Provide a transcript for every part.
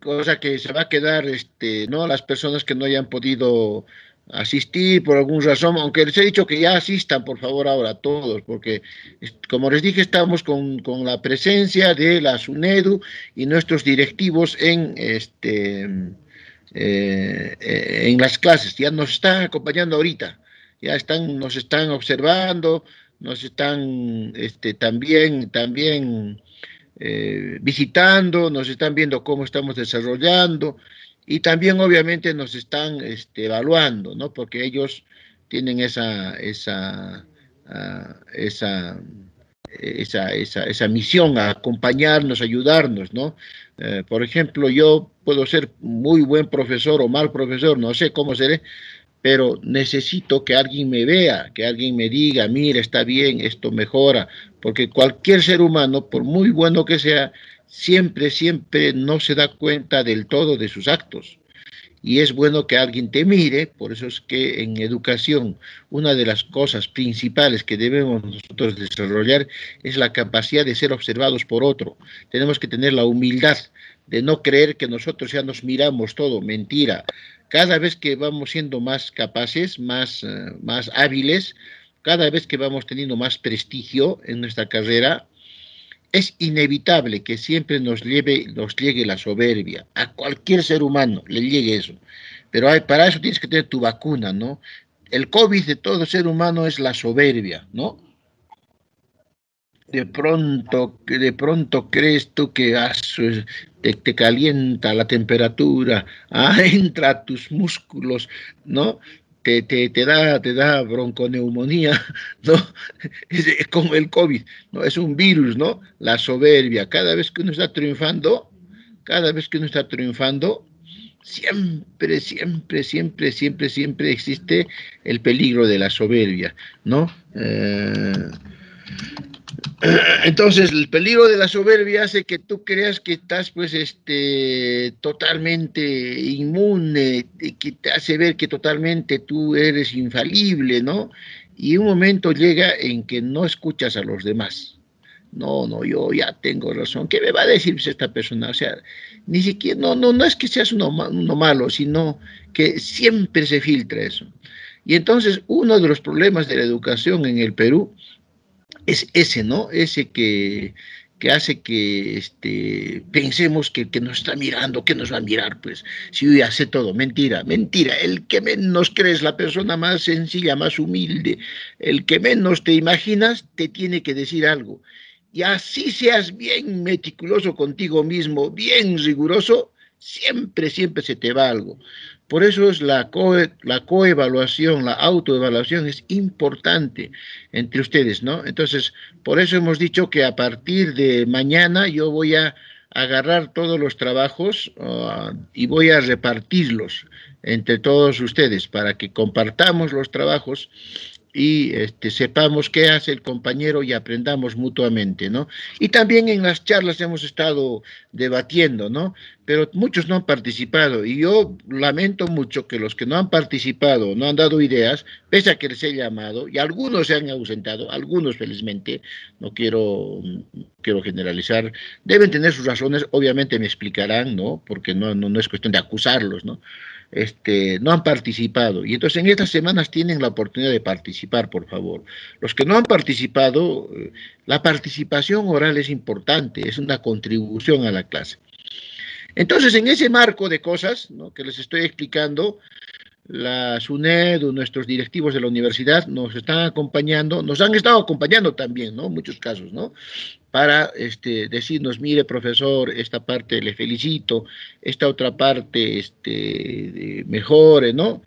cosa que se va a quedar, este, ¿no? Las personas que no hayan podido asistir por alguna razón, aunque les he dicho que ya asistan, por favor, ahora todos, porque como les dije, estamos con, la presencia de la SUNEDU y nuestros directivos en, este, eh, en las clases, ya nos están acompañando ahorita, ya están, nos están observando, nos están este, también, también eh, visitando, nos están viendo cómo estamos desarrollando, y también obviamente nos están este, evaluando, ¿no? Porque ellos tienen esa, ah, esa, esa, esa, esa, misión, a acompañarnos, ayudarnos, ¿no? Eh, por ejemplo, yo puedo ser muy buen profesor o mal profesor, no sé cómo seré, pero necesito que alguien me vea, que alguien me diga, mira, está bien, esto mejora, porque cualquier ser humano, por muy bueno que sea, siempre, siempre no se da cuenta del todo de sus actos. Y es bueno que alguien te mire, por eso es que en educación una de las cosas principales que debemos nosotros desarrollar es la capacidad de ser observados por otro. Tenemos que tener la humildad de no creer que nosotros ya nos miramos todo, mentira. Cada vez que vamos siendo más capaces, más, eh, más hábiles, cada vez que vamos teniendo más prestigio en nuestra carrera, es inevitable que siempre nos, lleve, nos llegue la soberbia. A cualquier ser humano le llegue eso. Pero hay, para eso tienes que tener tu vacuna, ¿no? El COVID de todo ser humano es la soberbia, ¿no? De pronto, de pronto crees tú que te, te, calienta la temperatura, ah, entra a tus músculos, ¿no? te, te, da, te da bronconeumonía, ¿no? Es como el COVID, ¿no? Es un virus, ¿no? La soberbia. Cada vez que uno está triunfando, cada vez que uno está triunfando, siempre, siempre, siempre, siempre, siempre existe el peligro de la soberbia, ¿no? Eh, entonces, el peligro de la soberbia hace que tú creas que estás, pues, este, totalmente inmune, que te hace ver que totalmente tú eres infalible, ¿no? Y un momento llega en que no escuchas a los demás. No, no, yo ya tengo razón. ¿Qué me va a decir pues, esta persona? O sea, ni siquiera, no, no, no es que seas uno, uno malo, sino que siempre se filtra eso. Y entonces, uno de los problemas de la educación en el Perú es ese, ¿no? Ese que, que hace que este, pensemos que, que nos está mirando, que nos va a mirar, pues, si yo ya todo, mentira, mentira, el que menos crees, la persona más sencilla, más humilde, el que menos te imaginas, te tiene que decir algo. Y así seas bien meticuloso contigo mismo, bien riguroso, siempre, siempre se te va algo. Por eso es la, la coevaluación, la autoevaluación es importante entre ustedes, ¿no? Entonces, por eso hemos dicho que a partir de mañana yo voy a agarrar todos los trabajos ah, y voy a repartirlos entre todos ustedes para que compartamos los trabajos y este, sepamos qué hace el compañero y aprendamos mutuamente, ¿no? Y también en las charlas hemos estado debatiendo, ¿no? Pero muchos no han participado y yo lamento mucho que los que no han participado, no han dado ideas, pese a que les he llamado, y algunos se han ausentado, algunos felizmente, no quiero, quiero generalizar, deben tener sus razones, obviamente me explicarán, ¿no? Porque no, no, no es cuestión de acusarlos, ¿no? Este, no han participado. Y entonces en estas semanas tienen la oportunidad de participar, por favor. Los que no han participado, eh, la participación oral es importante, es una contribución a la clase. Entonces, en ese marco de cosas que les estoy explicando, la SUNED o nuestros directivos de la universidad nos están acompañando, nos han estado acompañando también, ¿no? Muchos casos, ¿no? Para este, decirnos, mire, profesor, esta parte le felicito, esta otra parte este, mejore, ¿no?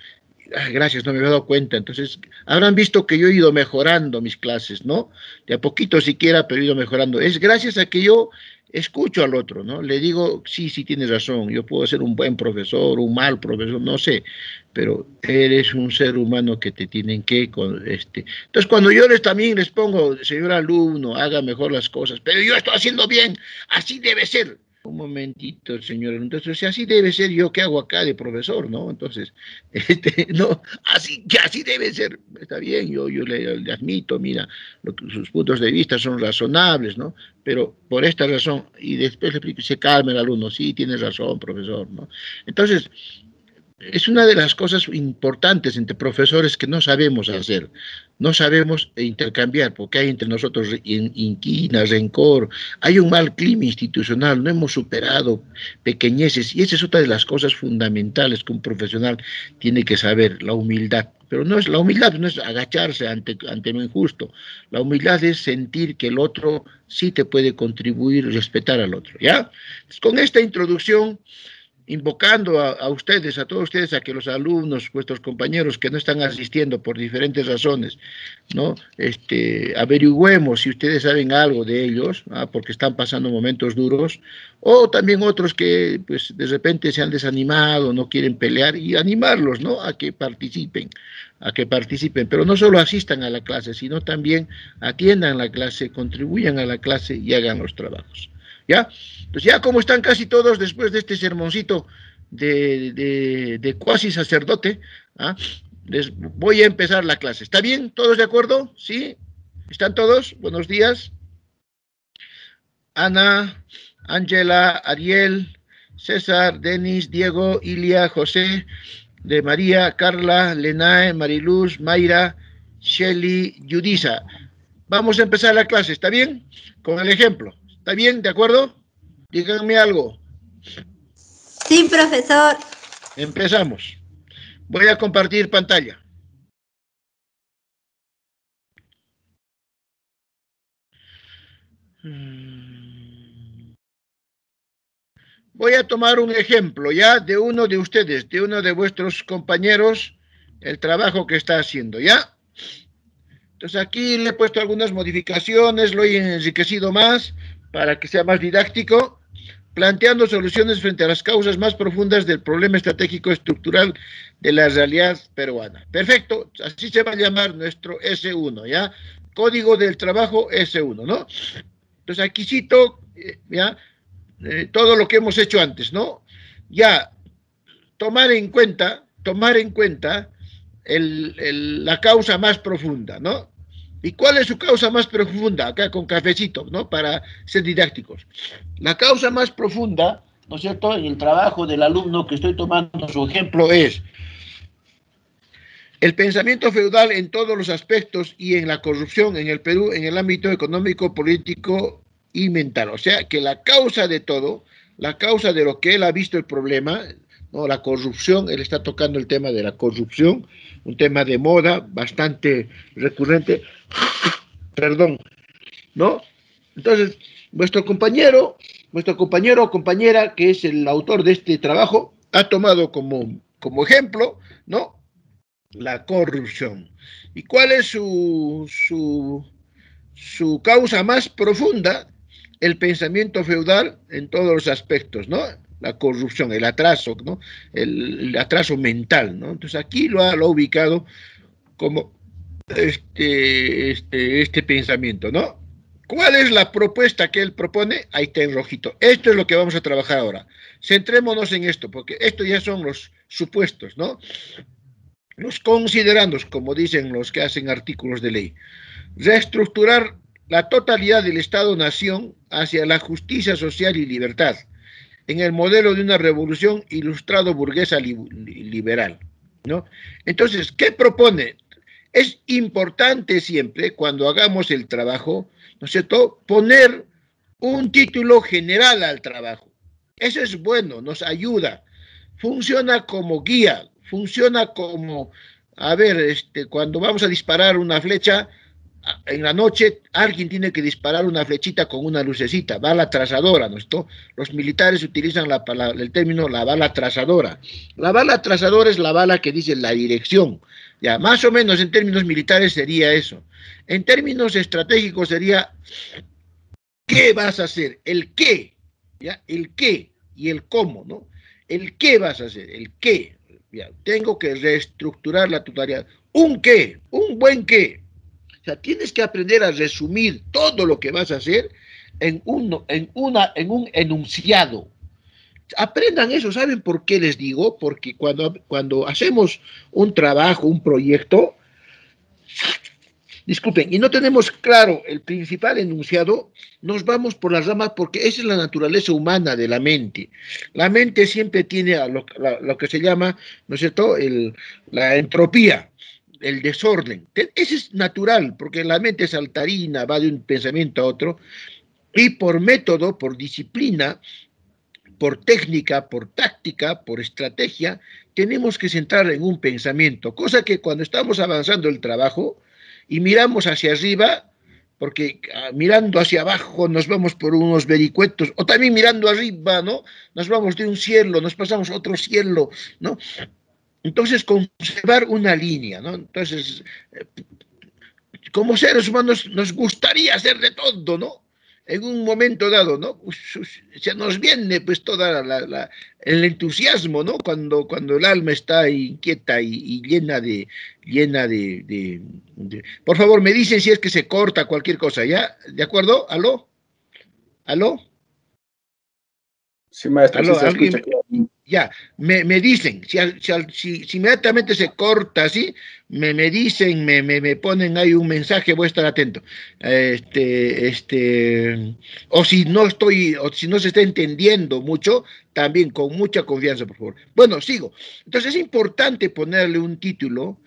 Gracias, no me había dado cuenta. Entonces, habrán visto que yo he ido mejorando mis clases, ¿no? De a poquito siquiera, pero he ido mejorando. Es gracias a que yo escucho al otro, ¿no? Le digo, sí, sí tienes razón, yo puedo ser un buen profesor, un mal profesor, no sé, pero eres un ser humano que te tienen que... Este. Entonces, cuando yo les también les pongo, señor alumno, haga mejor las cosas, pero yo estoy haciendo bien, así debe ser. Un momentito, señor. Entonces, así debe ser yo que hago acá de profesor, ¿no? Entonces, este, no, así, que así debe ser. Está bien, yo, yo le, admito, mira, sus puntos de vista son razonables, ¿no? Pero por esta razón, y después le se calma el alumno, sí, tiene razón, profesor, ¿no? Entonces, es una de las cosas importantes entre profesores que no sabemos hacer, no sabemos intercambiar, porque hay entre nosotros inquina, rencor, hay un mal clima institucional, no hemos superado pequeñeces, y esa es otra de las cosas fundamentales que un profesional tiene que saber, la humildad. Pero no es la humildad, no es agacharse ante, ante lo injusto. La humildad es sentir que el otro sí te puede contribuir, respetar al otro. ¿Ya? con esta introducción invocando a, ustedes, a todos ustedes, a que los alumnos, vuestros compañeros que no están asistiendo por diferentes razones, ¿no? Este, averigüemos si ustedes saben algo de ellos, ¿ah? porque están pasando momentos duros, o también otros que, pues, de repente se han desanimado, no quieren pelear, y animarlos, ¿no? A que participen, a que participen, pero no solo asistan a la clase, sino también atiendan la clase, contribuyan a la clase y hagan los trabajos. ¿Ya? Entonces ya como están casi todos después de este sermoncito de, de, cuasi sacerdote, ¿ah? les voy a empezar la clase. ¿Está bien? ¿Todos de acuerdo? ¿Sí? ¿Están todos? Buenos días. Ana, Ángela, Ariel, César, Denis, Diego, Ilia, José, de María, Carla, Lenae, Mariluz, Mayra, Shelly, Yudisa. Vamos a empezar la clase, ¿está bien? Con el ejemplo. ¿Está bien? ¿De acuerdo? Díganme algo. Sí, profesor. Empezamos. Voy a compartir pantalla. Voy a tomar un ejemplo ya de uno de ustedes, de uno de vuestros compañeros, el trabajo que está haciendo, ¿ya? Entonces aquí le he puesto algunas modificaciones, lo he enriquecido más para que sea más didáctico, planteando soluciones frente a las causas más profundas del problema estratégico estructural de la realidad peruana. Perfecto, así se va a llamar nuestro S1, ¿ya? Código del trabajo S1, ¿no? Entonces aquí cito, eh, ¿ya? Eh, todo lo que hemos hecho antes, ¿no? Ya, tomar en cuenta, tomar en cuenta la causa más profunda, ¿no? ¿Y cuál es su causa más profunda? Acá con cafecito, ¿no? Para ser didácticos. La causa más profunda, ¿no es cierto?, en el trabajo del alumno que estoy tomando su ejemplo es el pensamiento feudal en todos los aspectos y en la corrupción en el Perú en el ámbito económico, político y mental. O sea, que la causa de todo, la causa de lo que él ha visto el problema, ¿no? la corrupción, él está tocando el tema de la corrupción, un tema de moda bastante recurrente, perdón, ¿no? Entonces, vuestro compañero, vuestro compañero o compañera, que es el autor de este trabajo, ha tomado como, como ejemplo, ¿no? La corrupción. ¿Y cuál es su, su, su causa más profunda? El pensamiento feudal en todos los aspectos, ¿no? La corrupción, el atraso, ¿no? El, atraso mental, ¿no? Entonces aquí lo ha, ubicado como este, este, este pensamiento, ¿no? ¿Cuál es la propuesta que él propone? Ahí está en rojito. Esto es lo que vamos a trabajar ahora. Centrémonos en esto, porque esto ya son los supuestos, ¿no? Los considerandos, como dicen los que hacen artículos de ley. Reestructurar la totalidad del Estado-nación hacia la justicia social y libertad en el modelo de una revolución ilustrado burguesa liberal. ¿no? Entonces, ¿qué propone? Es importante siempre, cuando hagamos el trabajo, ¿no es cierto?, poner un título general al trabajo. Eso es bueno, nos ayuda. Funciona como guía, funciona como, a ver, este, cuando vamos a disparar una flecha, en la noche alguien tiene que disparar una flechita con una lucecita, bala trazadora, ¿no? Los militares utilizan el término la bala trazadora. La bala trazadora es la bala que dice la dirección. Ya, más o menos en términos militares sería eso. En términos estratégicos sería ¿qué vas a hacer? El qué, ¿ya? El qué y el cómo, ¿no? El qué vas a hacer, el qué. Ya, tengo que reestructurar la totalidad. Un qué, un buen qué, tienes que aprender a resumir todo lo que vas a hacer en, uno, en, una, en un enunciado. Aprendan eso, ¿saben por qué les digo? Porque cuando, cuando hacemos un trabajo, un proyecto, disculpen, y no tenemos claro el principal enunciado, nos vamos por las ramas porque esa es la naturaleza humana de la mente. La mente siempre tiene lo, que se llama, ¿no es cierto?, la entropía, el desorden. Ese es natural, porque la mente saltarina, va de un pensamiento a otro, y por método, por disciplina, por técnica, por táctica, por estrategia, tenemos que centrar en un pensamiento, cosa que cuando estamos avanzando el trabajo, y miramos hacia arriba, porque ah, mirando hacia abajo nos vamos por unos vericuetos, o también mirando arriba, ¿no? Nos vamos de un cielo, nos pasamos a otro cielo, ¿no? Entonces, conservar una línea, ¿no? Entonces, eh, como seres humanos nos gustaría hacer de todo, ¿no? en un momento dado, ¿no? Se nos viene pues toda la, el entusiasmo, ¿no? Cuando, cuando el alma está inquieta y, llena de, llena de, Por favor, me dicen si es que se corta cualquier cosa, ¿ya? ¿De acuerdo? ¿Aló? ¿Aló? Sí, maestro, ya, me, me dicen, si, si, si, inmediatamente se corta así, me, me dicen, me, me, me, ponen ahí un mensaje, voy a estar atento. Este, este, o si no estoy, o si no se está entendiendo mucho, también con mucha confianza, por favor. Bueno, sigo. Entonces es importante ponerle un título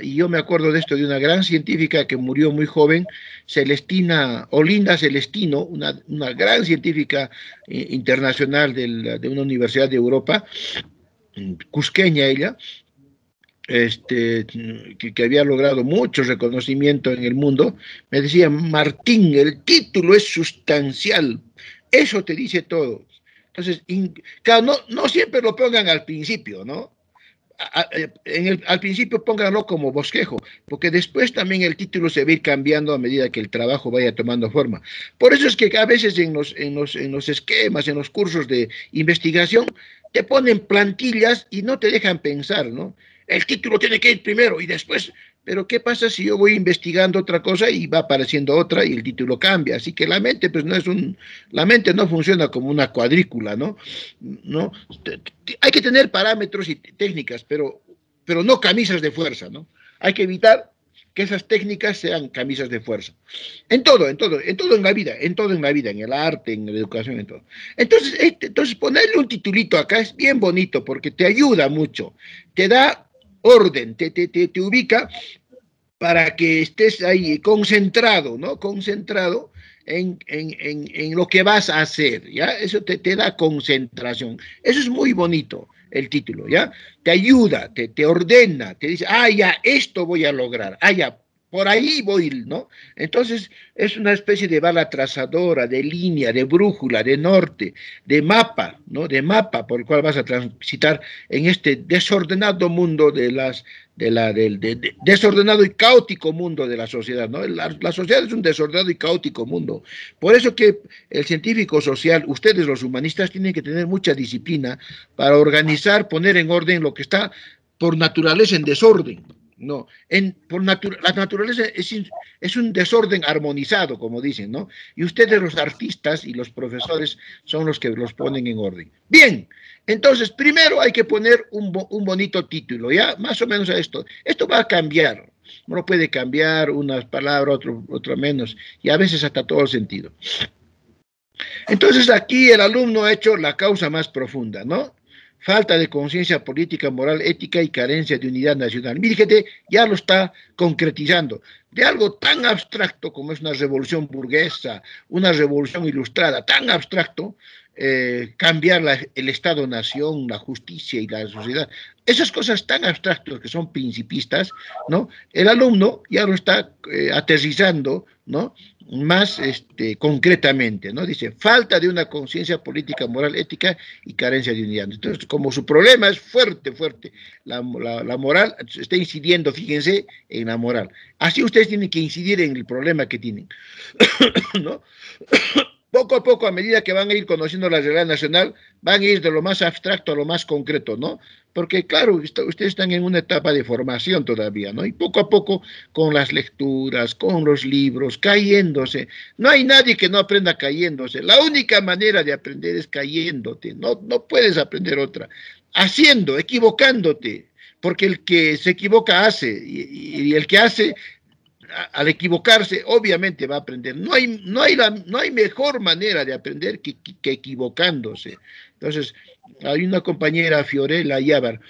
y yo me acuerdo de esto de una gran científica que murió muy joven, Celestina, Olinda Celestino, una, una gran científica eh, internacional de una universidad de Europa, cusqueña ella, este, que, que, había logrado mucho reconocimiento en el mundo, me decía, Martín, el título es sustancial, eso te dice todo. Entonces, claro, no, no siempre lo pongan al principio, ¿no? Al principio pónganlo como bosquejo, porque después también el título se va a ir cambiando a medida que el trabajo vaya tomando forma. Por eso es que a veces en los, en los, en los esquemas, en los cursos de investigación, te ponen plantillas y no te dejan pensar, ¿no? El título tiene que ir primero y después pero ¿qué pasa si yo voy investigando otra cosa y va apareciendo otra y el título cambia? Así que la mente, pues no es un, la mente no funciona como una cuadrícula, ¿no? ¿No? Hay que tener parámetros y técnicas, pero, pero no camisas de fuerza, ¿no? Hay que evitar que esas técnicas sean camisas de fuerza. En todo, en todo, en todo en la vida, en todo en la vida, en el arte, en la educación, en todo. Entonces, este, entonces ponerle un titulito acá es bien bonito porque te ayuda mucho, te da orden, te, te, te, ubica para que estés ahí concentrado, ¿no? Concentrado en, en, en, en, lo que vas a hacer, ¿ya? Eso te, te, da concentración. Eso es muy bonito, el título, ¿ya? Te ayuda, te, te ordena, te dice, ah, ya, esto voy a lograr, ah, ya, por ahí voy, ¿no? Entonces es una especie de bala trazadora, de línea, de brújula, de norte, de mapa, ¿no? De mapa por el cual vas a transitar en este desordenado mundo de las, de la, del desordenado y caótico mundo de la sociedad, ¿no? La, la, sociedad es un desordenado y caótico mundo. Por eso que el científico social, ustedes los humanistas, tienen que tener mucha disciplina para organizar, poner en orden lo que está por naturaleza en desorden. No, en, por la naturaleza es, un desorden armonizado, como dicen, ¿no? Y ustedes los artistas y los profesores son los que los ponen en orden. Bien, entonces primero hay que poner un, un bonito título, ¿ya? Más o menos a esto. Esto va a cambiar, uno puede cambiar unas palabras, otro, otro menos, y a veces hasta todo el sentido. Entonces aquí el alumno ha hecho la causa más profunda, ¿no? Falta de conciencia política, moral, ética y carencia de unidad nacional. Gente, ya lo está concretizando. De algo tan abstracto como es una revolución burguesa, una revolución ilustrada, tan abstracto, eh, cambiar el Estado-nación, la justicia y la sociedad, esas cosas tan abstractas que son principistas, ¿no? El alumno ya lo está eh, aterrizando, ¿no? Más este, concretamente, ¿no? Dice, falta de una conciencia política, moral, ética y carencia de unidad. Entonces, como su problema es fuerte, fuerte, la, la, la moral está incidiendo, fíjense, en la moral. Así ustedes tienen que incidir en el problema que tienen, ¿no? poco a poco, a medida que van a ir conociendo la realidad nacional, van a ir de lo más abstracto a lo más concreto, ¿no? Porque, claro, ustedes están en una etapa de formación todavía, ¿no? Y poco a poco, con las lecturas, con los libros, cayéndose. No hay nadie que no aprenda cayéndose. La única manera de aprender es cayéndote. No, no puedes aprender otra. Haciendo, equivocándote. Porque el que se equivoca hace, y el que hace al equivocarse, obviamente va a aprender. No hay, no hay, no hay mejor manera de aprender que, equivocándose. Entonces, hay una compañera, Fiorella Yabar,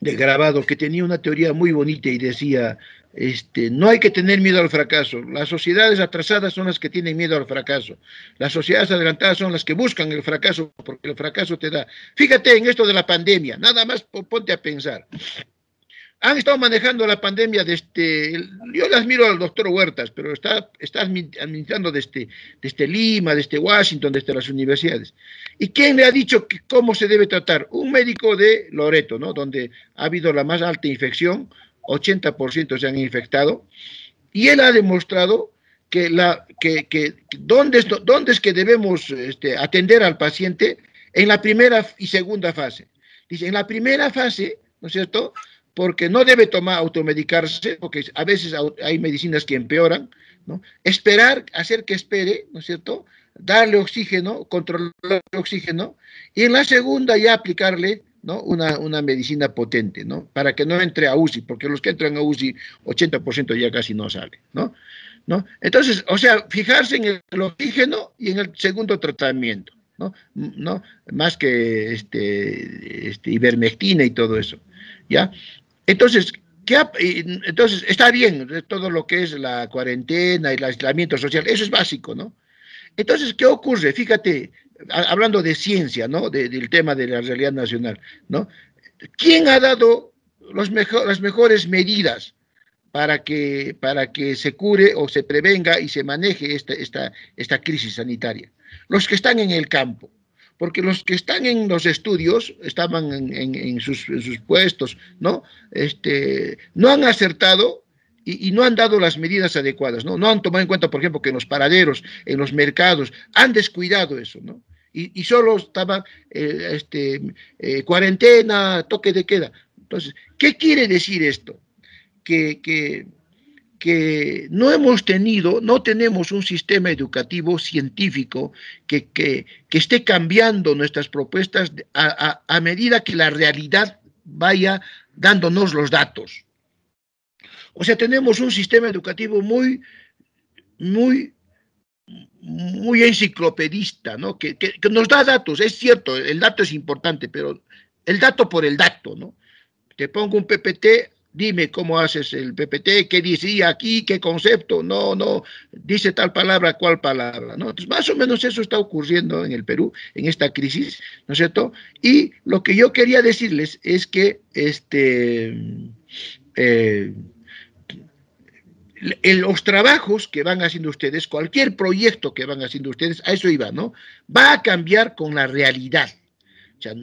de grabado, que tenía una teoría muy bonita y decía, este, no hay que tener miedo al fracaso. Las sociedades atrasadas son las que tienen miedo al fracaso. Las sociedades adelantadas son las que buscan el fracaso, porque el fracaso te da. Fíjate en esto de la pandemia, nada más ponte a pensar han estado manejando la pandemia desde, yo las miro al doctor Huertas, pero está, está administrando desde, desde Lima, desde Washington, desde las universidades. ¿Y quién le ha dicho cómo se debe tratar? Un médico de Loreto, ¿no? Donde ha habido la más alta infección, 80% se han infectado, y él ha demostrado que, la, que, que ¿dónde, es, dónde es que debemos este, atender al paciente en la primera y segunda fase. Dice, en la primera fase, ¿no es cierto?, porque no debe tomar automedicarse, porque a veces hay medicinas que empeoran, ¿no? Esperar, hacer que espere, ¿no es cierto? Darle oxígeno, controlar el oxígeno, y en la segunda ya aplicarle, ¿no? Una, una medicina potente, ¿no? Para que no entre a UCI, porque los que entran a UCI, 80% ya casi no sale, ¿no? ¿no? Entonces, o sea, fijarse en el oxígeno y en el segundo tratamiento, ¿no? ¿no? Más que este, este, ivermectina y todo eso, ¿ya? Entonces, ¿qué entonces, está bien todo lo que es la cuarentena y el aislamiento social, eso es básico, ¿no? Entonces, ¿qué ocurre? Fíjate, hablando de ciencia, ¿no? del tema de la realidad nacional, ¿no? ¿Quién ha dado los mejor, las mejores medidas para que, para que se cure o se prevenga y se maneje esta, esta, esta crisis sanitaria? Los que están en el campo porque los que están en los estudios, estaban en, sus, puestos, ¿no? Este, no han acertado y, no han dado las medidas adecuadas, ¿no? No han tomado en cuenta, por ejemplo, que en los paraderos, en los mercados, han descuidado eso, ¿no? Y, solo estaba eh, este, eh, cuarentena, toque de queda. Entonces, ¿qué quiere decir esto? Que, que que no hemos tenido, no tenemos un sistema educativo científico que, que, esté cambiando nuestras propuestas a, medida que la realidad vaya dándonos los datos. O sea, tenemos un sistema educativo muy, muy, muy enciclopedista, ¿no? Que, que, nos da datos, es cierto, el dato es importante, pero el dato por el dato, ¿no? Te pongo un PPT, dime cómo haces el PPT, qué decía aquí, qué concepto, no, no, dice tal palabra, cuál palabra, ¿no? Entonces, más o menos eso está ocurriendo en el Perú, en esta crisis, ¿no es cierto? Y lo que yo quería decirles es que este, eh, los trabajos que van haciendo ustedes, cualquier proyecto que van haciendo ustedes, a eso iba, ¿no? Va a cambiar con la realidad. O sea,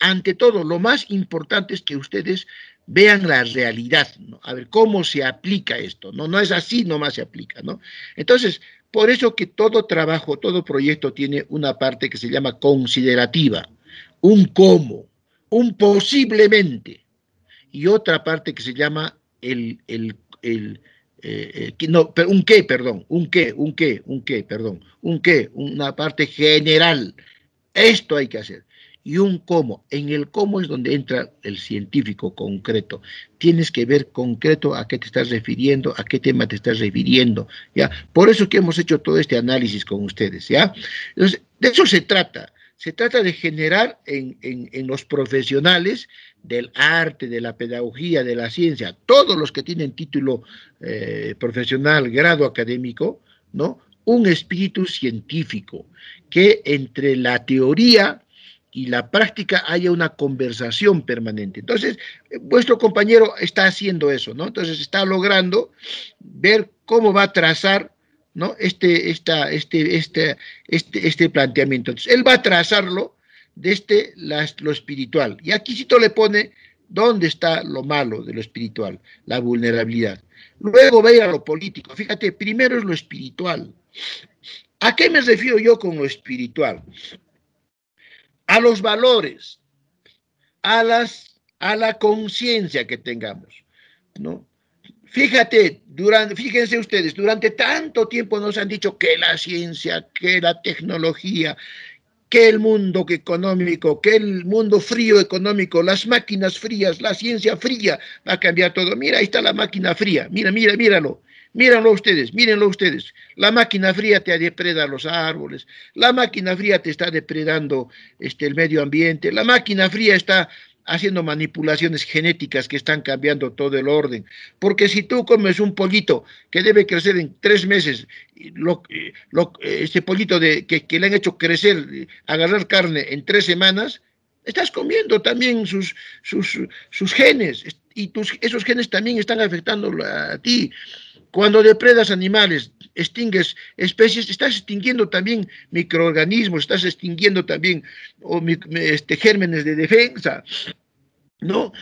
ante todo, lo más importante es que ustedes vean la realidad, a ver cómo se aplica esto, ¿no? No es así, nomás se aplica, ¿no? Entonces, por eso que todo trabajo, todo proyecto tiene una parte que se llama considerativa, un cómo, un posiblemente, y otra parte que se llama el, el, el eh, eh, no, un qué, perdón, un qué, un qué, un qué, perdón, un qué, una parte general. Esto hay que hacer y un cómo. En el cómo es donde entra el científico concreto. Tienes que ver concreto a qué te estás refiriendo, a qué tema te estás refiriendo, ¿ya? Por eso que hemos hecho todo este análisis con ustedes, ¿ya? Entonces, de eso se trata. Se trata de generar en, los profesionales del arte, de la pedagogía, de la ciencia, todos los que tienen título eh, profesional, grado académico, ¿no? Un espíritu científico que entre la teoría y la práctica haya una conversación permanente. Entonces, vuestro compañero está haciendo eso, ¿no? Entonces está logrando ver cómo va a trazar ¿no? este, esta, este, este, este, este planteamiento. Entonces, él va a trazarlo desde lo espiritual. Y aquí Cito le pone dónde está lo malo de lo espiritual, la vulnerabilidad. Luego ir a lo político. Fíjate, primero es lo espiritual ¿A qué me refiero yo con lo espiritual? A los valores, a, las, a la conciencia que tengamos, ¿no? Fíjate, durante, fíjense ustedes, durante tanto tiempo nos han dicho que la ciencia, que la tecnología, que el mundo económico, que el mundo frío económico, las máquinas frías, la ciencia fría va a cambiar todo. Mira, ahí está la máquina fría. Mira, mira, míralo. Mírenlo ustedes, mírenlo ustedes. La máquina fría te depreda los árboles, la máquina fría te está depredando este, el medio ambiente, la máquina fría está haciendo manipulaciones genéticas que están cambiando todo el orden. Porque si tú comes un pollito que debe crecer en tres meses, lo, lo, este pollito de, que, que, le han hecho crecer, agarrar carne en tres semanas, estás comiendo también sus, sus, sus genes y tus, esos genes también están afectando a ti. Cuando depredas animales, extingues especies, estás extinguiendo también microorganismos, estás extinguiendo también este, gérmenes de defensa. ¿No?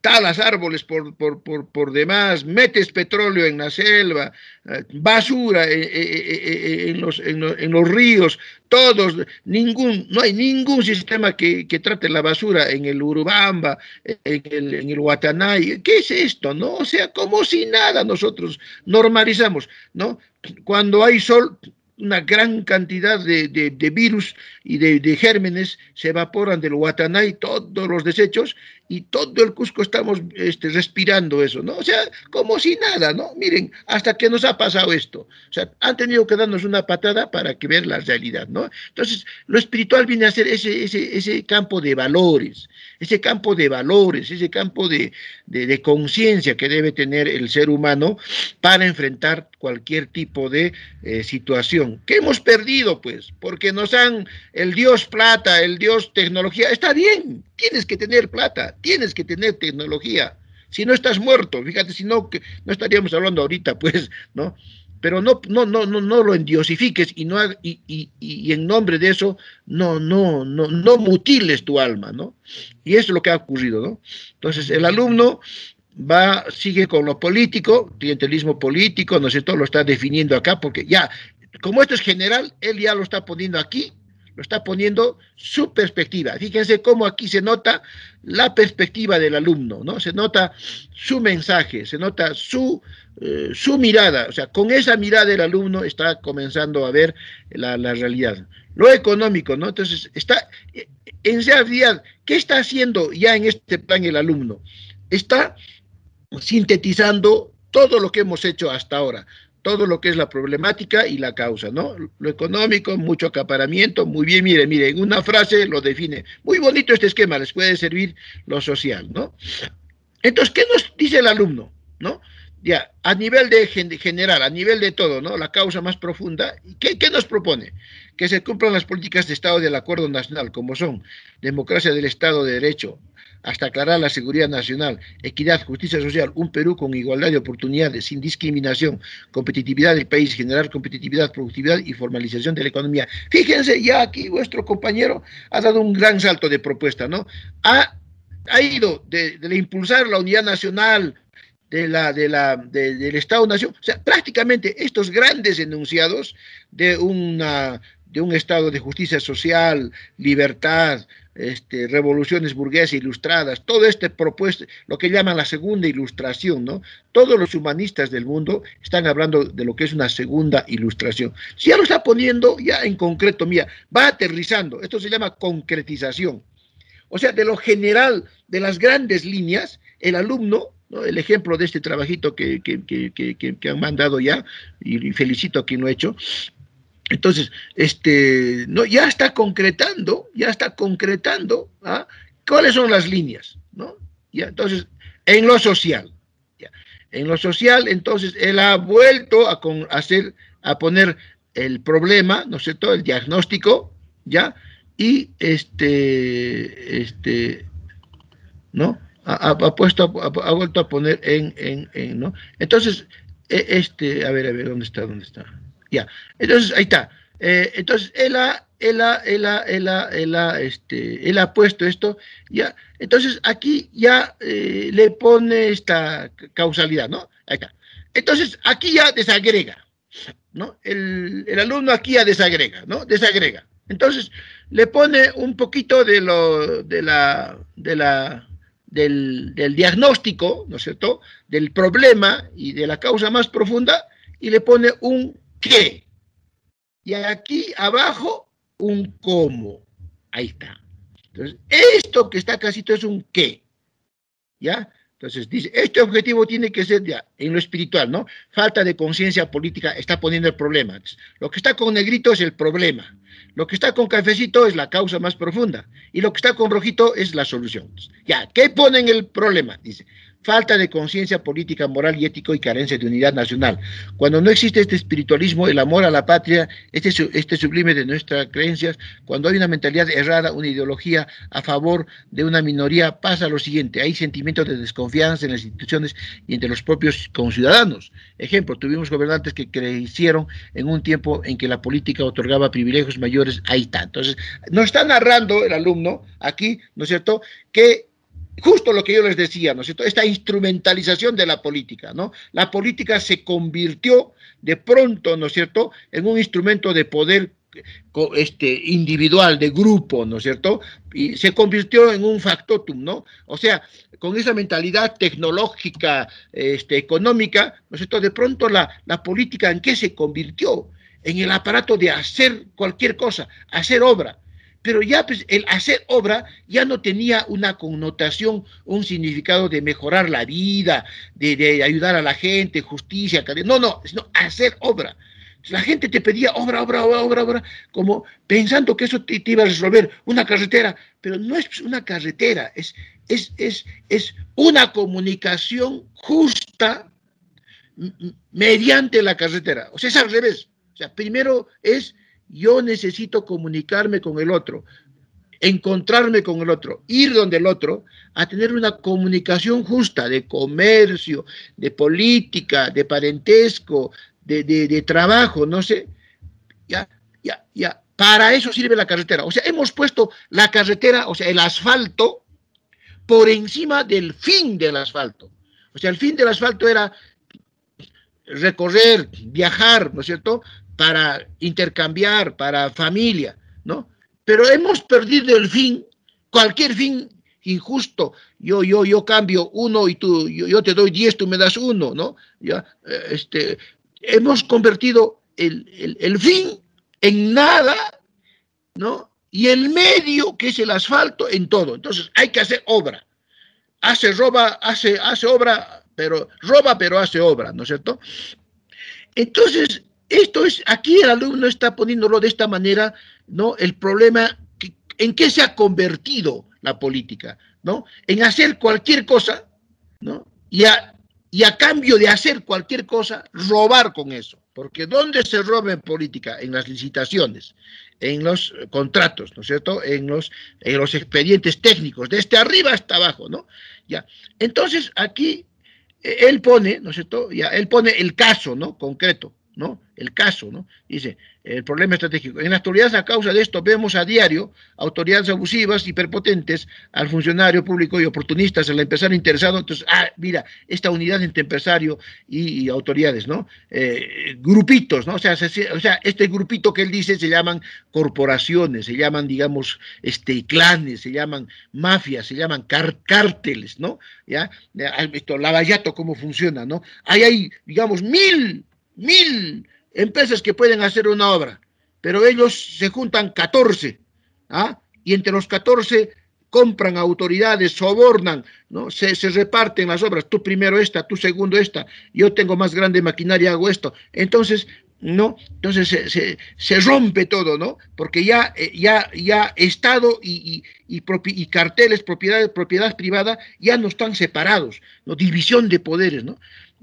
Talas árboles por, por, por, por, demás, metes petróleo en la selva, eh, basura eh, eh, en, los, en, los, ríos, todos, ningún, no hay ningún sistema que, que trate la basura en el Urubamba, en el, en el Guatanay. ¿Qué es esto? ¿No? O sea, como si nada nosotros normalizamos, ¿no? Cuando hay sol, una gran cantidad de, de, virus y de, de, gérmenes se evaporan del Guatanay, todos los desechos, y todo el Cusco estamos este, respirando eso, ¿no? O sea, como si nada, ¿no? Miren, hasta que nos ha pasado esto. O sea, han tenido que darnos una patada para que ver la realidad, ¿no? Entonces, lo espiritual viene a ser ese, ese, ese campo de valores, ese campo de valores, ese campo de, de, conciencia que debe tener el ser humano para enfrentar cualquier tipo de eh, situación. ¿Qué hemos perdido, pues? Porque nos han, el Dios plata, el Dios tecnología, está bien, tienes que tener plata, tienes que tener tecnología. Si no estás muerto, fíjate, si no, no estaríamos hablando ahorita, pues, ¿no? Pero no, no, no, no, no lo endiosifiques y, no, y, y, y en nombre de eso no, no, no, no mutiles tu alma, ¿no? Y eso es lo que ha ocurrido, ¿no? Entonces, el alumno va, sigue con lo político, clientelismo político, no sé, todo lo está definiendo acá, porque ya, como esto es general, él ya lo está poniendo aquí lo está poniendo su perspectiva. Fíjense cómo aquí se nota la perspectiva del alumno, ¿no? Se nota su mensaje, se nota su, eh, su mirada, o sea, con esa mirada del alumno está comenzando a ver la, la realidad. Lo económico, ¿no? Entonces, está, en realidad, ¿qué está haciendo ya en este plan el alumno? Está sintetizando todo lo que hemos hecho hasta ahora todo lo que es la problemática y la causa, ¿no? Lo económico, mucho acaparamiento, muy bien, mire, mire, en una frase lo define. Muy bonito este esquema, les puede servir lo social, ¿no? Entonces, ¿qué nos dice el alumno, no? Ya, a nivel de general, a nivel de todo, ¿no? La causa más profunda, ¿qué, qué nos propone? Que se cumplan las políticas de Estado del Acuerdo Nacional, como son democracia del Estado de Derecho, hasta aclarar la seguridad nacional, equidad, justicia social, un Perú con igualdad de oportunidades, sin discriminación, competitividad del país, generar competitividad, productividad y formalización de la economía. Fíjense, ya aquí vuestro compañero ha dado un gran salto de propuesta, ¿no? Ha, ha ido de, impulsar la unidad nacional, de la, de la, de, del Estado-Nación, o sea, prácticamente estos grandes enunciados de, una, de un Estado de justicia social, libertad, este, revoluciones burguesas ilustradas, todo este propuesto, lo que llaman la segunda ilustración, ¿no? Todos los humanistas del mundo están hablando de lo que es una segunda ilustración. Si ya lo está poniendo ya en concreto, mira, va aterrizando, esto se llama concretización. O sea, de lo general, de las grandes líneas, el alumno ¿no? el ejemplo de este trabajito que, que, que, que, han mandado ya, y felicito a quien lo ha hecho, entonces, este, no, ya está concretando, ya está concretando ¿ah? cuáles son las líneas, ¿no? Ya, entonces, en lo social, ya, en lo social, entonces, él ha vuelto a, con, a hacer, a poner el problema, ¿no sé todo, el diagnóstico, ¿ya? Y este, este, ¿no? Ha, ha puesto, ha, ha, vuelto a poner en, en, en, ¿no? Entonces, e, este, a ver, a ver, ¿dónde está? ¿Dónde está? Ya, entonces ahí está. Eh, entonces él ha, él ha, él ha, él ha, él ha, este, él ha puesto esto, ya. Entonces aquí ya eh, le pone esta causalidad, ¿no? Ahí está. Entonces aquí ya desagrega. ¿no? El, alumno aquí ya desagrega, ¿no? Desagrega. Entonces, le pone un poquito de lo, de la, de la, del, del diagnóstico, ¿no es cierto?, del problema y de la causa más profunda, y le pone un qué. Y aquí abajo, un cómo. Ahí está. Entonces, esto que está casito es un qué. ¿Ya? Entonces dice, este objetivo tiene que ser ya en lo espiritual, ¿no? Falta de conciencia política está poniendo el problema. lo que está con negrito es el problema. Lo que está con cafecito es la causa más profunda. Y lo que está con rojito es la solución. Ya, ¿qué ponen el problema? Dice, falta de conciencia política, moral y ético y carencia de unidad nacional. Cuando no existe este espiritualismo, el amor a la patria, este, este sublime de nuestras creencias, cuando hay una mentalidad errada, una ideología a favor de una minoría, pasa lo siguiente, hay sentimientos de desconfianza en las instituciones y entre los propios conciudadanos. Ejemplo, tuvimos gobernantes que crecieron en un tiempo en que la política otorgaba privilegios mayores, ahí está. Entonces, nos está narrando el alumno aquí, ¿no es cierto?, que justo lo que yo les decía, ¿no es cierto? Esta instrumentalización de la política, ¿no? La política se convirtió de pronto, ¿no es cierto?, en un instrumento de poder este, individual, de grupo, ¿no es cierto? Y se convirtió en un factotum, ¿no? O sea, con esa mentalidad tecnológica, este, económica, ¿no es cierto? De pronto la, la política en qué se convirtió? En el aparato de hacer cualquier cosa, hacer obra pero ya pues, el hacer obra ya no tenía una connotación, un significado de mejorar la vida, de, ayudar a la gente, justicia, no, no, sino hacer obra. La gente te pedía obra, obra, obra, obra, obra, como pensando que eso te, iba a resolver una carretera, pero no es una carretera, es, es, es, es una comunicación justa mediante la carretera. O sea, es al revés. O sea, primero es yo necesito comunicarme con el otro, encontrarme con el otro, ir donde el otro, a tener una comunicación justa de comercio, de política, de parentesco, de, trabajo, no sé. Ya, ya, ya. Para eso sirve la carretera. O sea, hemos puesto la carretera, o sea, el asfalto, por encima del fin del asfalto. O sea, el fin del asfalto era recorrer, viajar, ¿no es cierto? para intercambiar, para familia, ¿no? Pero hemos perdido el fin, cualquier fin injusto. Yo, yo, yo cambio uno y tú, yo, te doy diez, tú me das uno, ¿no? Ya, eh, este, hemos convertido el, el fin en nada, ¿no? Y el medio, que es el asfalto, en todo. Entonces hay que hacer obra. Hace roba, hace, hace obra, pero roba, pero hace obra, ¿no es cierto? Entonces, esto es, aquí el alumno está poniéndolo de esta manera, ¿no? El problema, ¿en qué se ha convertido la política? ¿No? En hacer cualquier cosa, ¿no? Y a, y a cambio de hacer cualquier cosa, robar con eso. Porque ¿dónde se roba en política? En las licitaciones, en los contratos, ¿no es cierto? En los, en los expedientes técnicos, desde arriba hasta abajo, ¿no? Ya. Entonces, aquí eh, él pone, ¿no es cierto? Ya, él pone el caso, ¿no? Concreto. ¿no? El caso, ¿no? Dice, el problema estratégico. En la actualidad, a causa de esto, vemos a diario autoridades abusivas, hiperpotentes, al funcionario público y oportunistas, al empresario interesado. Entonces, ah, mira, esta unidad entre empresario y, autoridades, ¿no? Eh, grupitos, ¿no? O sea, este grupito que él dice se llaman corporaciones, se llaman, digamos, este, clanes, se llaman mafias, se llaman cárteles, ¿no? ¿Ya? Esto, Lavallato, cómo funciona, ¿no? Ahí hay, digamos, mil mil empresas que pueden hacer una obra, pero ellos se juntan 14, ¿ah? y entre los 14 compran autoridades, sobornan, ¿no? Se, se, reparten las obras, tú primero esta, tú segundo esta, yo tengo más grande maquinaria, hago esto. Entonces, ¿no? Entonces se, se, rompe todo, ¿no? Porque ya, eh, ya, ya Estado y, y, y, y carteles, propiedad, propiedad privada, ya no están separados, ¿no? División de poderes, ¿no?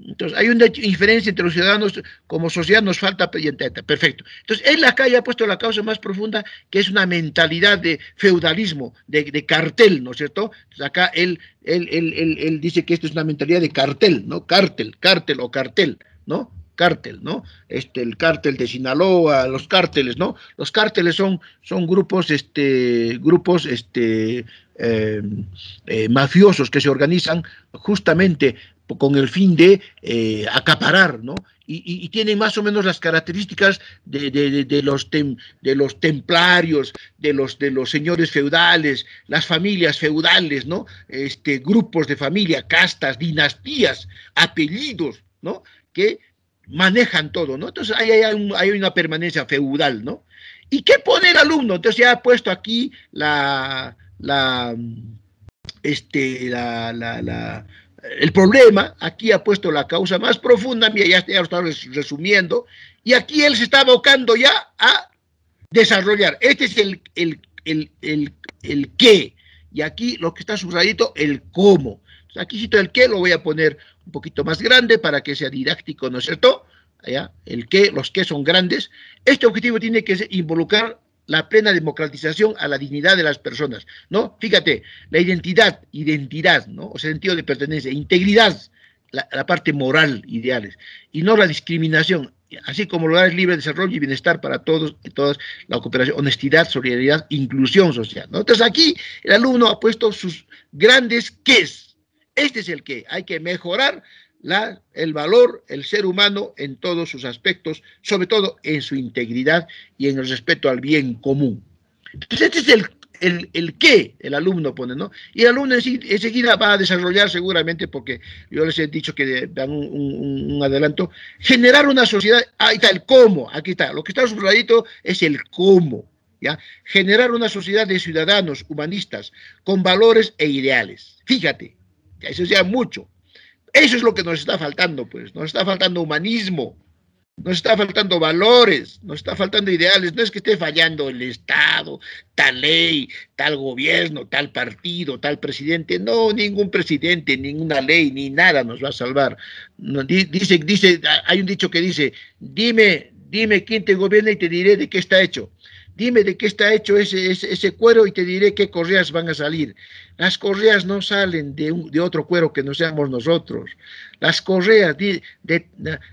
Entonces, hay una diferencia entre los ciudadanos, como sociedad nos falta perfecto. Entonces, él acá ya ha puesto la causa más profunda, que es una mentalidad de feudalismo, de, cartel, ¿no es cierto? Entonces, acá él, él, él, él, dice que esto es una mentalidad de cartel, ¿no? Cártel, cártel o cartel, ¿no? Cártel, ¿no? Este, el cártel de Sinaloa, los cárteles, ¿no? Los cárteles son, son grupos, este, grupos, este, eh, eh, mafiosos que se organizan justamente con el fin de eh, acaparar, ¿no? y, tienen más o menos las características de, los, de los templarios, de los, de los señores feudales, las familias feudales, ¿no? Este, grupos de familia, castas, dinastías, apellidos, ¿no? Que manejan todo, ¿no? Entonces hay, hay, una permanencia feudal, ¿no? ¿Y qué pone el alumno? Entonces ya ha puesto aquí la, la, este, la, la, el problema, aquí ha puesto la causa más profunda, mira, ya, ya lo estaba resumiendo, y aquí él se está abocando ya a desarrollar. Este es el, el, el, el, el qué, y aquí lo que está subrayado, el cómo. Aquí cito el qué, lo voy a poner un poquito más grande para que sea didáctico, ¿no es cierto? Allá, el qué, los qué son grandes. Este objetivo tiene que involucrar la plena democratización a la dignidad de las personas, ¿no? Fíjate, la identidad, identidad, ¿no? O sentido de pertenencia, integridad, la, parte moral, ideales, y no la discriminación, así como lugares libre desarrollo y bienestar para todos y todas, la cooperación, honestidad, solidaridad, inclusión social. Entonces aquí el alumno ha puesto sus grandes qués. Este es el que hay que mejorar la, el valor, el ser humano en todos sus aspectos, sobre todo en su integridad y en el respeto al bien común. Entonces, este es el, el, el qué el alumno pone, ¿no? Y el alumno enseguida va a desarrollar seguramente, porque yo les he dicho que dan un, un, adelanto, generar una sociedad, ahí está el cómo, aquí está, lo que está subrayado es el cómo, ¿ya? Generar una sociedad de ciudadanos humanistas con valores e ideales. Fíjate, eso ya mucho. Eso es lo que nos está faltando, pues. Nos está faltando humanismo, nos está faltando valores, nos está faltando ideales. No es que esté fallando el Estado, tal ley, tal gobierno, tal partido, tal presidente. No, ningún presidente, ninguna ley, ni nada nos va a salvar. dice, dice, hay un dicho que dice, dime, dime quién te gobierna y te diré de qué está hecho. Dime de qué está hecho ese, ese, cuero y te diré qué correas van a salir. Las correas no salen de, de otro cuero que no seamos nosotros. Las correas, de,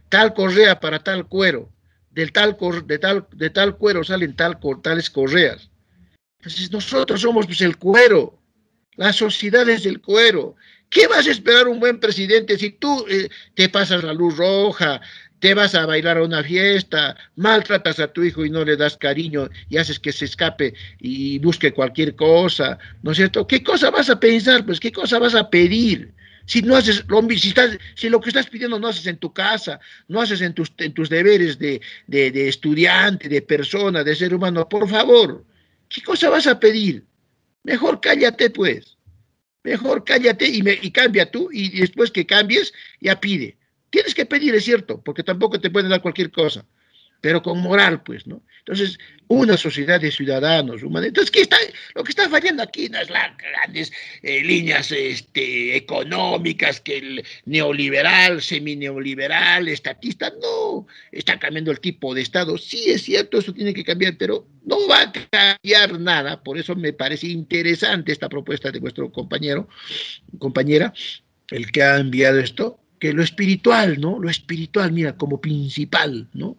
tal correa para tal cuero, del tal, de, tal, de tal cuero salen tal, tales correas. Entonces nosotros somos pues, el cuero, la sociedad es el cuero. ¿Qué vas a esperar un buen presidente si tú eh, te pasas la luz roja, te vas a bailar a una fiesta, maltratas a tu hijo y no le das cariño y haces que se escape y busque cualquier cosa, ¿no es cierto? ¿Qué cosa vas a pensar? Pues qué cosa vas a pedir. Si no haces si, estás, si lo que estás pidiendo no haces en tu casa, no haces en tus, en tus deberes de, de, estudiante, de persona, de ser humano, por favor, ¿qué cosa vas a pedir? Mejor cállate, pues. Mejor cállate y, me, y cambia tú y después que cambies, ya pide. Tienes que pedir, es cierto, porque tampoco te pueden dar cualquier cosa, pero con moral, pues, ¿no? Entonces, una sociedad de ciudadanos humanos. Entonces, ¿qué está, lo que está fallando aquí no es las grandes eh, líneas este, económicas, que el neoliberal, semi-neoliberal, estatista, no, está cambiando el tipo de Estado. Sí, es cierto, eso tiene que cambiar, pero no va a cambiar nada. Por eso me parece interesante esta propuesta de vuestro compañero, compañera, el que ha enviado esto, que lo espiritual, ¿no? Lo espiritual, mira, como principal, ¿no?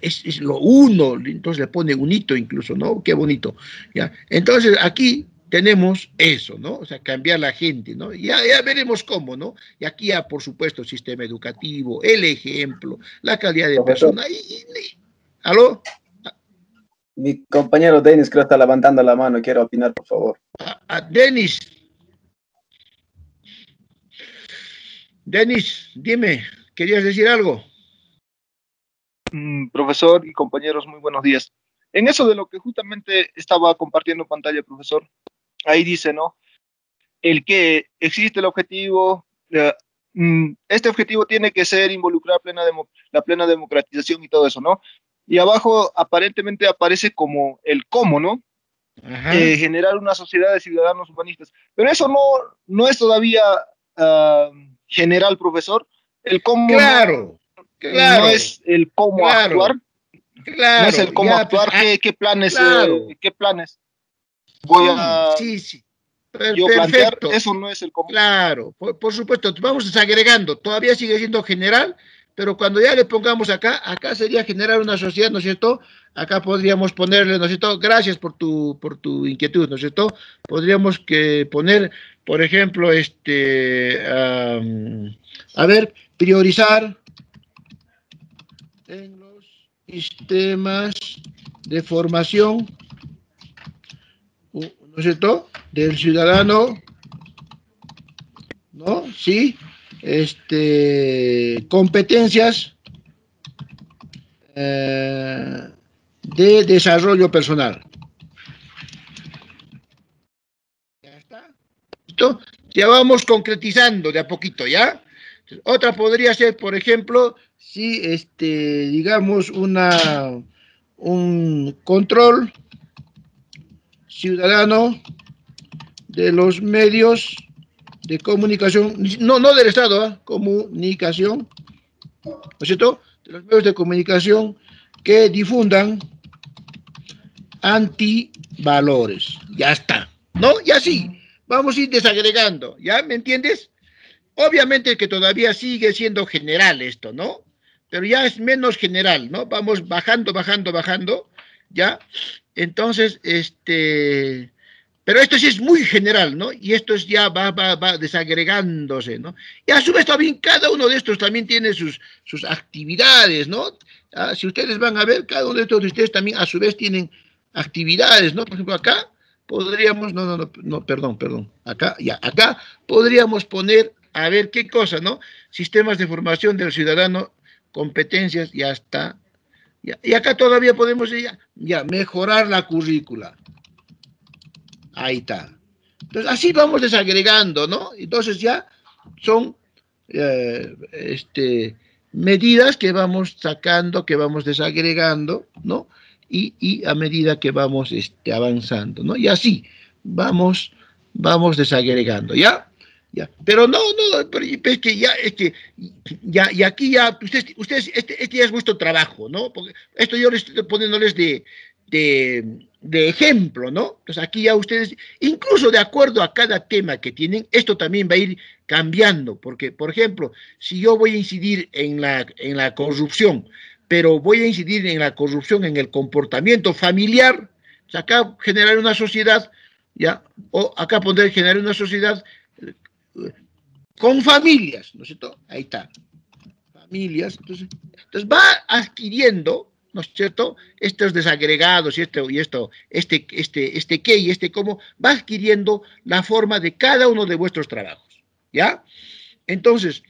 Es, es, lo uno, entonces le pone un hito incluso, ¿no? Qué bonito, ¿ya? Entonces aquí tenemos eso, ¿no? O sea, cambiar la gente, ¿no? Ya, ya veremos cómo, ¿no? Y aquí ya, por supuesto, el sistema educativo, el ejemplo, la calidad de persona. Y, ¿Aló? Mi compañero Denis creo está levantando la mano, quiero opinar, por favor. a Denis, Denis, dime, ¿querías decir algo? Mm, profesor y compañeros, muy buenos días. En eso de lo que justamente estaba compartiendo pantalla, profesor, ahí dice, ¿no? El que existe el objetivo, mm, este objetivo tiene que ser involucrar plena la plena democratización y todo eso, ¿no? Y abajo aparentemente aparece como el cómo, ¿no? Eh, generar una sociedad de ciudadanos humanistas. Pero eso no, no es todavía ah, general, profesor, el cómo claro, claro, no es el cómo actuar, claro, no es el cómo actuar, pues, ¿qué, qué, planes, eh, qué planes voy a sí, sí. yo plantear, eso no es el cómo. Claro, por, por, supuesto, vamos desagregando, todavía sigue siendo general, pero cuando ya le pongamos acá, acá sería generar una sociedad, ¿no es cierto? Acá podríamos ponerle, ¿no es cierto? Gracias por tu, por tu inquietud, ¿no es cierto? Podríamos que poner por ejemplo, este, a ver, priorizar, en los sistemas de formación, ¿no es cierto?, del ciudadano, ¿no? Sí, este, competencias eh, de desarrollo personal. Ya está. ¿Listo? Ya vamos concretizando de a poquito, ¿ya? Otra podría ser, por ejemplo, si, este, digamos, una, un control ciudadano de los medios de comunicación, no, no del Estado, ¿eh? comunicación, ¿no es cierto? De los medios de comunicación que difundan antivalores. Ya está, ¿no? Y así, vamos a ir desagregando, ¿ya? ¿Me entiendes? Obviamente que todavía sigue siendo general esto, ¿no? Pero ya es menos general, ¿no? Vamos bajando, bajando, bajando, ¿ya? Entonces, este, pero esto sí es muy general, ¿no? Y esto es ya va, va, va desagregándose, ¿no? Y a su vez también cada uno de estos también tiene sus, sus actividades, ¿no? Ah, si ustedes van a ver, cada uno de estos de ustedes también a su vez tienen actividades, ¿no? Por ejemplo, acá podríamos, no, no, no, no, perdón, perdón, acá, ya, acá podríamos poner a ver qué cosa, ¿no? Sistemas de formación del ciudadano, competencias, ya está. Ya, y acá todavía podemos ya, ya mejorar la currícula. Ahí está. Entonces, así vamos desagregando, ¿no? Entonces ya son eh, este, medidas que vamos sacando, que vamos desagregando, ¿no? Y, y a medida que vamos este, avanzando, ¿no? Y así vamos, vamos desagregando, ¿ya? Ya. Pero no, no, pero es que ya, es que ya, y aquí ya, ustedes, ustedes este, este ya es vuestro trabajo, ¿no? Porque esto yo les estoy poniéndoles de, de, de, ejemplo, ¿no? Entonces aquí ya ustedes, incluso de acuerdo a cada tema que tienen, esto también va a ir cambiando, porque, por ejemplo, si yo voy a incidir en la, en la corrupción, pero voy a incidir en la corrupción, en el comportamiento familiar, o sea, acá generar una sociedad, ¿ya? O acá poder generar una sociedad con familias, ¿no es cierto? Ahí está. Familias. Entonces, entonces va adquiriendo, ¿no es cierto? Estos desagregados y esto, y esto, este, este, este qué y este cómo, va adquiriendo la forma de cada uno de vuestros trabajos. ¿Ya? Entonces,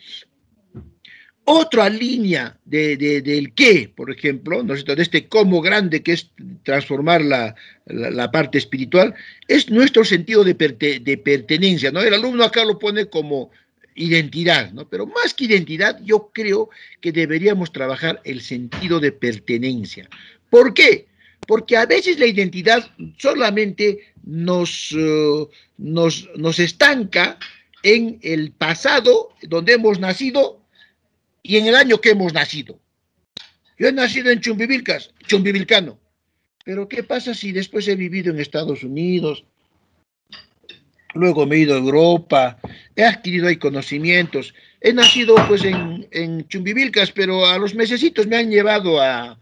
otra línea de, de, del qué, por ejemplo, ¿no es cierto? de este cómo grande que es transformar la, la, parte espiritual, es nuestro sentido de, de, pertenencia. ¿no? El alumno acá lo pone como identidad, ¿no? pero más que identidad, yo creo que deberíamos trabajar el sentido de pertenencia. ¿Por qué? Porque a veces la identidad solamente nos, uh, nos, nos estanca en el pasado, donde hemos nacido, y en el año que hemos nacido. Yo he nacido en Chumbivilcas, chumbivilcano. Pero ¿qué pasa si después he vivido en Estados Unidos? Luego me he ido a Europa, he adquirido ahí conocimientos. He nacido pues en, en Chumbivilcas, pero a los mesecitos me han llevado a,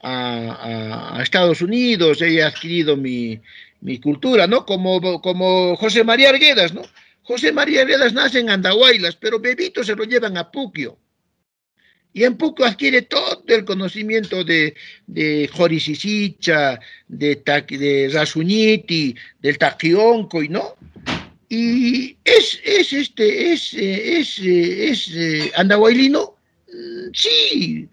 a, Estados Unidos, he adquirido mi, mi, cultura, ¿no? Como, como José María Arguedas, ¿no? José María Arguedas nace en Andahuaylas, pero bebito se lo llevan a Puquio y en poco adquiere todo el conocimiento de, de Jorisisicha, de, de Rasuñiti, del Taquionco, no. Y es, es este, es, es, es, es andahuaylino, sí,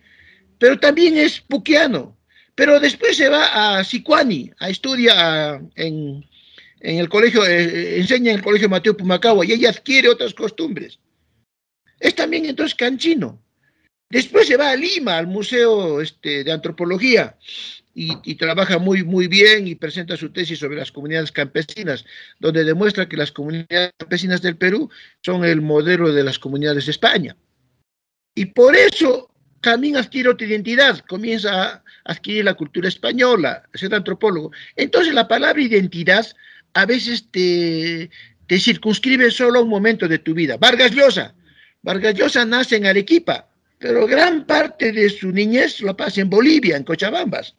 pero también es puquiano. Pero después se va a Sicuani, a estudiar en, en el colegio, eh, enseña en el colegio Mateo Pumacagua y ella adquiere otras costumbres. Es también entonces canchino. Después se va a Lima, al Museo este, de Antropología, y, trabaja muy, muy bien y presenta su tesis sobre las comunidades campesinas, donde demuestra que las comunidades campesinas del Perú son el modelo de las comunidades de España. Y por eso también adquiere otra identidad, comienza a adquirir la cultura española, ser antropólogo. Entonces la palabra identidad a veces te, te circunscribe solo a un momento de tu vida. Vargas Llosa. Vargas Llosa nace en Arequipa, pero gran parte de su niñez lo pasa en Bolivia, en Cochabambas.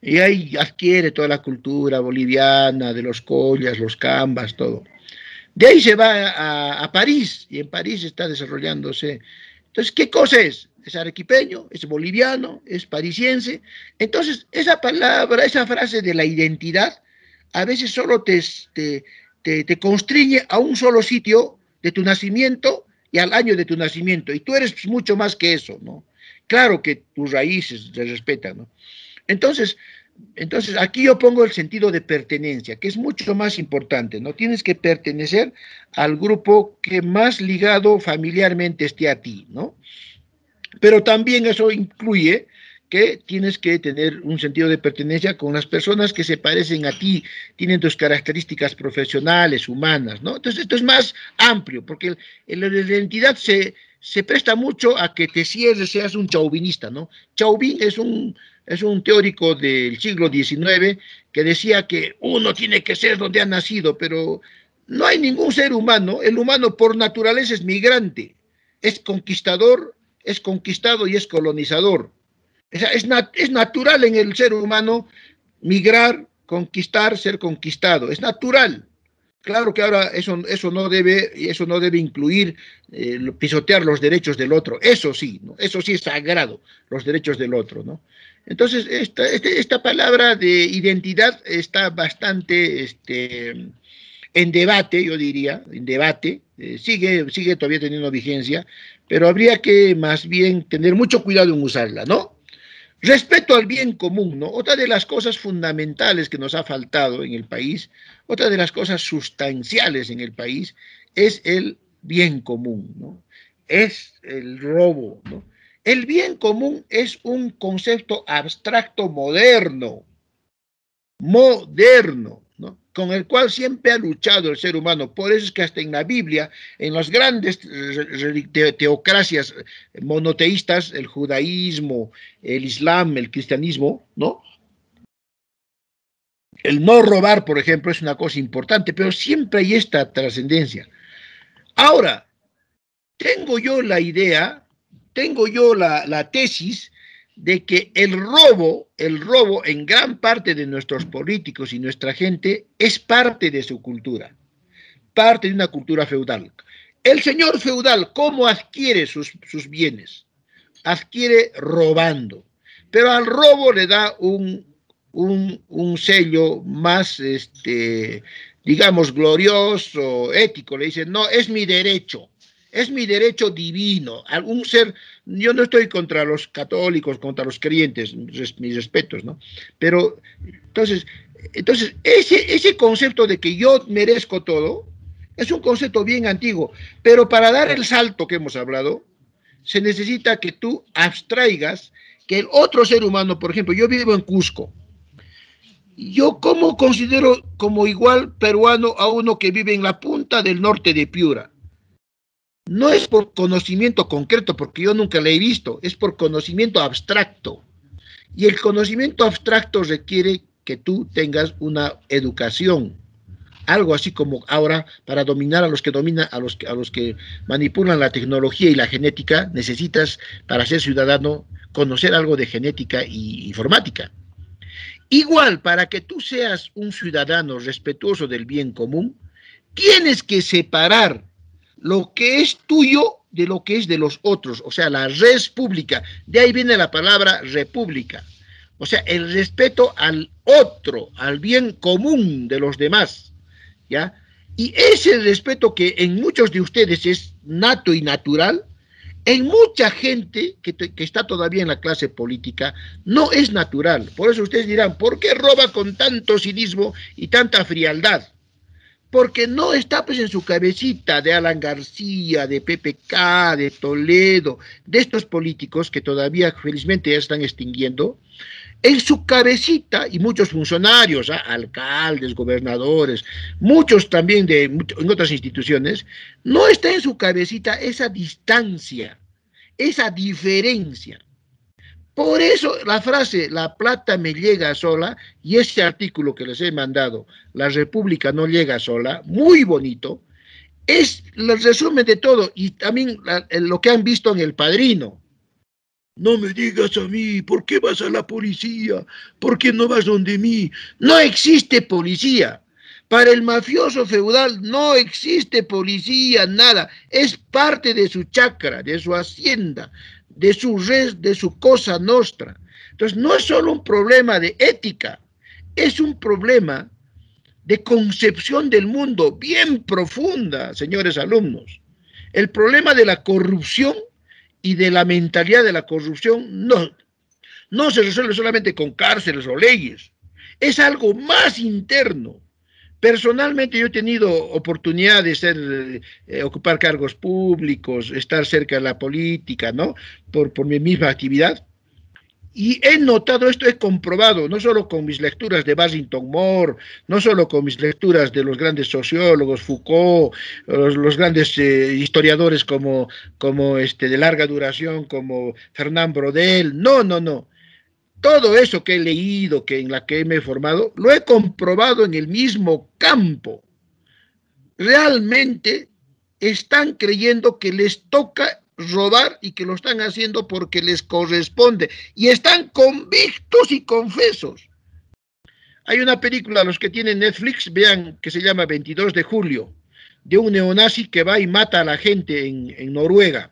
Y ahí adquiere toda la cultura boliviana, de los collas, los cambas, todo. De ahí se va a, París y en París está desarrollándose. Entonces, ¿qué cosa es? es arequipeño, es boliviano, es parisiense. Entonces, esa palabra, esa frase de la identidad, a veces solo te, te, te, constriñe a un solo sitio de tu nacimiento y al año de tu nacimiento. Y tú eres mucho más que eso, ¿no? Claro que tus raíces se respetan, ¿no? Entonces, entonces, aquí yo pongo el sentido de pertenencia, que es mucho más importante, ¿no? Tienes que pertenecer al grupo que más ligado familiarmente esté a ti, ¿no? Pero también eso incluye que tienes que tener un sentido de pertenencia con las personas que se parecen a ti, tienen tus características profesionales, humanas, ¿no? Entonces, esto es más amplio, porque la identidad se, se presta mucho a que te cierres, seas un chauvinista, ¿no? Chauvin es un, es un teórico del siglo XIX que decía que uno tiene que ser donde ha nacido, pero no hay ningún ser humano, el humano por naturaleza es migrante, es conquistador, es conquistado y es colonizador. Es, es natural en el ser humano migrar, conquistar, ser conquistado, es natural. Claro que ahora eso, eso, no, debe, eso no debe incluir eh, pisotear los derechos del otro, eso sí, ¿no? eso sí es sagrado, los derechos del otro, ¿no? Entonces, esta, este, esta palabra de identidad está bastante este, en debate, yo diría, en debate, eh, sigue, sigue todavía teniendo vigencia, pero habría que más bien tener mucho cuidado en usarla, ¿no? Respeto al bien común. Otra de las cosas fundamentales que nos ha faltado en el país, otra de las cosas sustanciales en el país es el bien común. Es el robo. El bien común es un concepto abstracto moderno, moderno, ¿no? Con el cual siempre ha luchado el ser humano. Por eso es que hasta en la Biblia, en las grandes teocracias monoteístas, el judaísmo, el islam, el cristianismo, ¿no? El no robar, por ejemplo, es una cosa importante, pero siempre hay esta trascendencia. Ahora, tengo yo la idea tengo yo la, tesis de que el robo, el robo en gran parte de nuestros políticos y nuestra gente es parte de su cultura, parte de una cultura feudal. El señor feudal, ¿cómo adquiere sus, sus bienes? Adquiere robando, pero al robo le da un, un, un sello más, este, digamos, glorioso, ético. Le dice, no, es mi derecho es mi derecho divino. Algún ser, yo no estoy contra los católicos, contra los creyentes, mis respetos, ¿no? Pero entonces, entonces ese, ese concepto de que yo merezco todo es un concepto bien antiguo, pero para dar el salto que hemos hablado, se necesita que tú abstraigas que el otro ser humano, por ejemplo, yo vivo en Cusco, yo como considero como igual peruano a uno que vive en la punta del norte de Piura no es por conocimiento concreto, porque yo nunca le he visto, es por conocimiento abstracto. Y el conocimiento abstracto requiere que tú tengas una educación, algo así como ahora para dominar a los que dominan, a los, a los que manipulan la tecnología y la genética, necesitas para ser ciudadano conocer algo de genética y informática. Igual, para que tú seas un ciudadano respetuoso del bien común, tienes que separar lo que es tuyo de lo que es de los otros, o sea, la res pública. De ahí viene la palabra república. O sea, el respeto al otro, al bien común de los demás. ¿Ya? Y ese respeto que en muchos de ustedes es nato y natural, en mucha gente que, que, está todavía en la clase política no es natural. Por eso ustedes dirán, ¿por qué roba con tanto cinismo y tanta frialdad? Porque no está pues en su cabecita de Alan García, de PPK, de Toledo, de estos políticos que todavía felizmente ya están extinguiendo, en su cabecita, y muchos funcionarios, ¿ah? alcaldes, gobernadores, muchos también de, en otras instituciones, no está en su cabecita esa distancia, esa diferencia. Por eso la frase la plata me llega sola y este artículo que les he mandado, la república no llega sola, muy bonito, es el resumen de todo y también lo que han visto en El Padrino. No me digas a mí, ¿por qué vas a la policía? ¿Por qué no vas donde mí? No existe policía. Para el mafioso feudal no existe policía, nada. Es parte de su chacra, de su hacienda de su res, de su cosa nostra. Entonces, no es solo un problema de ética, es un problema de concepción del mundo bien profunda, señores alumnos. El problema de la corrupción y de la mentalidad de la corrupción no, no se resuelve solamente con cárceles o leyes, es algo más interno. Personalmente yo he tenido oportunidad de ser, eh, ocupar cargos públicos, estar cerca de la política, ¿no? Por, por mi misma actividad. Y he notado esto, he comprobado, no solo con mis lecturas de Basington Moore, no solo con mis lecturas de los grandes sociólogos, Foucault, los, grandes eh, historiadores como, como este, de larga duración, como Fernand Brodel, no, no, no. Todo eso que he leído, que en la que me he formado, lo he comprobado en el mismo campo. Realmente están creyendo que les toca robar y que lo están haciendo porque les corresponde. Y están convictos y confesos. Hay una película, los que tienen Netflix, vean, que se llama 22 de julio, de un neonazi que va y mata a la gente en, Noruega.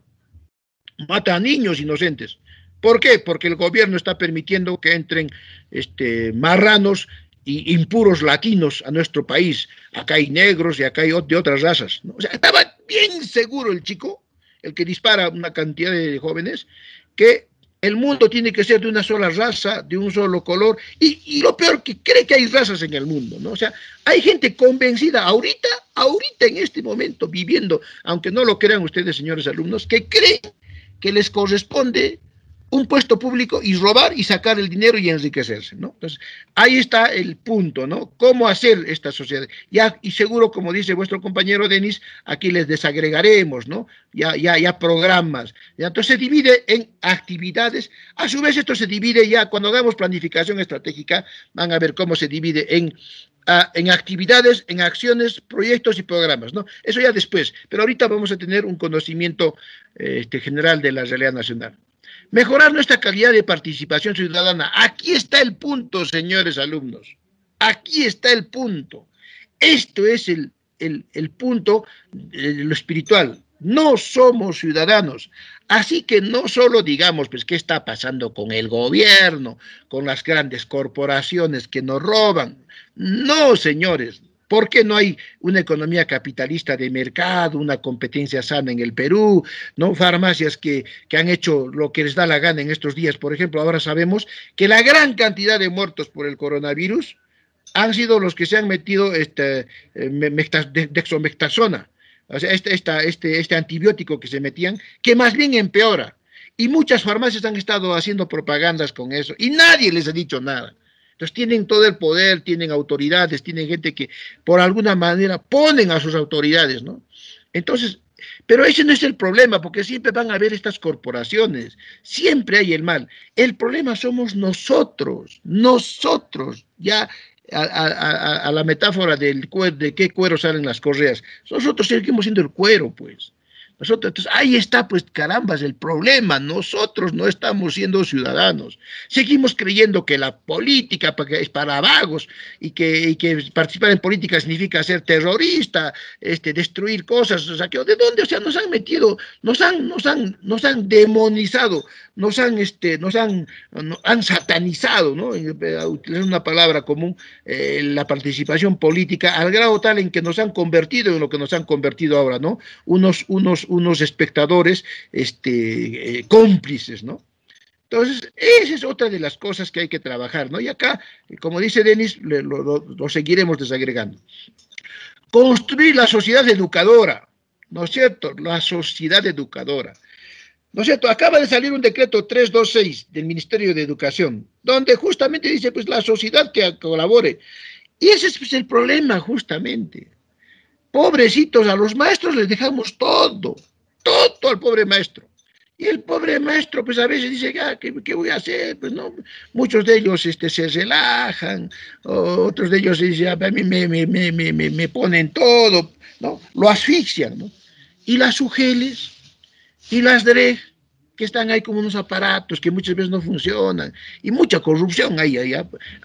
Mata a niños inocentes. ¿Por qué? Porque el gobierno está permitiendo que entren este, marranos y impuros latinos a nuestro país. Acá hay negros y acá hay de otras razas. O sea, estaba bien seguro el chico el que dispara una cantidad de jóvenes, que el mundo tiene que ser de una sola raza, de un solo color, y, lo peor que cree que hay razas en el mundo, ¿no? O sea, hay gente convencida ahorita, ahorita en este momento, viviendo, aunque no lo crean ustedes, señores alumnos, que creen que les corresponde un puesto público y robar y sacar el dinero y enriquecerse, ¿no? Entonces, ahí está el punto, ¿no? ¿Cómo hacer esta sociedad? Ya, y seguro, como dice vuestro compañero Denis, aquí les desagregaremos, ¿no? Ya, ya, ya programas. ¿ya? Entonces, se divide en actividades. A su vez, esto se divide ya, cuando hagamos planificación estratégica, van a ver cómo se divide en en actividades, en acciones, proyectos y programas, ¿no? Eso ya después, pero ahorita vamos a tener un conocimiento este, general de la realidad nacional. Mejorar nuestra calidad de participación ciudadana. Aquí está el punto, señores alumnos. Aquí está el punto. Esto es el, el, punto de lo espiritual. No somos ciudadanos. Así que no solo digamos, pues, qué está pasando con el gobierno, con las grandes corporaciones que nos roban. No, señores, ¿Por qué no hay una economía capitalista de mercado, una competencia sana en el Perú, no farmacias que, han hecho lo que les da la gana en estos días? Por ejemplo, ahora sabemos que la gran cantidad de muertos por el coronavirus han sido los que se han metido este, eh, dexamethasona, o sea, este, este, este antibiótico que se metían, que más bien empeora. Y muchas farmacias han estado haciendo propagandas con eso y nadie les ha dicho nada. Entonces tienen todo el poder, tienen autoridades, tienen gente que por alguna manera ponen a sus autoridades, ¿no? Entonces, pero ese no es el problema, porque siempre van a haber estas corporaciones, siempre hay el mal. El problema somos nosotros, nosotros, ya a, la metáfora del de qué cuero salen las correas. Nosotros seguimos siendo el cuero, pues. Nosotros, entonces, ahí está, pues, carambas, el problema. Nosotros no estamos siendo ciudadanos. Seguimos creyendo que la política es para vagos y que, que participar en política significa ser terrorista, este, destruir cosas. O sea, ¿de dónde? O sea, nos han metido, nos han, nos han, nos han demonizado, nos han, este, nos han, han satanizado, ¿no? Utilizar una palabra común, eh, la participación política, al grado tal en que nos han convertido en lo que nos han convertido ahora, ¿no? Unos, unos, unos espectadores este, eh, cómplices, ¿no? Entonces, esa es otra de las cosas que hay que trabajar, ¿no? Y acá, como dice Denis, lo, lo, seguiremos desagregando. Construir la sociedad educadora, ¿no es cierto? La sociedad educadora. ¿No es cierto? Acaba de salir un decreto 326 del Ministerio de Educación, donde justamente dice, pues, la sociedad que colabore. Y ese es pues, el problema, justamente. Pobrecitos, a los maestros les dejamos todo, todo al pobre maestro. Y el pobre maestro, pues a veces dice, ah, ¿qué, voy a hacer? Pues no, muchos de ellos este, se relajan, otros de ellos dicen, a mí me, me, me, me, me ponen todo, ¿no? Lo asfixian, ¿no? Y las UGELES y las DREG, que están ahí como unos aparatos que muchas veces no funcionan y mucha corrupción ahí.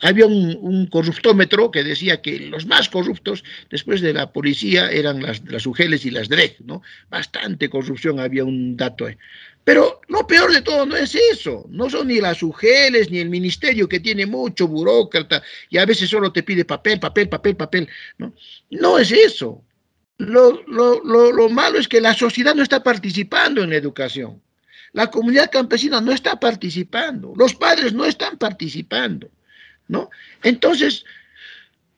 Había un, corruptómetro que decía que los más corruptos después de la policía eran las, las UGELES y las DREG, ¿no? Bastante corrupción, había un dato ahí. Pero lo peor de todo no es eso, no son ni las UGELES ni el ministerio que tiene mucho burócrata y a veces solo te pide papel, papel, papel, papel. No, no es eso. Lo, lo, lo, lo malo es que la sociedad no está participando en la educación. La comunidad campesina no está participando, los padres no están participando, ¿no? Entonces,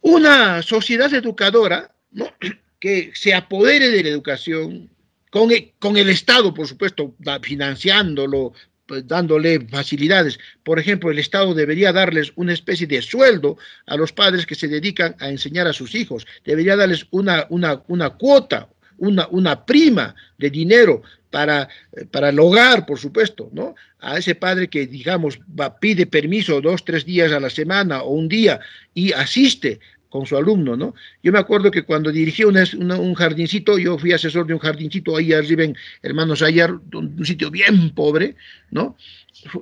una sociedad educadora, ¿no? que se apodere de la educación, con el, con el Estado, por supuesto, financiándolo, pues, dándole facilidades. Por ejemplo, el Estado debería darles una especie de sueldo a los padres que se dedican a enseñar a sus hijos. Debería darles una, una, una cuota, una, una prima de dinero para, para el hogar, por supuesto, ¿no? A ese padre que, digamos, pide permiso dos, tres días a la semana o un día y asiste con su alumno, ¿no? Yo me acuerdo que cuando dirigí un jardincito, yo fui asesor de un jardincito ahí arriba en Hermanos Ayar, un, sitio bien pobre, ¿no?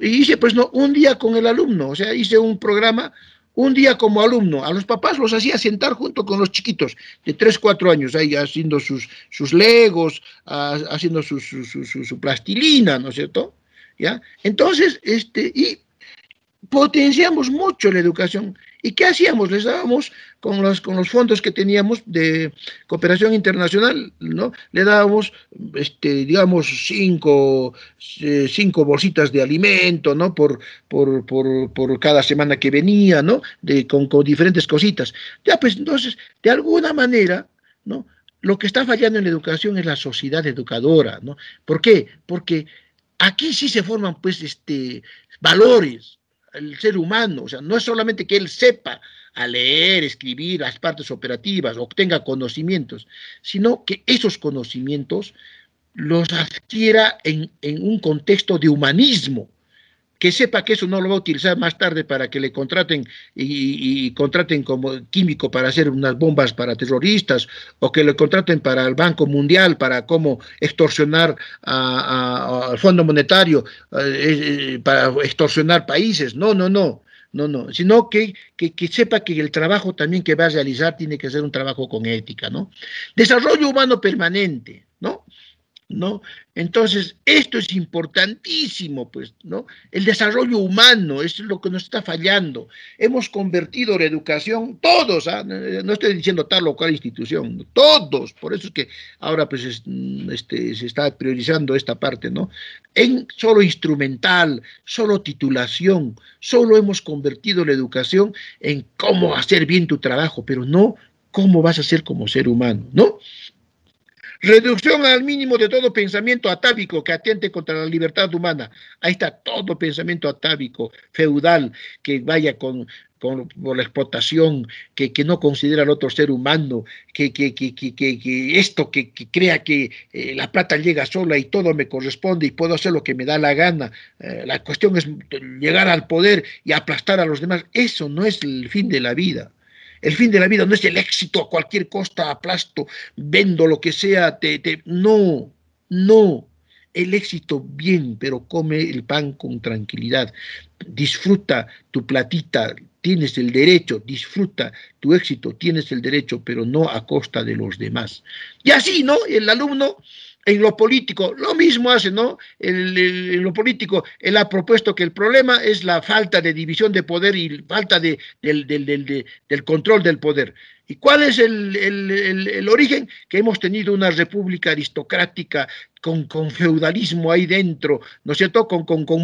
Y hice, pues, no, un día con el alumno, o sea, hice un programa, un día como alumno. A los papás los hacía sentar junto con los chiquitos de 3, 4 años, ahí haciendo sus, sus legos, haciendo su, su, plastilina, ¿no es cierto? ¿Ya? Entonces, este, y potenciamos mucho la educación. ¿Y qué hacíamos? Les dábamos con los, con los fondos que teníamos de cooperación internacional, ¿no? Le dábamos, este, digamos, cinco, eh, cinco bolsitas de alimento, ¿no? Por, por, por, por, cada semana que venía, ¿no? De, con, con diferentes cositas. Ya, pues entonces, de alguna manera, ¿no? Lo que está fallando en la educación es la sociedad educadora, ¿no? ¿Por qué? Porque aquí sí se forman, pues, este, valores, el ser humano, o sea, no es solamente que él sepa a leer, escribir las partes operativas, obtenga conocimientos, sino que esos conocimientos los adquiera en, un contexto de humanismo, que sepa que eso no lo va a utilizar más tarde para que le contraten y, contraten como químico para hacer unas bombas para terroristas o que le contraten para el Banco Mundial para cómo extorsionar al Fondo Monetario eh, eh, para extorsionar países. No, no, no. No, no, sino que, que, que, sepa que el trabajo también que va a realizar tiene que ser un trabajo con ética, ¿no? Desarrollo humano permanente, ¿no? ¿No? Entonces, esto es importantísimo, pues, ¿no? El desarrollo humano es lo que nos está fallando. Hemos convertido la educación, todos, ¿ah? no estoy diciendo tal o cual institución, todos, por eso es que ahora pues mm, este, se está priorizando esta parte, ¿no? En solo instrumental, solo titulación, solo hemos convertido la educación en cómo hacer bien tu trabajo, pero no cómo vas a ser como ser humano, ¿no? Reducción al mínimo de todo pensamiento atávico que atente contra la libertad humana. Ahí está todo pensamiento atávico, feudal, que vaya con, con, la explotación, que, que, no considera al otro ser humano, que, que, que esto, que, crea que eh, la plata llega sola y todo me corresponde y puedo hacer lo que me da la gana. Eh, la cuestión es llegar al poder y aplastar a los demás. Eso no es el fin de la vida. El fin de la vida no es el éxito a cualquier costa, aplasto, vendo lo que sea, te, no, no. El éxito bien, pero come el pan con tranquilidad. Disfruta tu platita, tienes el derecho, disfruta tu éxito, tienes el derecho, pero no a costa de los demás. Y así, ¿no? El alumno en lo político, lo mismo hace, ¿no? en lo político, él ha propuesto que el problema es la falta de división de poder y falta de, del, control del poder. ¿Y cuál es el, origen? Que hemos tenido una república aristocrática con, feudalismo ahí dentro, ¿no es cierto? Con, con, con,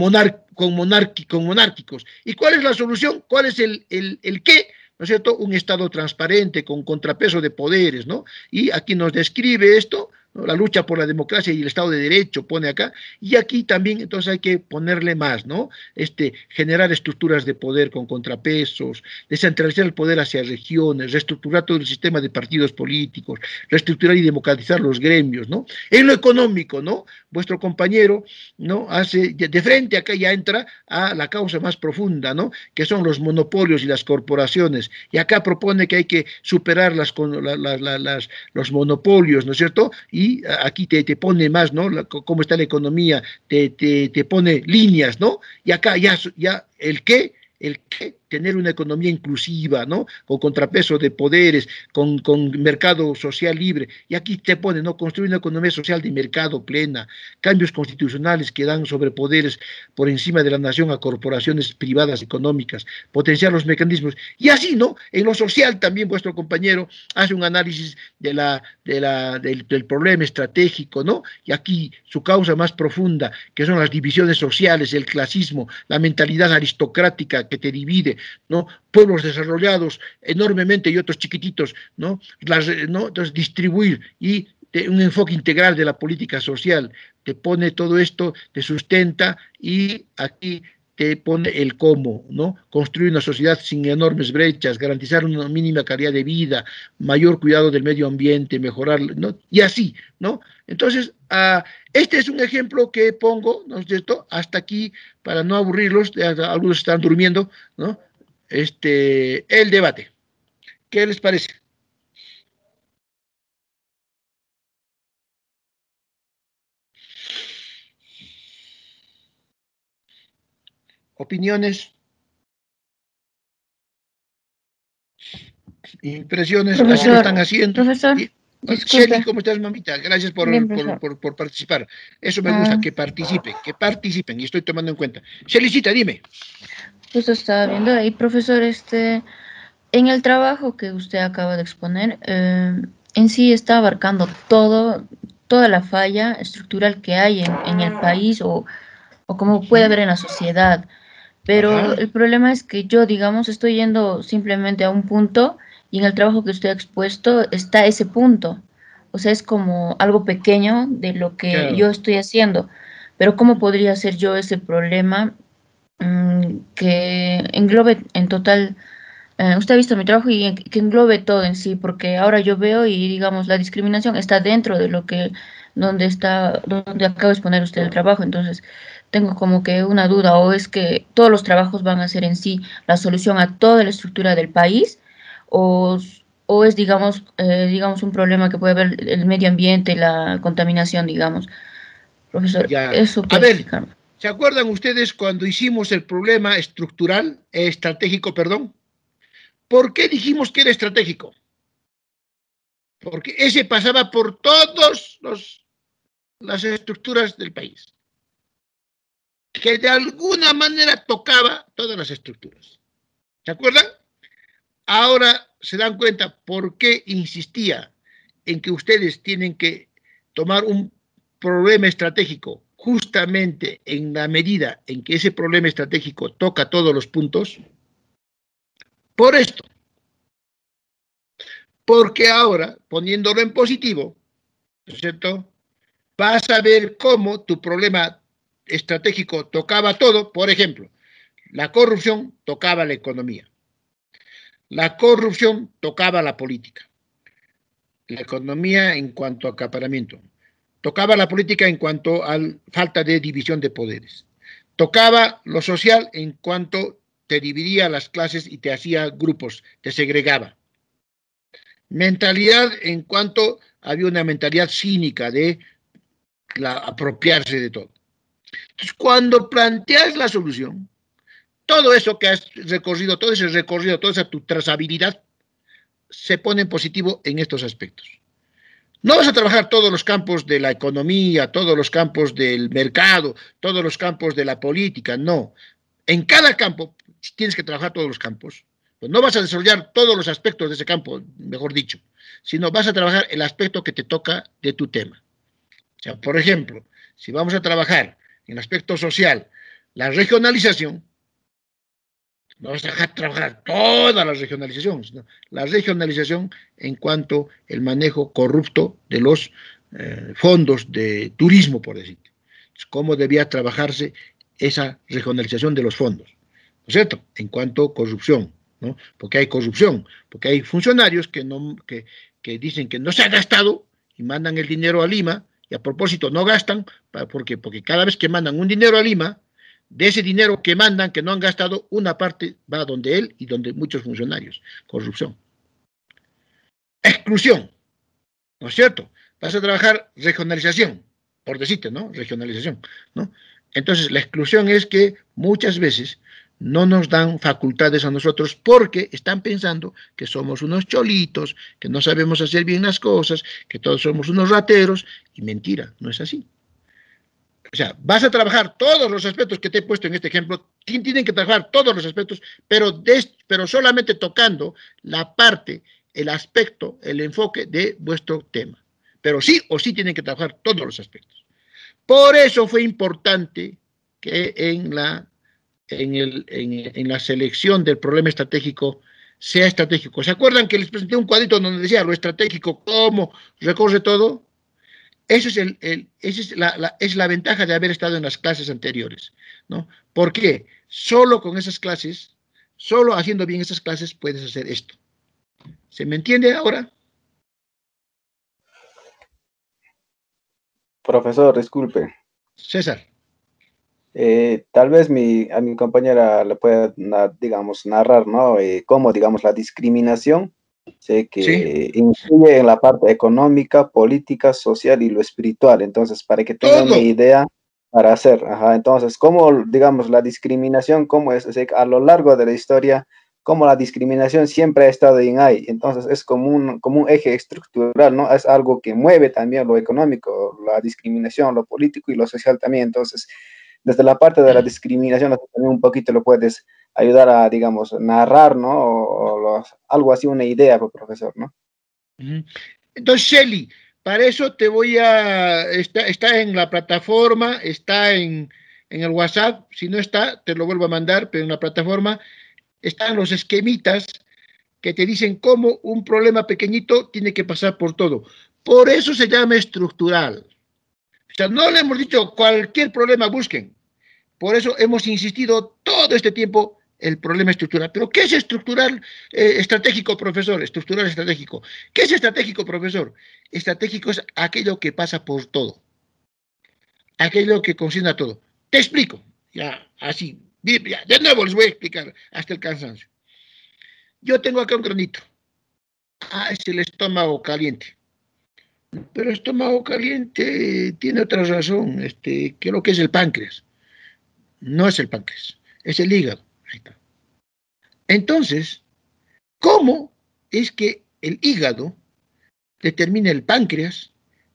monárquicos. ¿Y cuál es la solución? ¿Cuál es el, el, el qué? ¿no es cierto? Un Estado transparente, con contrapeso de poderes, ¿no? Y aquí nos describe esto, la lucha por la democracia y el Estado de Derecho pone acá, y aquí también entonces hay que ponerle más, ¿no? Este, generar estructuras de poder con contrapesos, descentralizar el poder hacia regiones, reestructurar todo el sistema de partidos políticos, reestructurar y democratizar los gremios, ¿no? En lo económico, ¿no? Vuestro compañero, ¿no? Hace, de frente acá ya entra a la causa más profunda, ¿no? Que son los monopolios y las corporaciones, y acá propone que hay que superar las, las, los monopolios, ¿no es cierto? Y aquí te, te pone más, ¿no? cómo está la economía, te, te, te, pone líneas, ¿no? Y acá ya, ya el qué, el qué tener una economía inclusiva, ¿no? Con contrapeso de poderes, con, con, mercado social libre. Y aquí te pone, ¿no? Construir una economía social de mercado plena, cambios constitucionales que dan sobre poderes por encima de la nación a corporaciones privadas económicas, potenciar los mecanismos. Y así, ¿no? En lo social también vuestro compañero hace un análisis de la, de la, del, del problema estratégico, ¿no? Y aquí su causa más profunda, que son las divisiones sociales, el clasismo, la mentalidad aristocrática que te divide, Pueblos desarrollados enormemente y otros chiquititos, ¿no? Entonces, distribuir y un enfoque integral de la política social, te pone todo esto, te sustenta y aquí te pone el cómo, ¿no? Construir una sociedad sin enormes brechas, garantizar una mínima calidad de vida, mayor cuidado del medio ambiente, mejorar, ¿no? Y así, ¿no? Entonces, uh, este es un ejemplo que pongo, ¿no es cierto? Hasta aquí, para no aburrirlos, algunos están durmiendo, ¿no? Este, el debate. ¿Qué les parece? Opiniones, impresiones, profesor, están haciendo. Profesor, Shelly, ¿cómo estás, mamita? Gracias por, Bien, por, por, por, participar. Eso me gusta, Ah. que participen, que participen, y estoy tomando en cuenta. Shellycita, dime. Justo estaba viendo ahí, profesor, este, en el trabajo que usted acaba de exponer, eh, en sí está abarcando todo, toda la falla estructural que hay en, en el país o, o como puede haber en la sociedad. Pero Ajá. el problema es que yo, digamos, estoy yendo simplemente a un punto y en el trabajo que usted ha expuesto está ese punto. O sea, es como algo pequeño de lo que Claro. yo estoy haciendo. Pero ¿cómo podría ser yo ese problema que englobe en total, eh, usted ha visto mi trabajo y en- que englobe todo en sí, porque ahora yo veo y digamos la discriminación está dentro de lo que, donde está, donde acaba de exponer usted el trabajo, entonces tengo como que una duda, o es que todos los trabajos van a ser en sí la solución a toda la estructura del país, o, o es digamos, eh, digamos un problema que puede haber el medio ambiente, la contaminación, digamos. Profesor, Ya. eso A ver, explicarme. ¿Se acuerdan ustedes cuando hicimos el problema estructural, estratégico, perdón? ¿Por qué dijimos que era estratégico? Porque ese pasaba por todas las estructuras del país, que de alguna manera tocaba todas las estructuras. ¿Se acuerdan? Ahora se dan cuenta por qué insistía en que ustedes tienen que tomar un problema estratégico justamente en la medida en que ese problema estratégico toca todos los puntos, por esto. Porque ahora, poniéndolo en positivo, ¿no es cierto? Vas a ver cómo tu problema estratégico tocaba todo, por ejemplo, la corrupción tocaba la economía, la corrupción tocaba la política, la economía en cuanto a acaparamiento, tocaba la política en cuanto a falta de división de poderes, tocaba lo social en cuanto te dividía las clases y te hacía grupos, te segregaba. Mentalidad en cuanto había una mentalidad cínica de apropiarse de todo. Entonces, cuando planteas la solución, todo eso que has recorrido, todo ese recorrido, toda esa tu trazabilidad, se pone en positivo en estos aspectos. No vas a trabajar todos los campos de la economía, todos los campos del mercado, todos los campos de la política, no. En cada campo tienes que trabajar todos los campos. Pues no vas a desarrollar todos los aspectos de ese campo, mejor dicho, sino vas a trabajar el aspecto que te toca de tu tema. O sea, por ejemplo, si vamos a trabajar en el aspecto social, la regionalización, no a dejar trabajar toda la regionalización, sino la regionalización en cuanto al manejo corrupto de los eh, fondos de turismo, por decir. ¿Cómo debía trabajarse esa regionalización de los fondos? ¿No es cierto? En cuanto a corrupción, ¿no? Porque hay corrupción, porque hay funcionarios que, no, que, que dicen que no se ha gastado y mandan el dinero a Lima y a propósito no gastan, porque cada vez que mandan un dinero a Lima, de ese dinero que mandan, que no han gastado, una parte va donde él y donde muchos funcionarios. Corrupción. Exclusión. ¿No es cierto? vas a trabajar regionalización, por decirte, ¿no? Regionalización, ¿no? Entonces, la exclusión es que muchas veces no nos dan facultades a nosotros porque están pensando que somos unos cholitos, que no sabemos hacer bien las cosas, que todos somos unos rateros, y mentira, no es así. O sea, vas a trabajar todos los aspectos que te he puesto en este ejemplo, tienen que trabajar todos los aspectos, pero, pero solamente tocando la parte, el aspecto, el enfoque de vuestro tema. Pero sí o sí tienen que trabajar todos los aspectos. Por eso fue importante que en la, en, el, en, la selección del problema estratégico sea estratégico. ¿Se acuerdan que les presenté un cuadrito donde decía lo estratégico, cómo recorre todo? Eso es, el, es, la, es la ventaja de haber estado en las clases anteriores, ¿no? ¿Por qué? Solo con esas clases, solo haciendo bien esas clases puedes hacer esto. ¿Se me entiende ahora? Profesor, disculpe. César. Eh, tal vez mi, a mi compañera le pueda, digamos, narrar, ¿no? Eh, cómo, digamos, la discriminación sé que incluye en la parte económica, política, social y lo espiritual. Entonces, para que tengan una idea para hacer, ajá, entonces, cómo, digamos, la discriminación, cómo es, a lo largo de la historia, cómo la discriminación siempre ha estado en ahí. Entonces, es como un, como un eje estructural, ¿no? Es algo que mueve también lo económico, la discriminación, lo político y lo social también. Entonces, desde la parte de la discriminación, también un poquito lo puedes ayudar a, digamos, narrar, ¿no? O, algo así, una idea, pues, profesor, ¿no? Entonces, Shelly, para eso te voy a, está, está en la plataforma, está en, en, el WhatsApp, si no está, te lo vuelvo a mandar, pero en la plataforma están los esquemitas que te dicen cómo un problema pequeñito tiene que pasar por todo. Por eso se llama estructural. O sea, no le hemos dicho cualquier problema busquen. Por eso hemos insistido todo este tiempo el problema estructural. Pero ¿qué es estructural eh, estratégico, profesor? Estructural estratégico. ¿Qué es estratégico, profesor? Estratégico es aquello que pasa por todo. Aquello que consigna todo. Te explico. Ya, así. De nuevo les voy a explicar hasta el cansancio. Yo tengo acá un granito. Ah, es el estómago caliente. Pero estómago caliente tiene otra razón, este, lo que es el páncreas. No es el páncreas, es el hígado. Entonces, ¿cómo es que el hígado determina el páncreas,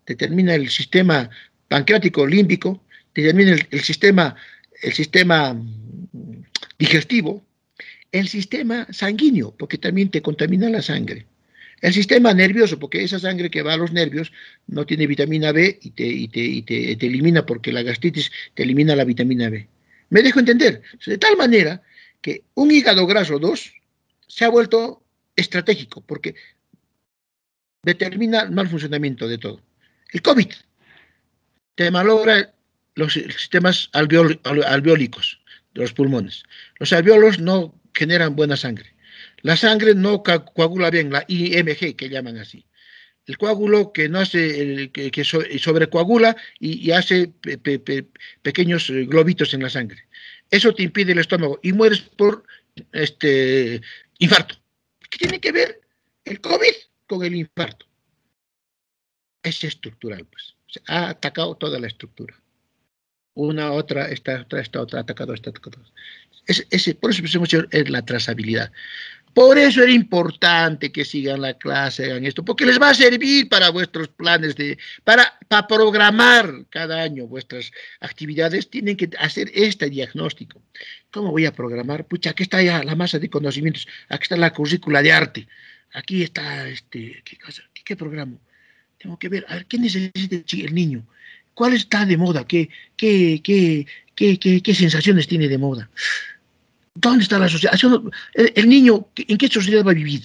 determina el sistema pancreático límbico, determina el, sistema, el sistema mm, digestivo, el sistema sanguíneo, porque también te contamina la sangre. El sistema nervioso, porque esa sangre que va a los nervios no tiene vitamina B y te, te elimina porque la gastritis te elimina la vitamina B. ¿Me dejo entender? De tal manera que un hígado graso 2 se ha vuelto estratégico porque determina el mal funcionamiento de todo. El COVID te malogra los sistemas alveólicos de los pulmones. Los alveolos no generan buena sangre. La sangre no coagula bien, la IMG que llaman así. El coágulo que no hace, que, sobrecoagula y, hace pequeños globitos en la sangre. Eso te impide el estómago y mueres por este infarto. ¿Qué tiene que ver el COVID con el infarto? Es estructural, pues. ha atacado toda la estructura. Una, otra, esta, otra, esta, otra, atacado, esta, atacado. Es, ese, por eso es la trazabilidad. Por eso era importante que sigan la clase, hagan esto, porque les va a servir para vuestros planes de, para, para programar cada año vuestras actividades, tienen que hacer este diagnóstico. ¿Cómo voy a programar? Pucha, aquí está ya la masa de conocimientos, aquí está la currícula de arte, aquí está, este, ¿qué, cosa? ¿Qué, programo? Tengo que ver, a ¿qué necesita el niño? ¿Cuál está de moda? ¿Qué, qué, qué, qué, qué, qué sensaciones tiene de moda? ¿Dónde está la sociedad? El, niño, ¿en qué sociedad va a vivir?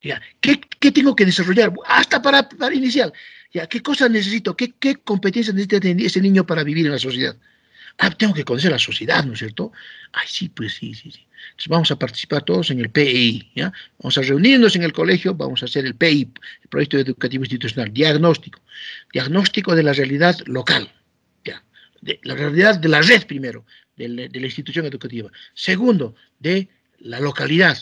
¿Qué, tengo que desarrollar? Hasta para, para iniciar. ¿Ya? ¿Qué cosas necesito? ¿Qué, ¿Qué competencias necesita ese niño para vivir en la sociedad? Ah, tengo que conocer la sociedad, ¿no es cierto? Ay, sí, pues sí, sí, sí. Entonces vamos a participar todos en el PI, ¿ya? Vamos a reunirnos en el colegio, vamos a hacer el PI, el Proyecto Educativo Institucional, diagnóstico. Diagnóstico de la realidad local, ¿ya? De la realidad de la red primero, de la, institución educativa. Segundo, de la localidad,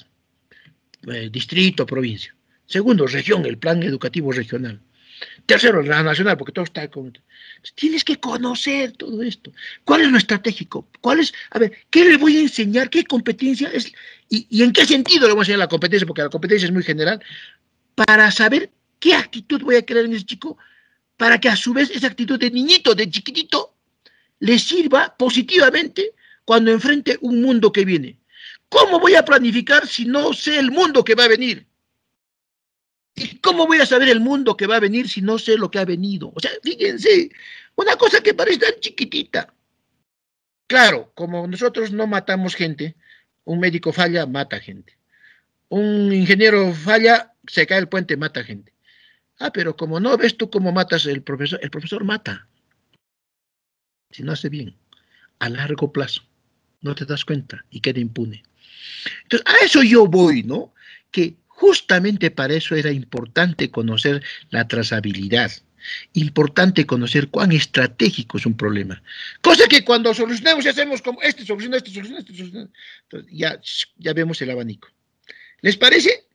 eh, distrito, provincia. Segundo, región, el plan educativo regional. Tercero, la nacional, porque todo está con... Tienes que conocer todo esto. ¿Cuál es lo estratégico? ¿Cuál es, a ver, qué le voy a enseñar? ¿Qué competencia es? ¿Y, y en qué sentido le voy a enseñar la competencia? Porque la competencia es muy general. Para saber qué actitud voy a crear en ese chico, para que a su vez esa actitud de niñito, de chiquitito, le sirva positivamente cuando enfrente un mundo que viene. ¿Cómo voy a planificar si no sé el mundo que va a venir? ¿Y cómo voy a saber el mundo que va a venir si no sé lo que ha venido? O sea, fíjense, una cosa que parece tan chiquitita. Claro, como nosotros no matamos gente, un médico falla, mata gente. Un ingeniero falla, se cae el puente, mata gente. Ah, pero como no ves tú cómo matas el profesor, el profesor mata. Si no hace bien, a largo plazo, no te das cuenta y queda impune. Entonces, a eso yo voy, ¿no? Que Justamente para eso era importante conocer la trazabilidad, importante conocer cuán estratégico es un problema. Cosa que cuando solucionamos y hacemos como este soluciona, este soluciona, este soluciona, entonces ya, ya vemos el abanico. ¿Les parece?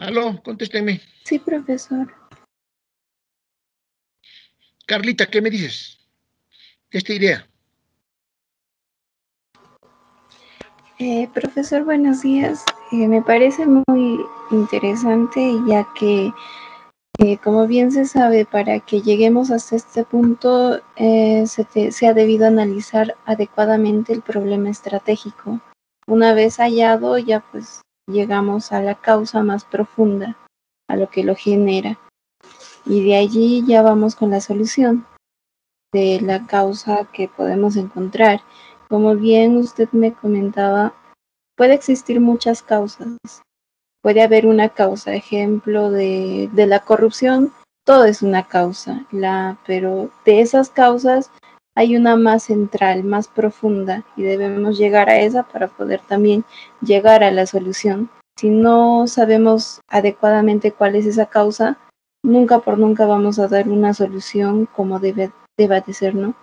Aló, contéstenme. Sí, profesor. Carlita, ¿qué me dices de esta idea? Eh, profesor, buenos días. Eh, me parece muy interesante ya que, eh, como bien se sabe, para que lleguemos hasta este punto se, se, ha debido analizar adecuadamente el problema estratégico. Una vez hallado, ya pues llegamos a la causa más profunda, a lo que lo genera. Y de allí ya vamos con la solución de la causa que podemos encontrar. Como bien usted me comentaba, puede existir muchas causas. Puede haber una causa, ejemplo de, de la corrupción, todo es una causa, la, pero de esas causas hay una más central, más profunda, y debemos llegar a esa para poder también llegar a la solución. Si no sabemos adecuadamente cuál es esa causa, nunca por nunca vamos a dar una solución como debe, deba de ser, ¿no?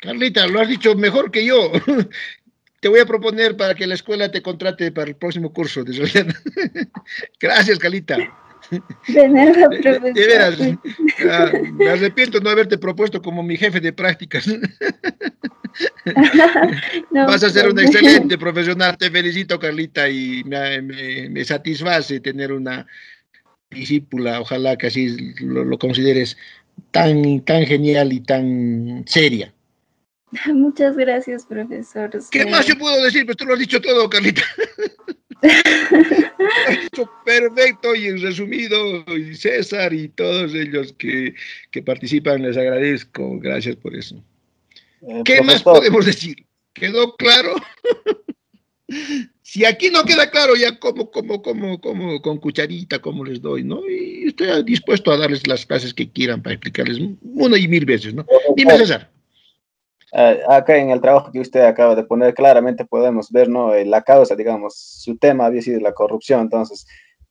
Carlita, lo has dicho mejor que yo. Te voy a proponer para que la escuela te contrate para el próximo curso de Gracias, Carlita. De nada, profesor. De, veras, ah, me arrepiento no haberte propuesto como mi jefe de prácticas. Vas a ser un excelente profesional. Te felicito, Carlita, y me, satisface tener una discípula. Ojalá que así lo, lo consideres tan, tan genial y tan seria. Muchas gracias, profesor. ¿Qué más yo puedo decir? Pues tú lo has dicho todo, Carlita. perfecto y en resumido, y César y todos ellos que, participan, les agradezco. Gracias por eso. Eh, ¿Qué más podemos decir? ¿Quedó claro? si aquí no queda claro, ya como, como, como, como, con cucharita, como les doy, ¿no? Y estoy dispuesto a darles las clases que quieran para explicarles una y mil veces, ¿no? Dime, César. Eh, acá en el trabajo que usted acaba de poner, claramente podemos ver, ¿no? Eh, la causa, digamos, su tema había sido la corrupción, entonces,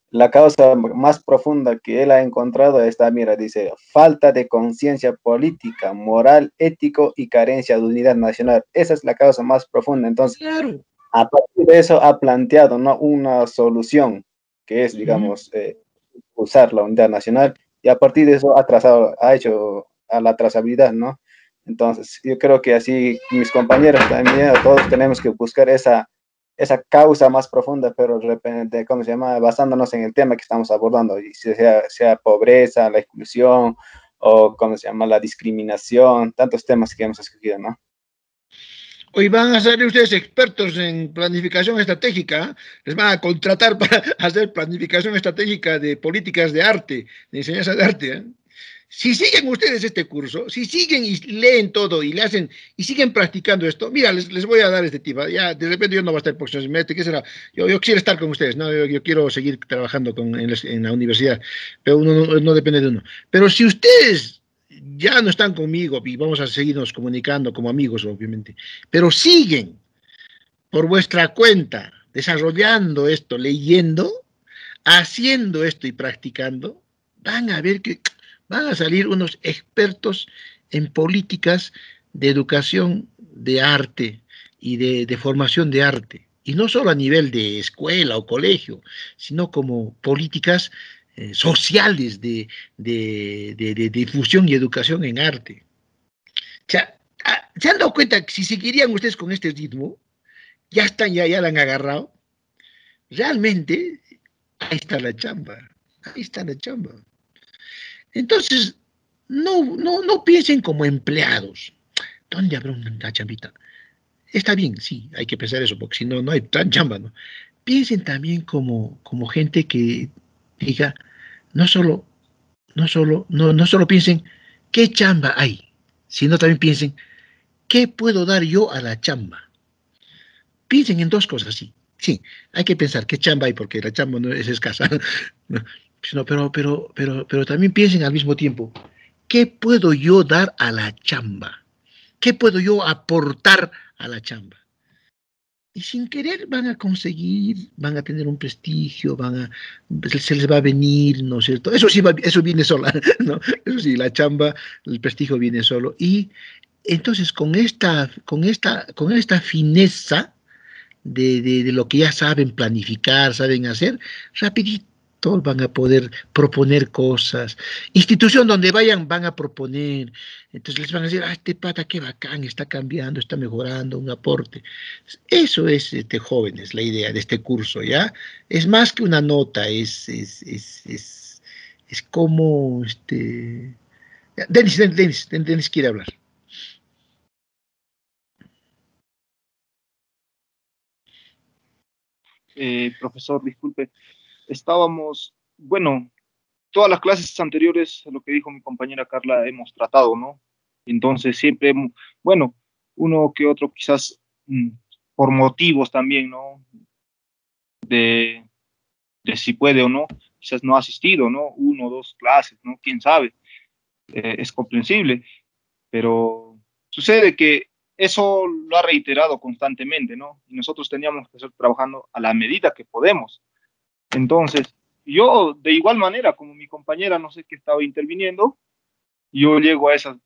la causa más profunda que él ha encontrado está, mira, dice, falta de conciencia política, moral, ético y carencia de unidad nacional. Esa es la causa más profunda. Entonces, a partir de eso ha planteado, ¿no? Una solución, que es, digamos, eh, usar la unidad nacional, y a partir de eso ha trazado, ha hecho a la trazabilidad, ¿no? Entonces, yo creo que así mis compañeros también, todos tenemos que buscar esa, esa causa más profunda, pero de repente, ¿cómo se llama? Basándonos en el tema que estamos abordando, y sea, sea pobreza, la exclusión, o cómo se llama, la discriminación, tantos temas que hemos escogido, ¿no? Hoy van a ser ustedes expertos en planificación estratégica, les van a contratar para hacer planificación estratégica de políticas de arte, de enseñanza de arte. ¿eh? Si siguen ustedes este curso, si siguen y leen todo y le hacen y siguen practicando esto, mira, les, les voy a dar este tipo. Ya de repente yo no voy a estar el próximo semestre, ¿qué será? Yo, quiero estar con ustedes, ¿no? Yo, quiero seguir trabajando con, en, la universidad, pero uno no, no depende de uno. Pero si ustedes ya no están conmigo y vamos a seguirnos comunicando como amigos, obviamente, pero siguen por vuestra cuenta desarrollando esto, leyendo, haciendo esto y practicando, van a ver que van a salir unos expertos en políticas de educación de arte y de, formación de arte. y no solo a nivel de escuela o colegio, sino como políticas eh, sociales de, difusión y educación en arte. Ah, ¿Se han dado cuenta que si seguirían ustedes con este ritmo, ya están, ya, ya la han agarrado? Realmente, ahí está la chamba, ahí está la chamba. Entonces, no, no, no piensen como empleados. ¿Dónde habrá una chambita? Está bien, sí, hay que pensar eso, porque si no, no hay tan chamba, ¿no? Piensen también como, como gente que diga, no solo, no solo, no, no solo piensen qué chamba hay, sino también piensen qué puedo dar yo a la chamba. Piensen en dos cosas, sí. Sí, hay que pensar qué chamba hay, porque la chamba no es escasa. No, pero, pero, pero, pero también piensen al mismo tiempo, ¿qué puedo yo dar a la chamba? ¿Qué puedo yo aportar a la chamba? Y sin querer van a conseguir, van a tener un prestigio, van a, se les va a venir, ¿no es cierto? Eso sí, eso viene sola, ¿no? Eso sí, la chamba, el prestigio viene solo. Y entonces con esta, con esta, con esta fineza de, de lo que ya saben planificar, saben hacer, rapidito todos van a poder proponer cosas. Institución donde vayan van a proponer. Entonces les van a decir, ah, este pata qué bacán, está cambiando, está mejorando, un aporte. Eso es, este, jóvenes, la idea de este curso, ¿ya? Es más que una nota, es, es, es, es, como, este... Denis, Denis, Denis quiere hablar. Eh, profesor, disculpe, estábamos, bueno, todas las clases anteriores, lo que dijo mi compañera Carla, hemos tratado, ¿no? Entonces siempre, bueno, uno que otro quizás mm, por motivos también, ¿no? De, si puede o no, quizás no ha asistido, ¿no? Uno o dos clases, ¿no? Quién sabe. Eh, es comprensible, pero sucede que eso lo ha reiterado constantemente, ¿no? Y nosotros teníamos que estar trabajando a la medida que podemos. Entonces, yo de igual manera, como mi compañera, no sé qué estaba interviniendo, yo llego a, esa,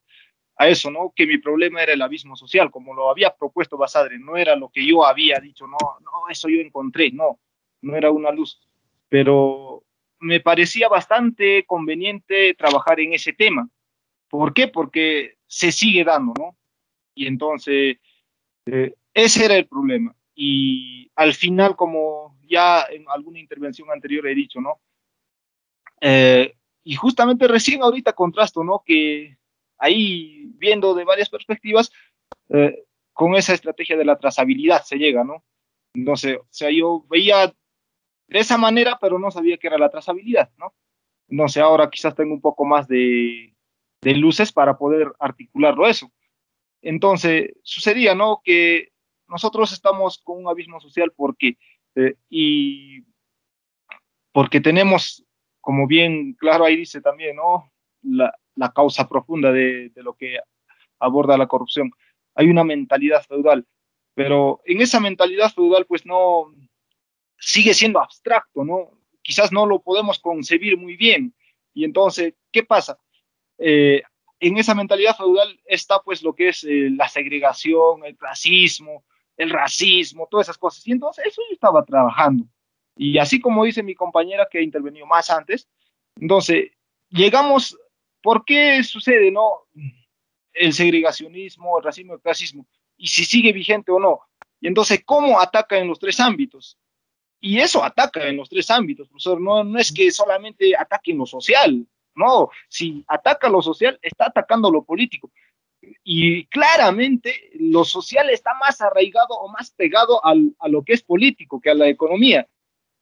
a eso, ¿no? Que mi problema era el abismo social, como lo había propuesto Basadre, no era lo que yo había dicho, no, no, eso yo encontré, no, no era una luz, pero me parecía bastante conveniente trabajar en ese tema. ¿Por qué? Porque se sigue dando, ¿no? Y entonces, eh, ese era el problema. Y al final, como ya en alguna intervención anterior he dicho, ¿no? Eh, y justamente recién ahorita contrasto, ¿no? Que ahí, viendo de varias perspectivas, eh, con esa estrategia de la trazabilidad se llega, ¿no? Entonces, o sea, yo veía de esa manera, pero no sabía qué era la trazabilidad, ¿no? Entonces, ahora quizás tengo un poco más de, de luces para poder articularlo eso. Entonces, sucedía, ¿no? Que nosotros estamos con un abismo social porque, eh, y porque tenemos, como bien claro ahí dice también, ¿no? La, la causa profunda de, lo que aborda la corrupción. Hay una mentalidad feudal, pero en esa mentalidad feudal pues no sigue siendo abstracto, ¿no? Quizás no lo podemos concebir muy bien. Y entonces, ¿qué pasa? Eh, en esa mentalidad feudal está pues lo que es eh, la segregación, el racismo, el racismo, todas esas cosas. Y entonces eso yo estaba trabajando. Y así como dice mi compañera que intervenido más antes, entonces llegamos, ¿por qué sucede, no? El segregacionismo, el racismo, el clasismo, y si sigue vigente o no. Y entonces, ¿cómo ataca en los tres ámbitos? Y eso ataca en los tres ámbitos, profesor. No, no es que solamente ataque en lo social, no. Si ataca lo social, está atacando lo político y claramente lo social está más arraigado o más pegado al, a lo que es político que a la economía,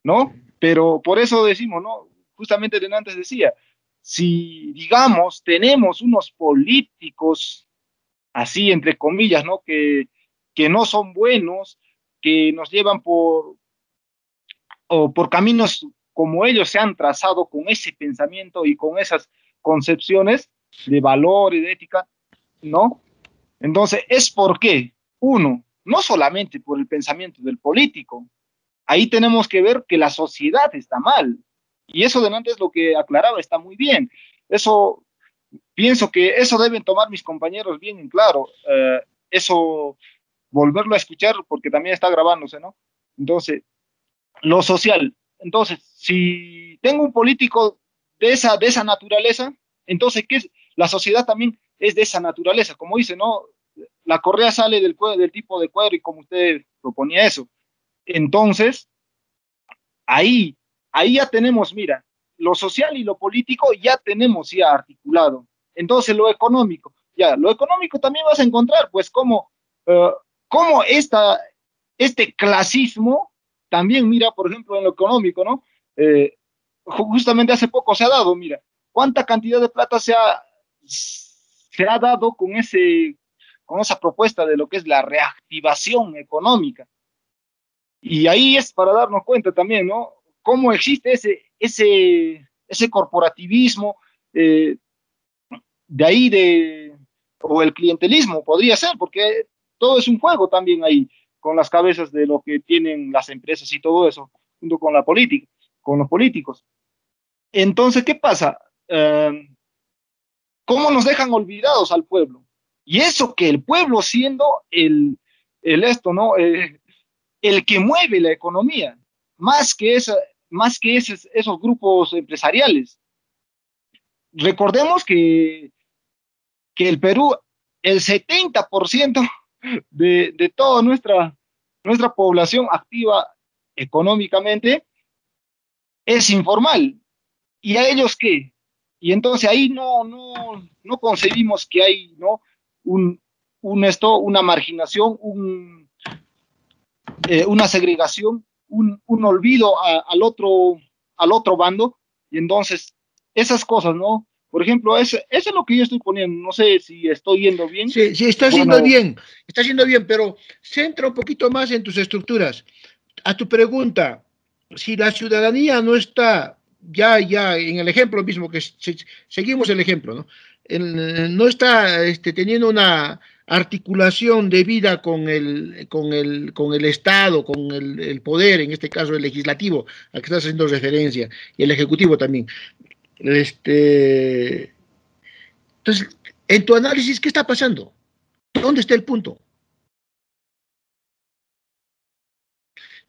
¿no? Pero por eso decimos, ¿no? Justamente antes decía, si digamos tenemos unos políticos así entre comillas, ¿no? Que, que no son buenos, que nos llevan por o por caminos como ellos se han trazado con ese pensamiento y con esas concepciones de valor y de ética, ¿no? Entonces, es porque, uno, no solamente por el pensamiento del político, ahí tenemos que ver que la sociedad está mal. Y eso de antes lo que aclaraba está muy bien. Eso, pienso que eso deben tomar mis compañeros bien en claro. Eh, eso, volverlo a escuchar, porque también está grabándose, ¿no? Entonces, lo social. Entonces, si tengo un político de esa, de esa naturaleza, entonces, ¿qué es? La sociedad también es de esa naturaleza. Como dice, ¿no? La correa sale del, del tipo de cuadro y como usted proponía eso. Entonces, ahí, ahí ya tenemos, mira, lo social y lo político ya tenemos ya articulado. Entonces, lo económico, ya, lo económico también vas a encontrar, pues, como, como esta, este clasismo, también, mira, por ejemplo, en lo económico, ¿no? Eh, justamente hace poco se ha dado, mira, cuánta cantidad de plata se ha, se ha dado con, ese, con esa propuesta de lo que es la reactivación económica. Y ahí es para darnos cuenta también, ¿no? Cómo existe ese, ese, ese corporativismo, eh, de ahí de, o el clientelismo podría ser, porque todo es un juego también ahí, con las cabezas de lo que tienen las empresas y todo eso, junto con la política, con los políticos. Entonces, ¿qué pasa? Eh, ¿Cómo nos dejan olvidados al pueblo? Y eso que el pueblo siendo el, el esto, ¿no? Eh, el que mueve la economía, más que, esa, más que esos, esos grupos empresariales. Recordemos que, que el Perú, el 70% de, de toda nuestra, nuestra población activa económicamente es informal. ¿Y a ellos qué? Y entonces ahí no, no, no concebimos que hay ¿no? un, un esto, una marginación, un, eh, una segregación, un, un olvido a, al, otro, al otro bando. Y entonces esas cosas, ¿no? Por ejemplo, eso, eso, es lo que yo estoy poniendo. No sé si estoy yendo bien. Sí, sí, está haciendo bueno, bien, está haciendo bien, pero centra un poquito más en tus estructuras. A tu pregunta, si la ciudadanía no está ya, ya, en el ejemplo mismo, que se, seguimos el ejemplo, ¿no? No está este, teniendo una articulación de vida con el, con el, con el Estado, con el, el, poder, en este caso el legislativo, al que estás haciendo referencia, y el ejecutivo también. Este, entonces, en tu análisis, ¿qué está pasando? ¿Dónde está el punto?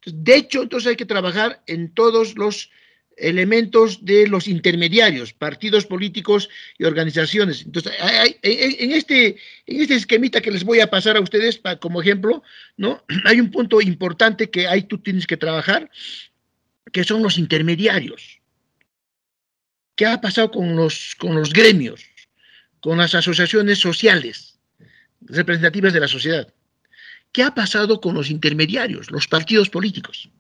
De hecho, entonces hay que trabajar en todos los elementos de los intermediarios, partidos políticos y organizaciones. Entonces, en, este, en este que les voy a pasar a ustedes como ejemplo, ¿no? Hay un punto importante que ahí tú tienes que trabajar, que son los intermediarios. ¿Qué ha pasado con los, con los gremios, con las asociaciones sociales representativas de la sociedad? ¿Qué ha pasado con los intermediarios, los partidos políticos?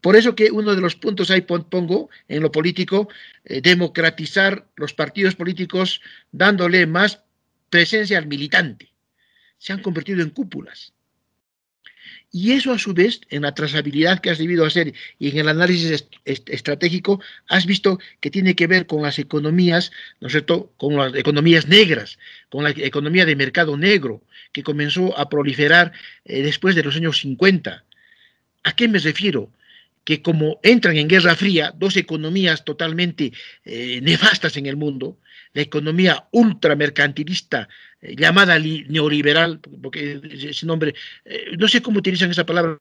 Por eso que uno de los puntos ahí pongo en lo político, eh, democratizar los partidos políticos dándole más presencia al militante. Se han convertido en cúpulas. Y eso a su vez, en la trazabilidad que has debido hacer y en el análisis est est estratégico, has visto que tiene que ver con las economías, ¿no es cierto?, con las economías negras, con la economía de mercado negro, que comenzó a proliferar eh, después de los años 50. ¿A qué me refiero? que como entran en Guerra Fría, dos economías totalmente eh, nefastas en el mundo, la economía ultramercantilista llamada neoliberal, porque ese nombre, eh, no sé cómo utilizan esa palabra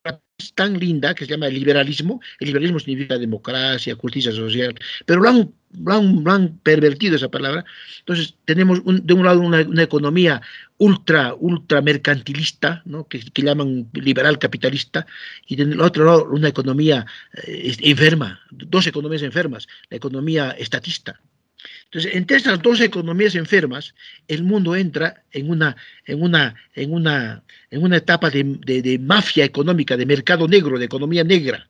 tan linda que se llama liberalismo, el liberalismo significa democracia, justicia social, pero lo han, lo pervertido esa palabra. Entonces tenemos de un lado una, una, economía ultra, ultra mercantilista, ¿no? que, que, llaman liberal capitalista, y del otro lado una economía eh, enferma, dos economías enfermas, la economía estatista. Entonces, entre estas dos economías enfermas, el mundo entra en una, en una, en una, en una etapa de, de, mafia económica, de mercado negro, de economía negra.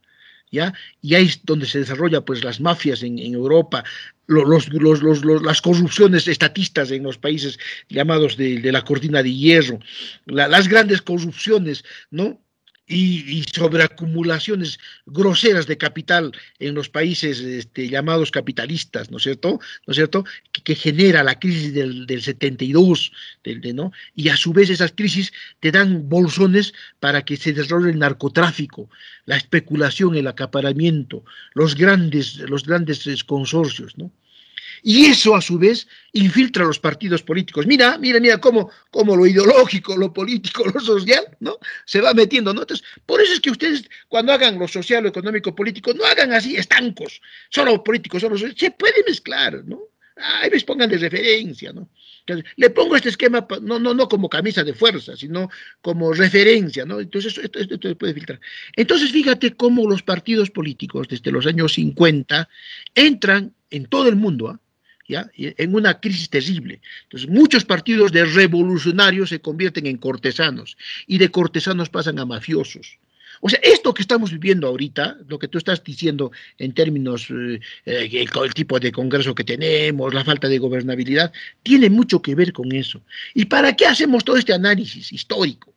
¿Ya? Y ahí es donde se desarrolla pues las mafias en, Europa, los, los, los, las corrupciones estatistas en los países llamados de, de la cortina de hierro, la, las grandes corrupciones, ¿no? Y, y sobreacumulaciones groseras de capital en los países este, llamados capitalistas, ¿no es cierto? ¿No es cierto? Que, genera la crisis del, del 72, del, de, ¿no? Y a su vez esas crisis te dan bolsones para que se desarrolle el narcotráfico, la especulación, el acaparamiento, los grandes, los grandes consorcios, ¿no? Y eso, a su vez, infiltra los partidos políticos. Mira, mira, mira cómo, cómo lo ideológico, lo político, lo social, ¿no? Se va metiendo, ¿no? Entonces, por eso es que ustedes, cuando hagan lo social, lo económico, político, no hagan así estancos, solo políticos, solo se puede mezclar, ¿no? Ahí les pongan de referencia, ¿no? le pongo este esquema, no, no, no como camisa de fuerza, sino como referencia, ¿no? Entonces, esto, esto, esto puede filtrar. Entonces, fíjate cómo los partidos políticos desde los años 50 entran en todo el mundo, ¿ah? ¿Ya? en una crisis terrible. Entonces, muchos partidos de revolucionarios se convierten en cortesanos y de cortesanos pasan a mafiosos. O sea, esto que estamos viviendo ahorita, lo que tú estás diciendo en términos eh, eh el, tipo de Congreso que tenemos, la falta de gobernabilidad, tiene mucho que ver con eso. ¿Y para qué hacemos todo este análisis histórico?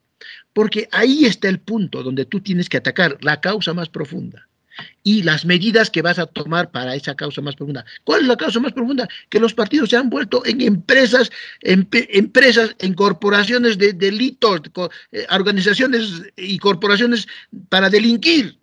Porque ahí está el punto donde tú tienes que atacar la causa más profunda y las medidas que vas a tomar para esa causa más profunda. ¿Cuál es la causa más profunda? Que los partidos se han vuelto en empresas, en, empresas, en corporaciones de delitos, eh, organizaciones y corporaciones para delinquir,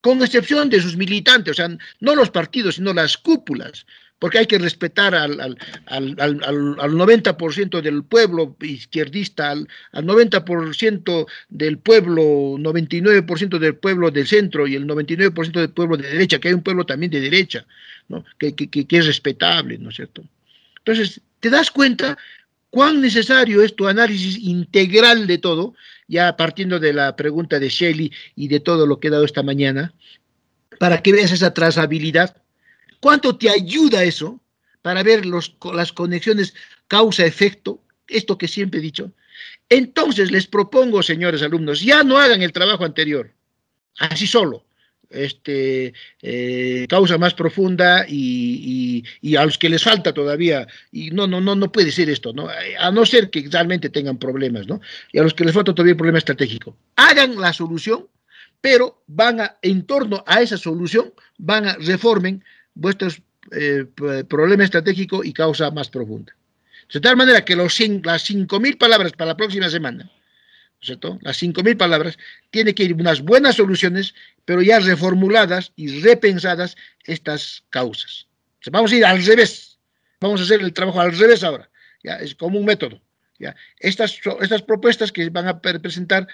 con excepción de sus militantes, o sea, no los partidos, sino las cúpulas porque hay que respetar al, al, al, al 90% del pueblo izquierdista, al, 90% del pueblo, 99% del pueblo del centro y el 99% del pueblo de derecha, que hay un pueblo también de derecha, ¿no? que, que, que es respetable, ¿no es cierto? Entonces, te das cuenta cuán necesario es tu análisis integral de todo, ya partiendo de la pregunta de Shelley y de todo lo que he dado esta mañana, para que veas esa trazabilidad ¿Cuánto te ayuda eso para ver los, las conexiones causa-efecto? Esto que siempre he dicho. Entonces les propongo, señores alumnos, ya no hagan el trabajo anterior, así solo. Este, eh, causa más profunda y, y, a los que les falta todavía, y no, no, no, no puede ser esto, ¿no? A no ser que realmente tengan problemas, ¿no? Y a los que les falta todavía un problema estratégico. Hagan la solución, pero van a, en torno a esa solución, van a reformen vuestros eh, problema estratégico y causa más profunda. De tal manera que los, las 5.000 palabras para la próxima semana, ¿cierto? Las 5.000 palabras, tiene que ir unas buenas soluciones, pero ya reformuladas y repensadas estas causas. vamos a ir al revés. Vamos a hacer el trabajo al revés ahora. Ya, es como un método. Estas, estas propuestas que van a presentar,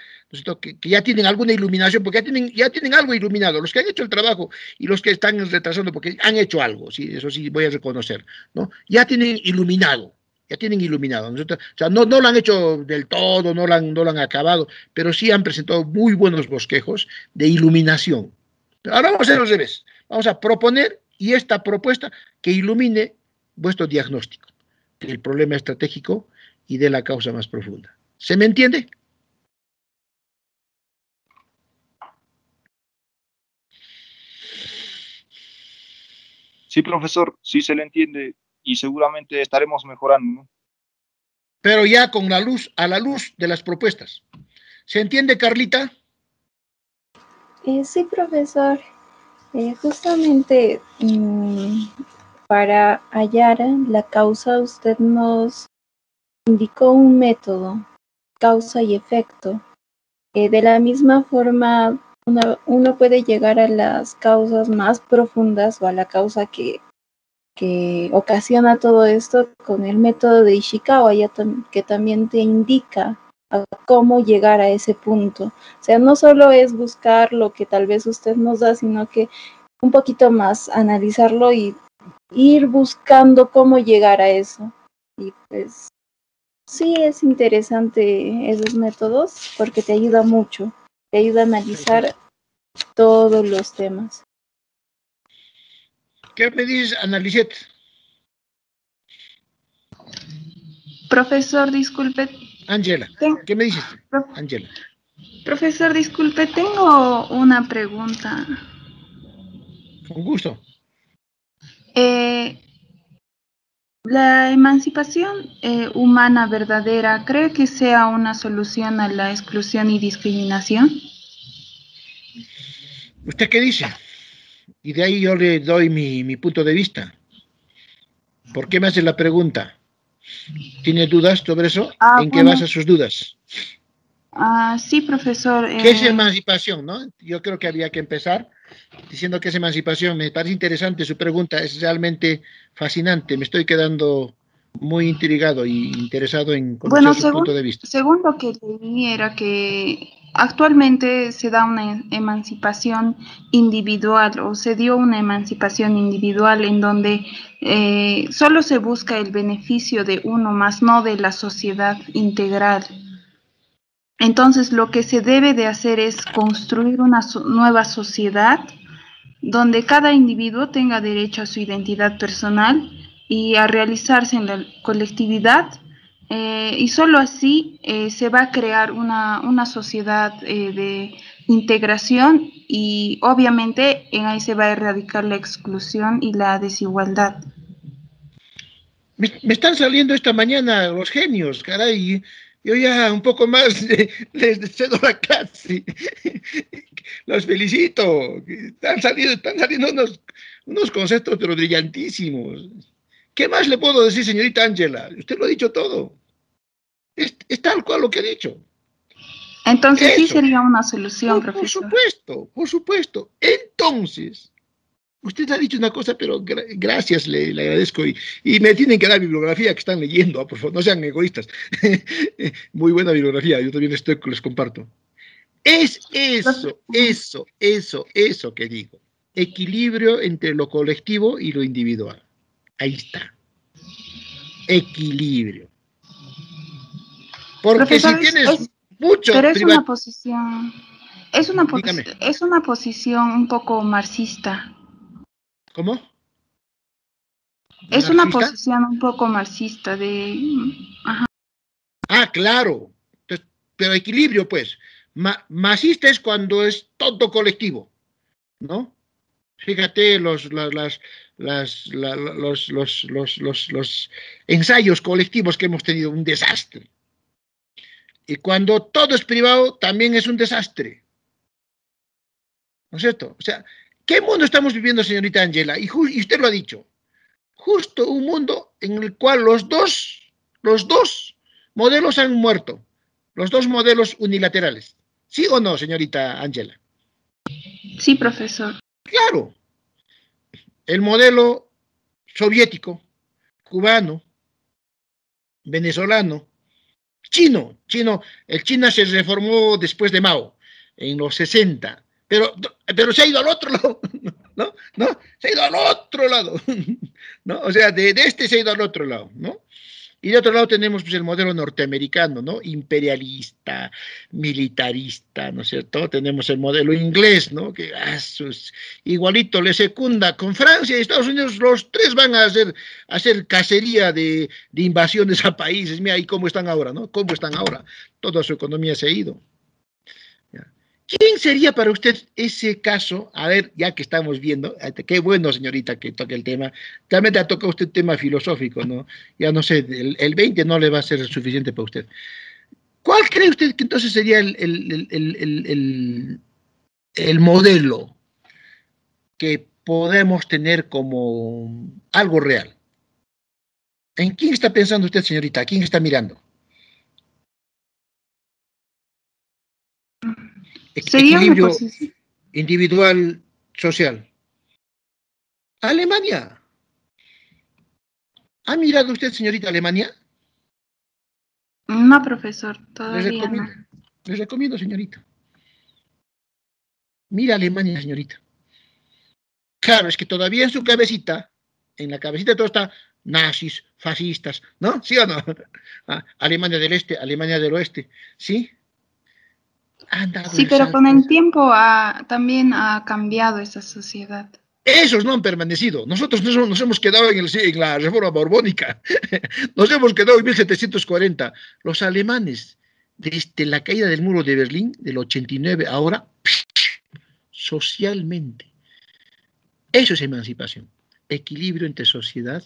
que, ya tienen alguna iluminación, porque ya tienen, ya tienen algo iluminado, los que han hecho el trabajo y los que están retrasando, porque han hecho algo, sí, eso sí voy a reconocer, ¿no? ya tienen iluminado, ya tienen iluminado. ¿no? O sea, no, no lo han hecho del todo, no lo, han, no lo han acabado, pero sí han presentado muy buenos bosquejos de iluminación. Ahora vamos a hacer al revés. Vamos a proponer y esta propuesta que ilumine vuestro diagnóstico del problema estratégico y de la causa más profunda. ¿Se me entiende? Sí, profesor, sí se le entiende y seguramente estaremos mejorando, ¿no? Pero ya con la luz, a la luz de las propuestas. ¿Se entiende, Carlita? Eh, sí, profesor. Eh, justamente mm, para hallar la causa, usted nos indicó un método, causa y efecto. De la misma forma, uno puede llegar a las causas más profundas o a la causa que, ocasiona todo esto con el método de Ishikawa, que también te indica cómo llegar a ese punto. O sea, no solo es buscar lo que tal vez usted nos da, sino que un poquito más analizarlo y ir buscando cómo llegar a eso. Y pues Sí, es interesante esos métodos porque te ayuda mucho, te ayuda a analizar todos los temas. ¿Qué me dices, Analicet? Profesor, disculpe. Angela, ¿qué me dices? Angela. Profesor, disculpe, tengo una pregunta. Con gusto. Eh, la emancipación eh, humana verdadera, ¿cree que sea una solución a la exclusión y discriminación? ¿Usted qué dice? Y de ahí yo le doy mi, punto de vista. ¿Por qué me hace la pregunta? ¿Tiene dudas sobre eso? Ah, ¿En qué basa sus dudas? Ah, sí, profesor. ¿Qué es eh, emancipación, no? Yo creo que había que empezar diciendo que es emancipación. Me parece interesante su pregunta, es realmente fascinante. Me estoy quedando muy intrigado y interesado en conocer su punto de vista. Según lo que leí era que actualmente se da una emancipación individual o se dio una emancipación individual en donde eh, solo se busca el beneficio de uno más no de la sociedad integral. Entonces lo que se debe de hacer es construir una nueva sociedad donde cada individuo tenga derecho a su identidad personal y a realizarse en la colectividad eh, y solo así eh, se va a crear una, una sociedad eh, de integración y obviamente en ahí se va a erradicar la exclusión y la desigualdad. Me, están saliendo esta mañana los genios, caray. Yo ya un poco más les cedo la clase. Los felicito. Están saliendo, están saliendo unos, unos conceptos pero brillantísimos. ¿Qué más le puedo decir, señorita Ángela? Usted lo ha dicho todo. Es, tal cual lo que ha dicho. Entonces sí sería una solución, por, Por supuesto, por supuesto. Entonces, usted ha dicho una cosa, pero gracias, le, agradezco. Y, y, me tienen que dar bibliografía que están leyendo, ah, por favor, no sean egoístas. Muy buena bibliografía, yo también estoy, les comparto. Es eso, eso, eso, eso que digo. Equilibrio entre lo colectivo y lo individual. Ahí está. Equilibrio. Porque si tienes mucho. Pero es una posición. Es una, es una posición un poco marxista. ¿Cómo? Es una posición un poco marxista de. Ah, claro. Pero equilibrio, pues. marxista es cuando es todo colectivo, ¿no? Fíjate los, las, las, los, los, los, ensayos colectivos que hemos tenido, un desastre. Y cuando todo es privado, también es un desastre. ¿No es cierto? O sea, ¿qué mundo estamos viviendo, señorita Angela? Y, y, usted lo ha dicho. Justo un mundo en el cual los dos, los dos modelos han muerto. Los dos modelos unilaterales. ¿Sí o no, señorita Angela? Sí, profesor. Claro, el modelo soviético, cubano, venezolano, chino, chino, el China se reformó después de Mao, en los 60, pero, pero se ha ido al otro lado, ¿no? Se ha ido al otro lado, ¿no? O sea, de, de este se ha ido al otro lado, ¿no? Y de otro lado tenemos pues, el modelo norteamericano, ¿no? Imperialista, militarista, ¿no es cierto? Tenemos el modelo inglés, ¿no? Que ah, igualito le secunda con Francia y Estados Unidos, los tres van a hacer, hacer cacería de, de invasiones a países. Mira, ¿y cómo están ahora, no? ¿Cómo están ahora? Toda su economía se ha ido. ¿Quién sería para usted ese caso? A ver, ya que estamos viendo, qué bueno, señorita, que toque el tema. También te ha tocado usted tema filosófico, ¿no? Ya no sé, el, 20 no le va a ser suficiente para usted. ¿Cuál cree usted que entonces sería el, el modelo que podemos tener como algo real? ¿En quién está pensando usted, señorita? ¿A quién está mirando? Equilibrio individual social. Alemania. ¿Ha mirado usted, señorita, Alemania? No, profesor, todavía no. Les recomiendo, señorita. Mira Alemania, señorita. Claro, es que todavía en su cabecita, en la cabecita todo está nazis, fascistas, ¿no? ¿Sí o no? Ah, Alemania del Este, Alemania del Oeste, ¿sí? Sí, pero con el tiempo también ha cambiado esa sociedad. Esos no han permanecido. Nosotros nos, hemos quedado en, la reforma borbónica. Nos hemos quedado en 1740. Los alemanes, desde la caída del muro de Berlín del 89, ahora, socialmente. Eso es emancipación. Equilibrio entre sociedad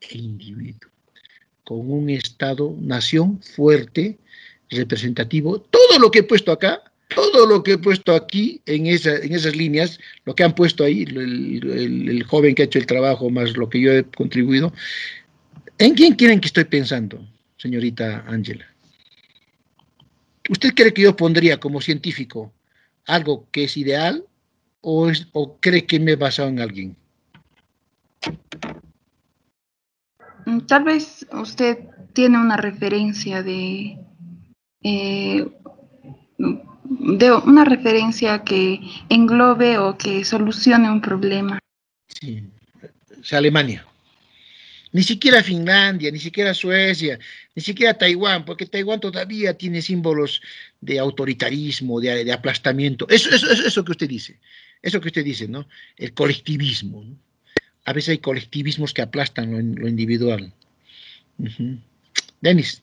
e individuo. Con un Estado-nación fuerte, representativo, todo lo que he puesto acá, todo lo que he puesto aquí en, esa, en esas líneas, lo que han puesto ahí, el, joven que ha hecho el trabajo más lo que yo he contribuido, ¿en quién quieren que estoy pensando, señorita Ángela? ¿Usted cree que yo pondría como científico algo que es ideal o, o cree que me he basado en alguien? Mm, tal vez usted tiene una referencia de, eh, de una referencia que englobe o que solucione un problema. Sí, Alemania. Ni siquiera Finlandia, ni siquiera Suecia, ni siquiera Taiwán, porque Taiwán todavía tiene símbolos de autoritarismo, de, aplastamiento. Eso, eso, eso, que usted dice, eso que usted dice, ¿no? El colectivismo. A veces hay colectivismos que aplastan lo, individual. Denis.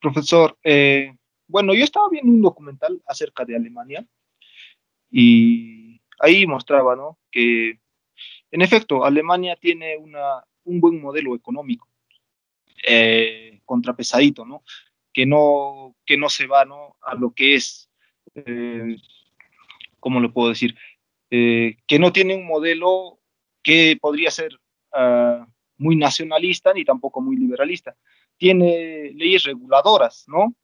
Profesor, eh, bueno, yo estaba viendo un documental acerca de Alemania y ahí mostraba, ¿no? Que en efecto, Alemania tiene una, un buen modelo económico, eh, contrapesadito, ¿no? Que, ¿no? que no se va ¿no? a lo que es, eh, ¿cómo lo puedo decir? Eh, que no tiene un modelo que podría ser ah, muy nacionalista ni tampoco muy liberalista. Tiene leyes reguladoras, ¿no?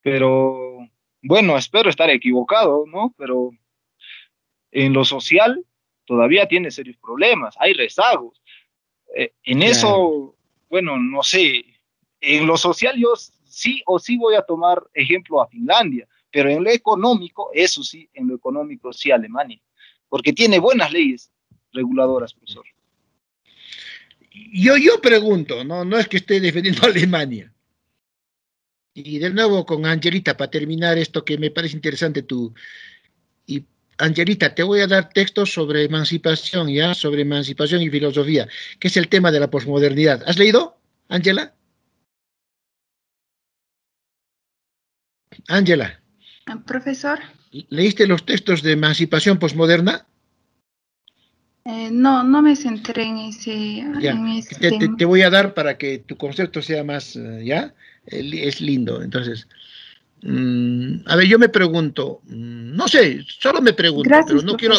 Pero, bueno, espero estar equivocado, ¿no? Pero en lo social todavía tiene serios problemas, hay rezagos. Eh, en eso, bueno, no sé, en lo social yo sí o sí voy a tomar ejemplo a Finlandia, pero en lo económico, eso sí, en lo económico sí Alemania, porque tiene buenas leyes reguladoras, profesor. Yo, yo pregunto, no, no es que esté defendiendo a Alemania. Y de nuevo con Angelita, para terminar esto que me parece interesante tu, y Angelita, te voy a dar textos sobre emancipación, ¿ya? Sobre emancipación y filosofía, que es el tema de la posmodernidad. ¿Has leído, Angela? Angela. Profesor. ¿Leíste los textos de emancipación posmoderna? Eh, no, no me centré en ese. te, voy a dar para que tu concepto sea más, eh, ¿ya? Es lindo. Entonces, Mm, a ver, yo me pregunto, mm, no sé, solo me pregunto, pero no quiero.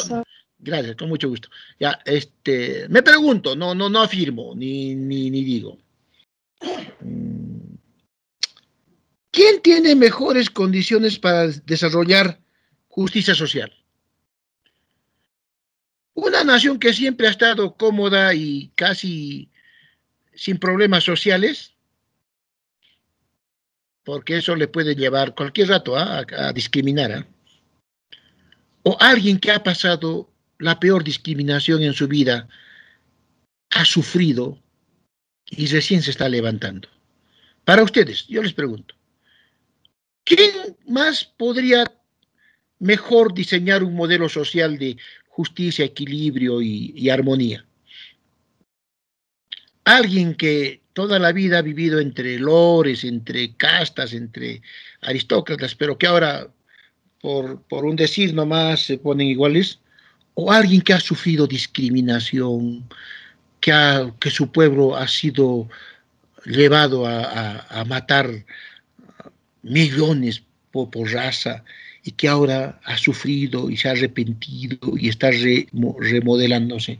Gracias, con mucho gusto. Ya, este, me pregunto, no, no, no afirmo, ni, ni, ni digo. Mm, ¿Quién tiene mejores condiciones para desarrollar justicia social? Una nación que siempre ha estado cómoda y casi sin problemas sociales, porque eso le puede llevar cualquier rato ¿ah? a, discriminar. ¿ah? O alguien que ha pasado la peor discriminación en su vida, ha sufrido y recién se está levantando. Para ustedes, yo les pregunto, ¿quién más podría mejor diseñar un modelo social de justicia, equilibrio y armonía? Alguien que toda la vida ha vivido entre lores, entre castas, entre aristócratas, pero que ahora, por, por un decir nomás, se ponen iguales, o alguien que ha sufrido discriminación, que, ha, que su pueblo ha sido llevado a, matar millones por, raza y que ahora ha sufrido y se ha arrepentido y está remodelándose.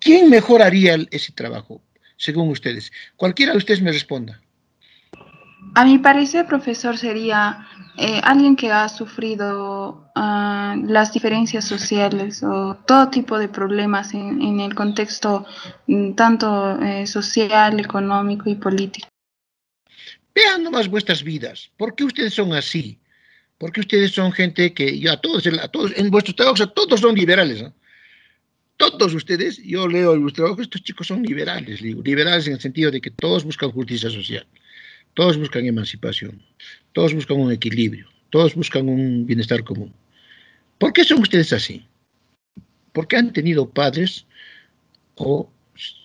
¿Quién mejoraría ese trabajo? según ustedes? Cualquiera de ustedes me responda. A mi parecer, profesor, sería eh, alguien que ha sufrido ah, las diferencias sociales o todo tipo de problemas en, el contexto mm, tanto eh, social, económico y político. Vean nomás vuestras vidas. ¿Por qué ustedes son así? Porque ustedes son gente que, yo a todos, en vuestros trabajos, todos son liberales. todos ustedes, yo leo el trabajo, estos chicos son liberales, liberales en el sentido de que todos buscan justicia social, todos buscan emancipación, todos buscan un equilibrio, todos buscan un bienestar común. ¿Por qué son ustedes así? Porque han tenido padres o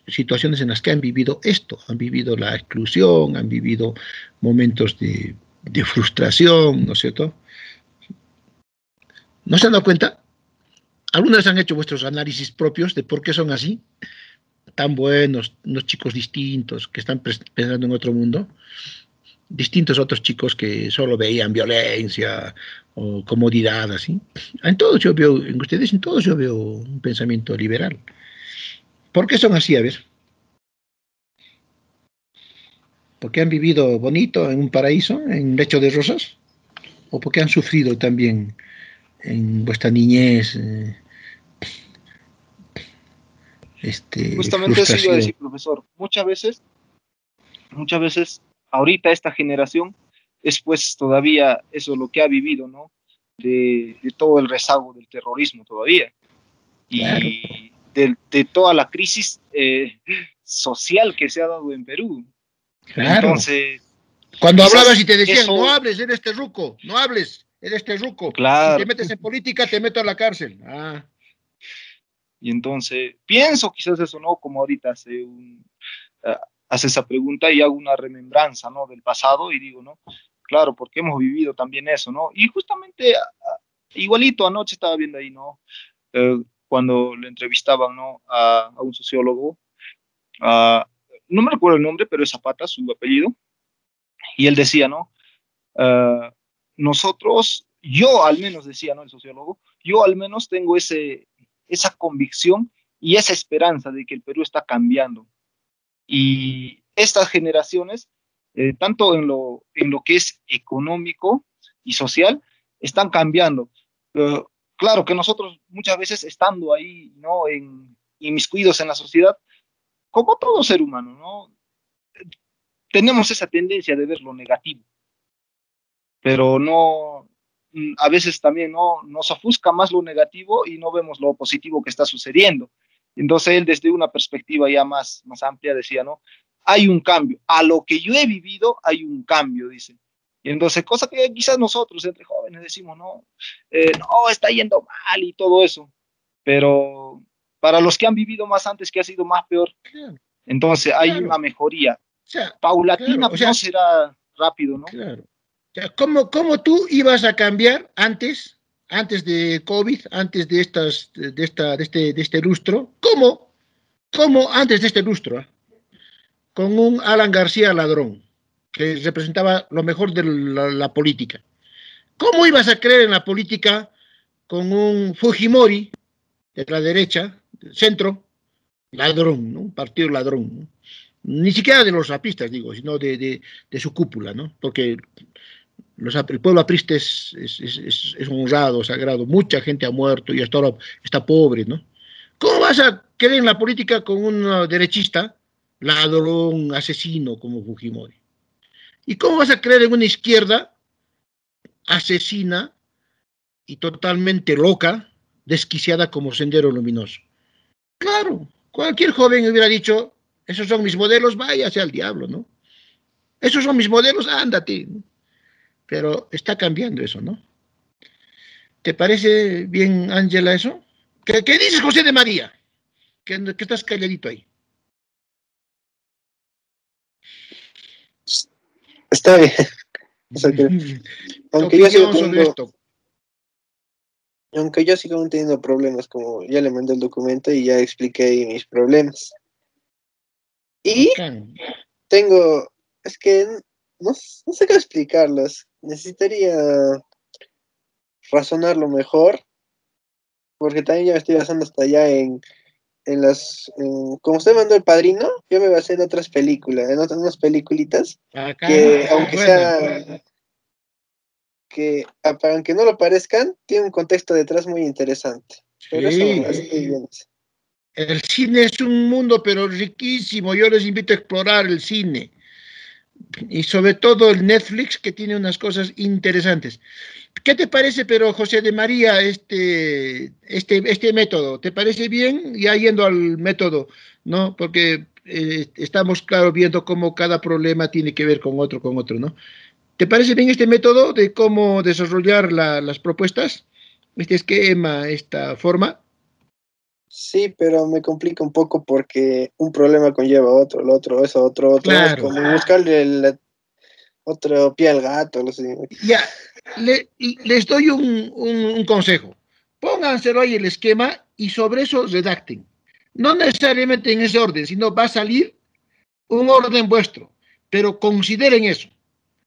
situaciones en las que han vivido esto, han vivido la exclusión, han vivido momentos de, de frustración, ¿no es cierto? ¿No se han dado cuenta? ¿Alguna vez han hecho vuestros análisis propios de por qué son así? Tan buenos, unos chicos distintos que están pensando en otro mundo, distintos otros chicos que solo veían violencia o comodidad, así. En todos yo veo, en ustedes en todos yo veo un pensamiento liberal. ¿Por qué son así? A ver. Porque han vivido bonito en un paraíso, en lecho de rosas, o porque han sufrido también en vuestra niñez. Eh, este, Justamente eso iba a decir, profesor. Muchas veces, muchas veces, ahorita esta generación es pues todavía eso lo que ha vivido, ¿no? De, todo el rezago del terrorismo todavía. Y de, toda la crisis eh, social que se ha dado en Perú. Claro. Entonces. Cuando hablabas y te decían, no hables, eres terruco, no hables, eres terruco. Claro. Si te metes en política, te meto a la cárcel. Ah. Y entonces, pienso quizás eso, ¿no? Como ahorita hace, un, uh, hace esa pregunta y hago una remembranza, ¿no? Del pasado y digo, ¿no? Claro, porque hemos vivido también eso, ¿no? Y justamente, uh, igualito anoche estaba viendo ahí, ¿no? Uh, cuando le entrevistaban, ¿no? A, a un sociólogo, no me recuerdo el nombre, pero es Zapata, su apellido, y él decía, ¿no? nosotros, yo al menos decía, ¿no? El sociólogo, yo al menos tengo ese, esa convicción y esa esperanza de que el Perú está cambiando. Y estas generaciones, eh, tanto en lo, en lo que es económico y social, están cambiando. claro que nosotros muchas veces estando ahí, ¿no? En inmiscuidos en la sociedad, como todo ser humano, ¿no? Tenemos esa tendencia de ver lo negativo, pero no, Mm, a veces también ¿no? nos ofusca más lo negativo y no vemos lo positivo que está sucediendo. Entonces él desde una perspectiva ya más, más amplia decía, ¿no? Hay un cambio. A lo que yo he vivido hay un cambio, dice. Y entonces, cosa que quizás nosotros entre jóvenes decimos, no, eh, no, está yendo mal y todo eso. Pero para los que han vivido más antes, que ha sido más peor, entonces hay una mejoría. Paulatina, pues, no será rápido, ¿no? Claro. ¿cómo, ¿Cómo tú ibas a cambiar antes, antes de COVID, antes de, estas, de, esta, de, este, de este lustro? ¿Cómo? ¿Cómo antes de este lustro? Ah? Con un Alan García ladrón, que representaba lo mejor de la, política. ¿Cómo ibas a creer en la política con un Fujimori de la derecha, centro, ladrón, un partido ladrón? Ni siquiera de los rapistas, digo, sino de, de, su cúpula, ¿no? Porque el pueblo apriste es, es, honrado, sagrado, mucha gente ha muerto y hasta ahora está pobre, ¿no? ¿Cómo vas a creer en la política con un derechista, ladrón, asesino como Fujimori? ¿Y cómo vas a creer en una izquierda asesina y totalmente loca, desquiciada como Sendero Luminoso? Claro, cualquier joven hubiera dicho, esos son mis modelos, váyase al diablo, ¿no? Esos son mis modelos, ándate. Pero está cambiando eso, ¿no? ¿Te parece bien, Ángela, eso? ¿Qué, dices, José de María? Que, estás calladito ahí. Está bien. aunque, yo aunque yo sigo teniendo problemas, como ya le mandé el documento y ya expliqué mis problemas. Y tengo, es que no, no sé cómo explicarlos necesitaría razonarlo mejor, porque también ya me estoy basando hasta allá en, en las, como usted mandó el padrino, yo me basé en otras películas, en otras unas peliculitas, que aunque sea, que aunque no lo parezcan, tiene un contexto detrás muy interesante. Pero El cine es un mundo pero riquísimo, yo les invito a explorar el cine y sobre todo el Netflix que tiene unas cosas interesantes. ¿Qué te parece, pero José de María, este, este, este método? ¿Te parece bien? Ya yendo al método, ¿no? Porque eh, estamos, claro, viendo cómo cada problema tiene que ver con otro, con otro, ¿no? ¿Te parece bien este método de cómo desarrollar las propuestas? Este esquema, esta forma. Sí, pero me complica un poco porque un problema conlleva otro, el otro, eso, otro, otro. Es como buscarle otro pie al gato. No sé. Ya, les doy un, consejo. Pónganselo ahí el esquema y sobre eso redacten. No necesariamente en ese orden, sino va a salir un orden vuestro, pero consideren eso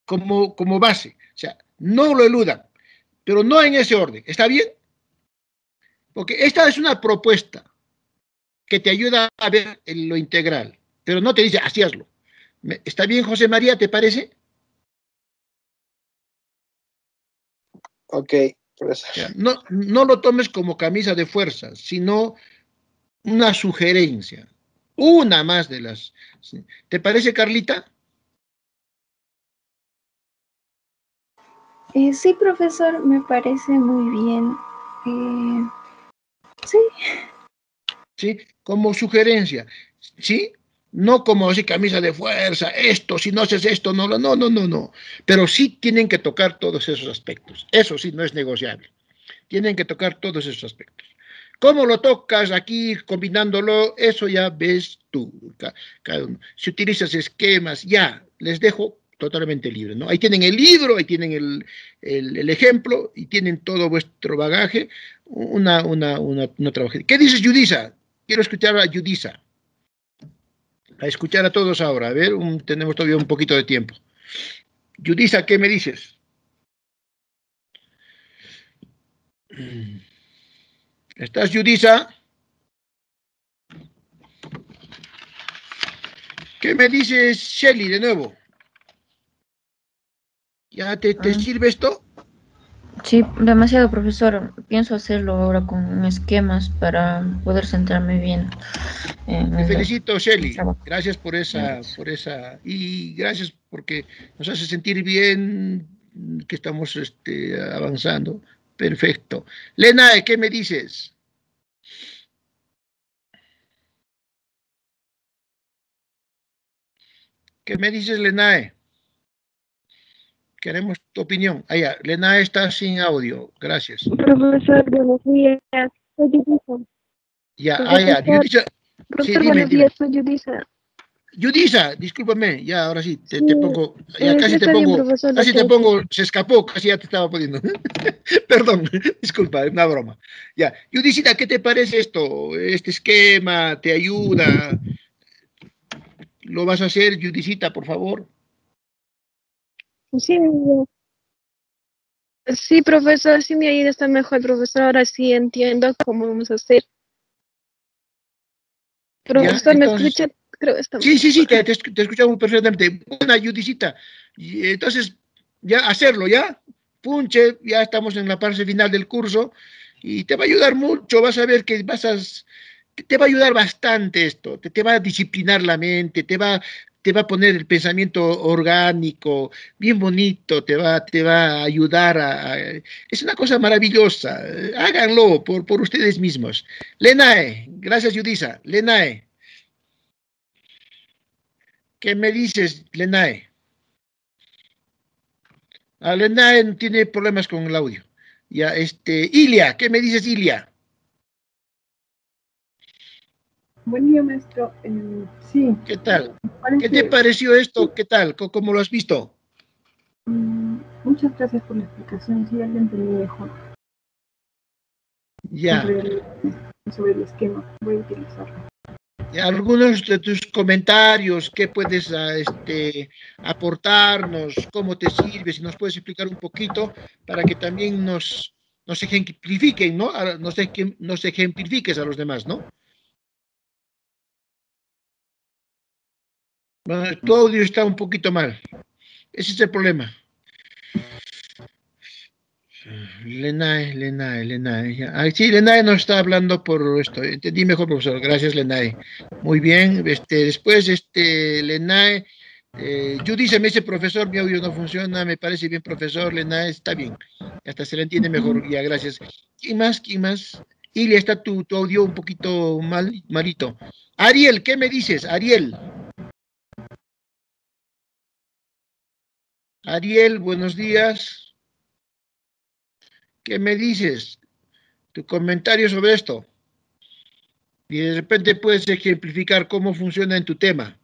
como, como base. O sea, no lo eludan, pero no en ese orden. ¿Está bien? Porque esta es una propuesta que te ayuda a ver lo integral, pero no te dice, así hazlo. ¿Está bien, José María, te parece? Ok, No, no lo tomes como camisa de fuerza, sino una sugerencia. Una más de las. ¿Te parece, Carlita? Eh, sí, profesor, me parece muy bien. Eh, sí. Sí, como sugerencia. ¿Sí? No como así camisa de fuerza, esto, si no haces esto, no, no, no, no, no. Pero sí tienen que tocar todos esos aspectos. Eso sí no es negociable. Tienen que tocar todos esos aspectos. ¿Cómo lo tocas aquí combinándolo? Eso ya ves tú. Cada uno. Si utilizas esquemas, ya, les dejo totalmente libre, ¿no? Ahí tienen el libro, ahí tienen el, el, ejemplo y tienen todo vuestro bagaje, una, una, una, una ¿Qué dices, Yudisa? Quiero escuchar a Yudisa a escuchar a todos ahora. A ver, tenemos todavía un poquito de tiempo. Yudisa, ¿qué me dices? ¿Estás, Yudisa? ¿Qué me dices, Shelly, de nuevo? ¿Ya te, te ah. sirve esto? Sí, demasiado, profesor. Pienso hacerlo ahora con esquemas para poder centrarme bien. Te felicito, Shelly. Gracias por esa, por esa, y gracias porque nos hace sentir bien que estamos este, avanzando. Perfecto. Lenae, ¿qué me dices? ¿Qué me dices, Lenae? Queremos tu opinión. Allá, ah, Lena está sin audio. Gracias. Profesor, buenos días. Soy Yudisa. Ya, ah, ya. Yudisa. Profesor, sí, buenos días. Soy Yudisa. Yudisa, discúlpame, ya ahora sí, te, te pongo, ya casi te pongo, casi te pongo, se escapó, casi ya te estaba poniendo. Perdón, disculpa, es una broma. Ya, Yudisita, ¿qué te parece esto? Este esquema, ¿te ayuda? ¿Lo vas a hacer, Yudisita, por favor? Sí, sí, profesor, sí me ayuda está mejor, profesor. Ahora sí entiendo cómo vamos a hacer. Profesor, ¿me escucha? Creo que Sí, sí, sí, te, te, escuchamos perfectamente. Buena ayudicita. Y entonces, ya hacerlo, ¿ya? Punche, ya estamos en la parte final del curso y te va a ayudar mucho. Vas a ver que vas a te va a ayudar bastante esto, te, te, va a disciplinar la mente, te va, te va a poner el pensamiento orgánico, bien bonito, te va, te va a ayudar a, Es una cosa maravillosa, háganlo por, por ustedes mismos. Lenae, gracias Yudisa. Lenae. ¿Qué me dices, Lenae? Ah, Lenae tiene problemas con el audio. Ya, este, Ilia, ¿qué me dices, Ilia? Buen día, maestro. Eh, sí. ¿Qué tal? ¿Qué te pareció esto? ¿Qué tal? ¿Cómo lo has visto? Mm, muchas gracias por la explicación. Sí, ya lo entendí mejor. Ya. Sobre el, esquema. Voy a utilizarlo. Algunos de tus comentarios, ¿qué puedes ah, este, aportarnos? ¿Cómo te sirve? Si nos puedes explicar un poquito para que también nos, nos ejemplifiquen, ¿no? Nos ejemplifiques a los demás, ¿no? Tu audio está un poquito mal. Ese es el problema. Lenae, Lenae, Lenae. sí, Lenae nos está hablando por esto. Entendí mejor, profesor. Gracias, Lenae. Muy bien. Este, después, este, Lenae. Eh, dice, me dice, profesor, mi audio no funciona, me parece bien, profesor, Lenae, está bien. Hasta se le entiende mejor. Ya, gracias. ¿Quién más? ¿Quién más? Ilia, está tu, tu audio un poquito mal, malito. Ariel, ¿qué me dices? Ariel. Ariel, buenos días. ¿Qué me dices? Tu comentario sobre esto. Y de repente puedes ejemplificar cómo funciona en tu tema.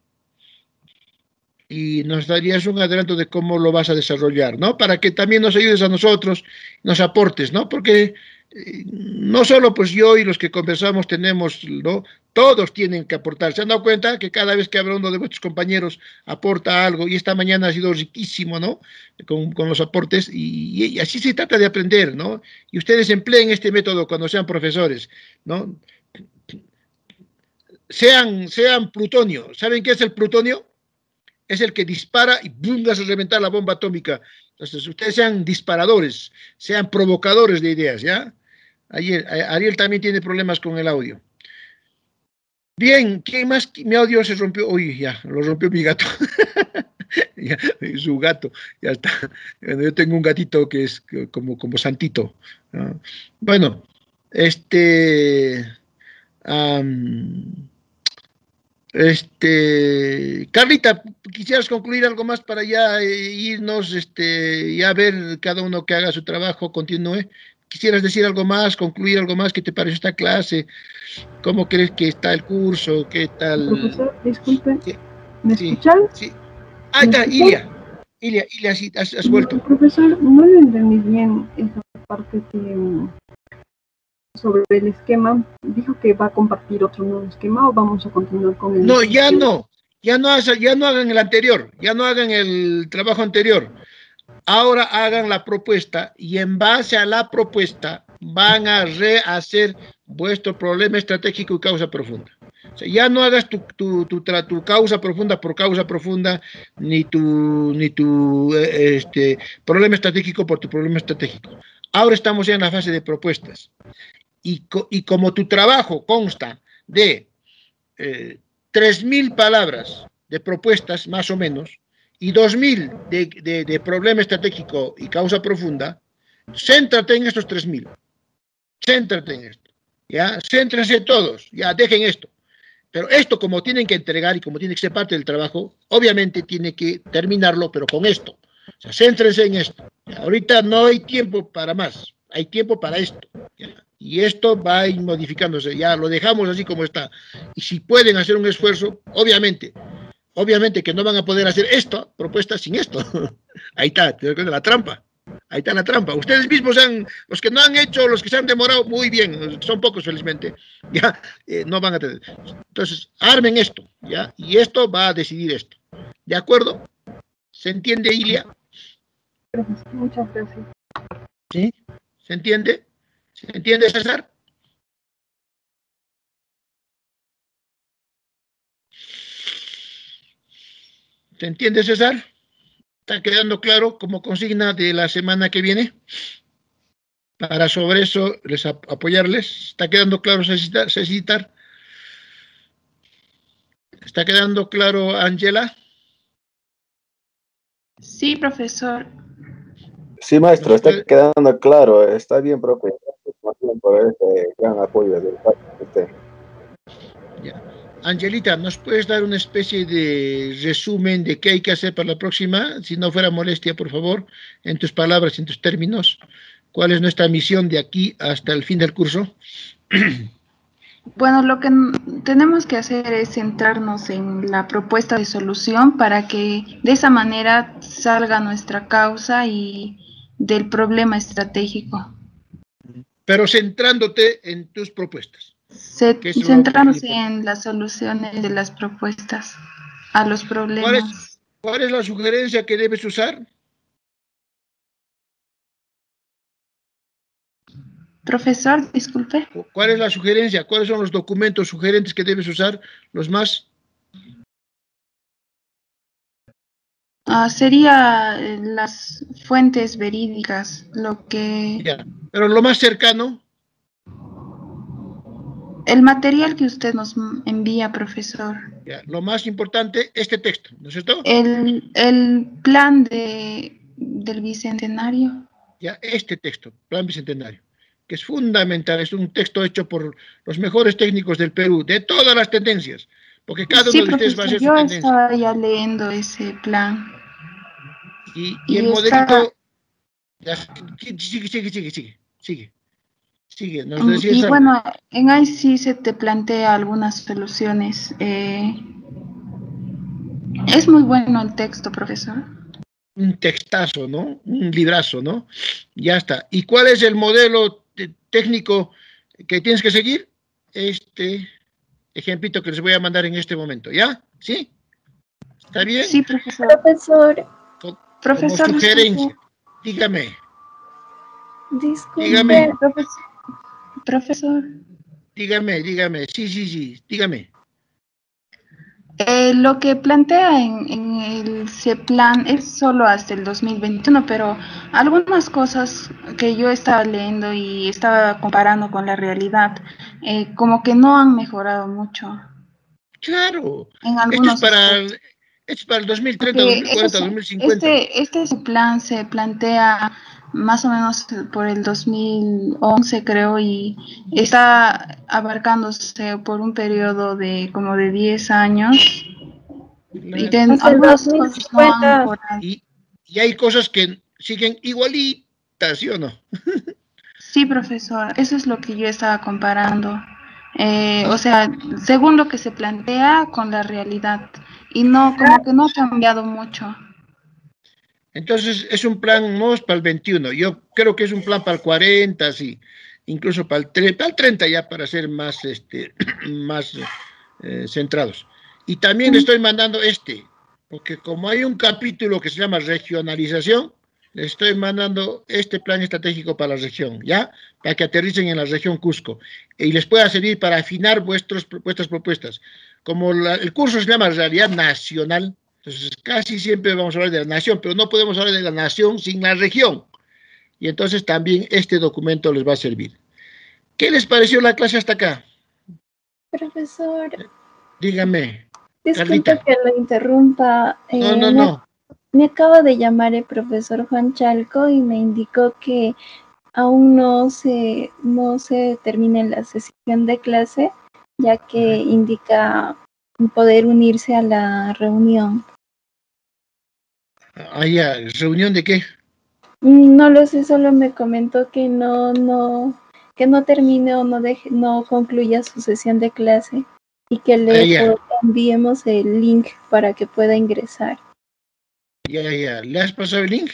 Y nos darías un adelanto de cómo lo vas a desarrollar, ¿no? Para que también nos ayudes a nosotros, nos aportes, ¿no? Porque no solo pues yo y los que conversamos tenemos, ¿no? Todos tienen que aportar. ¿Se han dado cuenta que cada vez que habla uno de vuestros compañeros aporta algo? Y esta mañana ha sido riquísimo, ¿no? Con, los aportes y, así se trata de aprender, ¿no? Y ustedes empleen este método cuando sean profesores, ¿no? Sean, sean plutonio. ¿Saben qué es el plutonio? es el que dispara y ¡bum! hace reventar la bomba atómica. Entonces, ustedes sean disparadores, sean provocadores de ideas, ¿ya? Ayer, Ariel también tiene problemas con el audio. Bien, ¿qué más? Mi audio se rompió. Uy, ya, lo rompió mi gato. su gato, ya está. Yo tengo un gatito que es como, como santito. Bueno, este. este. Carlita, ¿quisieras concluir algo más para ya eh, irnos, este, ya ver cada uno que haga su trabajo, continúe? ¿Quisieras decir algo más, concluir algo más? ¿Qué te pareció esta clase? ¿Cómo crees que está el curso? ¿Qué tal? Profesor, disculpe. ¿Me escuchan? Sí. Ah, está, Ilia. Ilia, Ilia, sí, has, vuelto. Profesor, no le entendí bien esa parte que sobre el esquema. Dijo que va a compartir otro nuevo esquema o vamos a continuar con el. No, ya no. Ya no, ya no hagan el anterior, ya no hagan el trabajo anterior. Ahora hagan la propuesta y en base a la propuesta van a rehacer vuestro problema estratégico y causa profunda. Ya no hagas tu, tu, tu, tu, causa profunda por causa profunda, ni tu, ni tu eh, este, problema estratégico por tu problema estratégico. Ahora estamos ya en la fase de propuestas. Y, y como tu trabajo consta de eh, 3.000 palabras de propuestas, más o menos, y 2.000 de, de, de problema estratégico y causa profunda, céntrate en estos 3.000. Céntrate en esto. ¿ya? Céntrense todos, ya, dejen esto. Pero esto, como tienen que entregar y como tiene que ser parte del trabajo, obviamente tiene que terminarlo, pero con esto. O sea, céntrense en esto. Ahorita no hay tiempo para más, hay tiempo para esto. Y esto va a ir modificándose, ya lo dejamos así como está. Y si pueden hacer un esfuerzo, obviamente, obviamente que no van a poder hacer esto, propuesta sin esto. Ahí está, la trampa. Ahí está la trampa. Ustedes mismos han, los que no han hecho, los que se han demorado, muy bien, son pocos felizmente, ya eh, no van a tener. Entonces, armen esto, ya, y esto va a decidir esto. ¿De acuerdo? ¿Se entiende, Ilia? Muchas gracias. ¿Sí? ¿Se entiende? ¿Se entiende, César? ¿Se entiende, César? ¿Está quedando claro como consigna de la semana que viene? Para sobre eso les apoyarles. ¿Está quedando claro, Cecitar? ¿Está quedando claro, Angela? Sí, profesor. Sí, maestro, está quedando claro. Está bien, profe. Por este gran apoyo de usted. Ya. Angelita, ¿nos puedes dar una especie de resumen de qué hay que hacer para la próxima? Si no fuera molestia, por favor, en tus palabras, en tus términos. ¿Cuál es nuestra misión de aquí hasta el fin del curso? Bueno, lo que tenemos que hacer es centrarnos en la propuesta de solución para que de esa manera salga nuestra causa y del problema estratégico. Pero centrándote en tus propuestas. Se, centrándose en las soluciones de las propuestas a los problemas. ¿Cuál es, la sugerencia que debes usar? Profesor, disculpe. ¿Cuál es la sugerencia? ¿Cuáles son los documentos sugerentes que debes usar? ¿Los más? Ah, sería eh, las fuentes verídicas, lo que... pero lo más cercano. El material que usted nos envía, profesor. lo más importante, este texto, ¿no es cierto? El, el plan de, del bicentenario. Ya, este texto, plan bicentenario, que es fundamental, es un texto hecho por los mejores técnicos del Perú, de todas las tendencias, porque cada uno de ustedes va a ser yo estaba ya leyendo ese plan. Y, y, el modelito... sigue, sigue, sigue, sigue, sigue. Sigue, mm, y bueno, en ahí sí se te plantea algunas soluciones. Eh, es muy bueno el texto, profesor. Un textazo, ¿no? Un librazo, ¿no? Ya está. ¿Y cuál es el modelo técnico que tienes que seguir? Este ejemplito que les voy a mandar en este momento, ¿ya? ¿Sí? ¿Está bien? Sí, profesor. Profesor. profesor. sugerencia. Dígame. Disculpe, Dígame. profesor. Profesor. Dígame, dígame. Sí, sí, sí, dígame. Eh, lo que plantea en, en el CEPLAN es solo hasta el 2021, pero algunas cosas que yo estaba leyendo y estaba comparando con la realidad, eh, como que no han mejorado mucho. Claro. En algunos Esto es para, es para el 2030, 2040, 2050. Este, este plan se plantea más o menos por el 2011 creo y está abarcándose por un periodo de como de 10 años y, y, hay cosas que siguen igualitas, ¿sí o no? sí, profesor, eso es lo que yo estaba comparando. Eh, o sea, según lo que se plantea con la realidad y no, como que no ha cambiado mucho. Entonces, es un plan no es para el 21, yo creo que es un plan para el 40, sí, incluso para el, para el 30 ya para ser más, este, más eh, centrados. Y también estoy mandando este, porque como hay un capítulo que se llama regionalización, le estoy mandando este plan estratégico para la región, ¿ya? Para que aterricen en la región Cusco y les pueda servir para afinar vuestros, vuestras propuestas. Como el curso se llama Realidad Nacional, entonces, casi siempre vamos a hablar de la nación, pero no podemos hablar de la nación sin la región. Y entonces también este documento les va a servir. ¿Qué les pareció la clase hasta acá? Profesor. Dígame. Disculpe que lo interrumpa. no, no, eh, no. Me acaba de llamar el profesor Juan Chalco y me indicó que aún no se, no se termina la sesión de clase, ya que indica poder unirse a la reunión. Ah, ya, ¿reunión de qué? No lo sé, solo me comentó que no, no, que no termine o no deje, no concluya su sesión de clase y que le ah, enviemos el link para que pueda ingresar. Ya, ya, ¿le has pasado el link?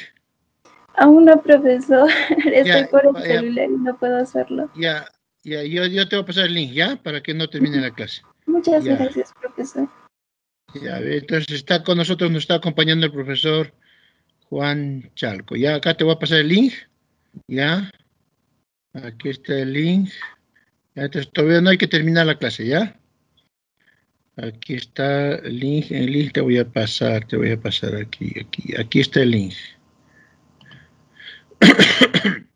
Aún no, profesor. Estoy por el celular y no puedo hacerlo. Ya, ya, yo, yo te voy a pasar el link, ¿ya? Para que no termine la clase. Muchas gracias, profesor. Ya, entonces está con nosotros, nos está acompañando el profesor Juan Chalco. Ya, acá te voy a pasar el link. Ya. Aquí está el link. Ya, entonces todavía no hay que terminar la clase, ¿ya? Aquí está el link, el link te voy a pasar, te voy a pasar aquí, aquí, aquí está el link.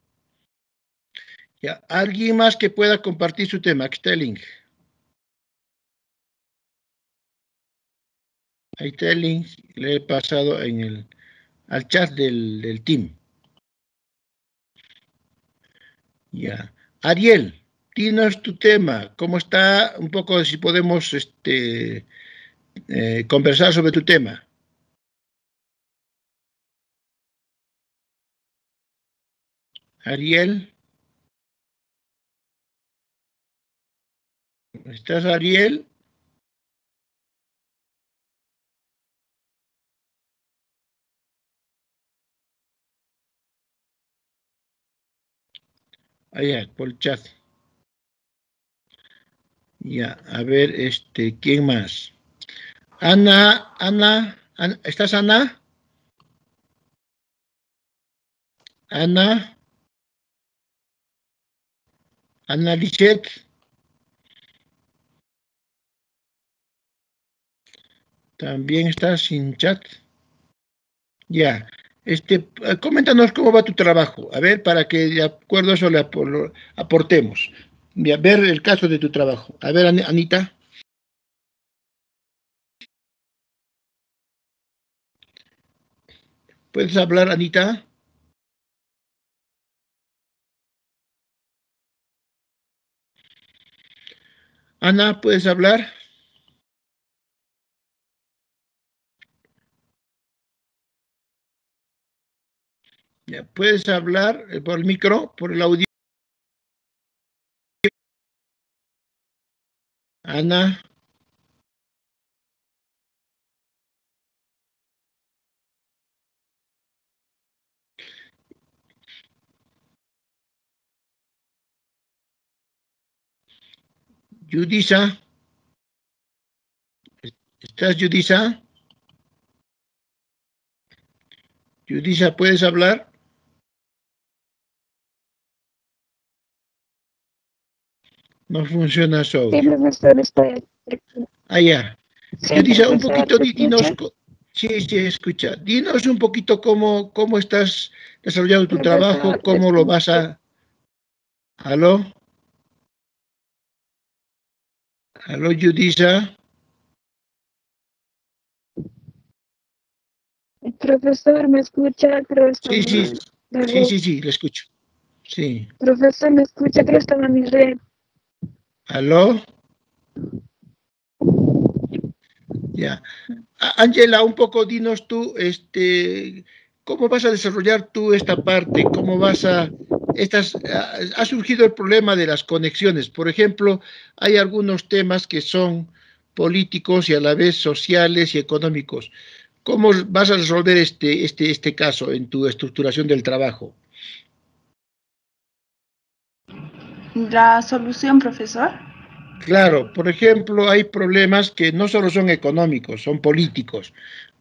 ya, alguien más que pueda compartir su tema, aquí está el link. Ahí está el link, le he pasado en el, al chat del, del team. Ya. Ariel, dinos tu tema, ¿cómo está? Un poco si podemos este, eh, conversar sobre tu tema. Ariel. ¿Estás Ariel? Allá, por chat. Ya, a ver, este, ¿quién más? Ana, Ana, ¿estás Ana? Ana. Ana Lisette. También estás sin chat. Ya. Este, coméntanos cómo va tu trabajo, a ver, para que de acuerdo a eso le aportemos. A ver el caso de tu trabajo. A ver, Anita. ¿Puedes hablar, Anita? Ana, ¿puedes hablar? ¿Puedes hablar eh, por el micro, por el audio? Ana. Judisa. ¿Estás, Judisa? Judisa, ¿puedes hablar? No funciona eso. Sí, profesor, estoy aquí. Ah, ya. Sí, un poquito, dinos, sí, sí, escucha, dinos un poquito cómo, cómo estás desarrollando tu trabajo, cómo lo vas a... ¿Aló? ¿Aló, Judisa? Profesor, ¿me escucha? Creo sí, sí, sí, sí, sí, le escucho. Sí. Profesor, ¿me escucha? Creo que estaba en mi red. ¿Aló? Ya. Ángela, un poco dinos tú, este, ¿cómo vas a desarrollar tú esta parte? ¿Cómo vas a estas ha surgido el problema de las conexiones? Por ejemplo, hay algunos temas que son políticos y a la vez sociales y económicos. ¿Cómo vas a resolver este, este, este caso en tu estructuración del trabajo? La solución, profesor. Claro, por ejemplo, hay problemas que no solo son económicos, son políticos.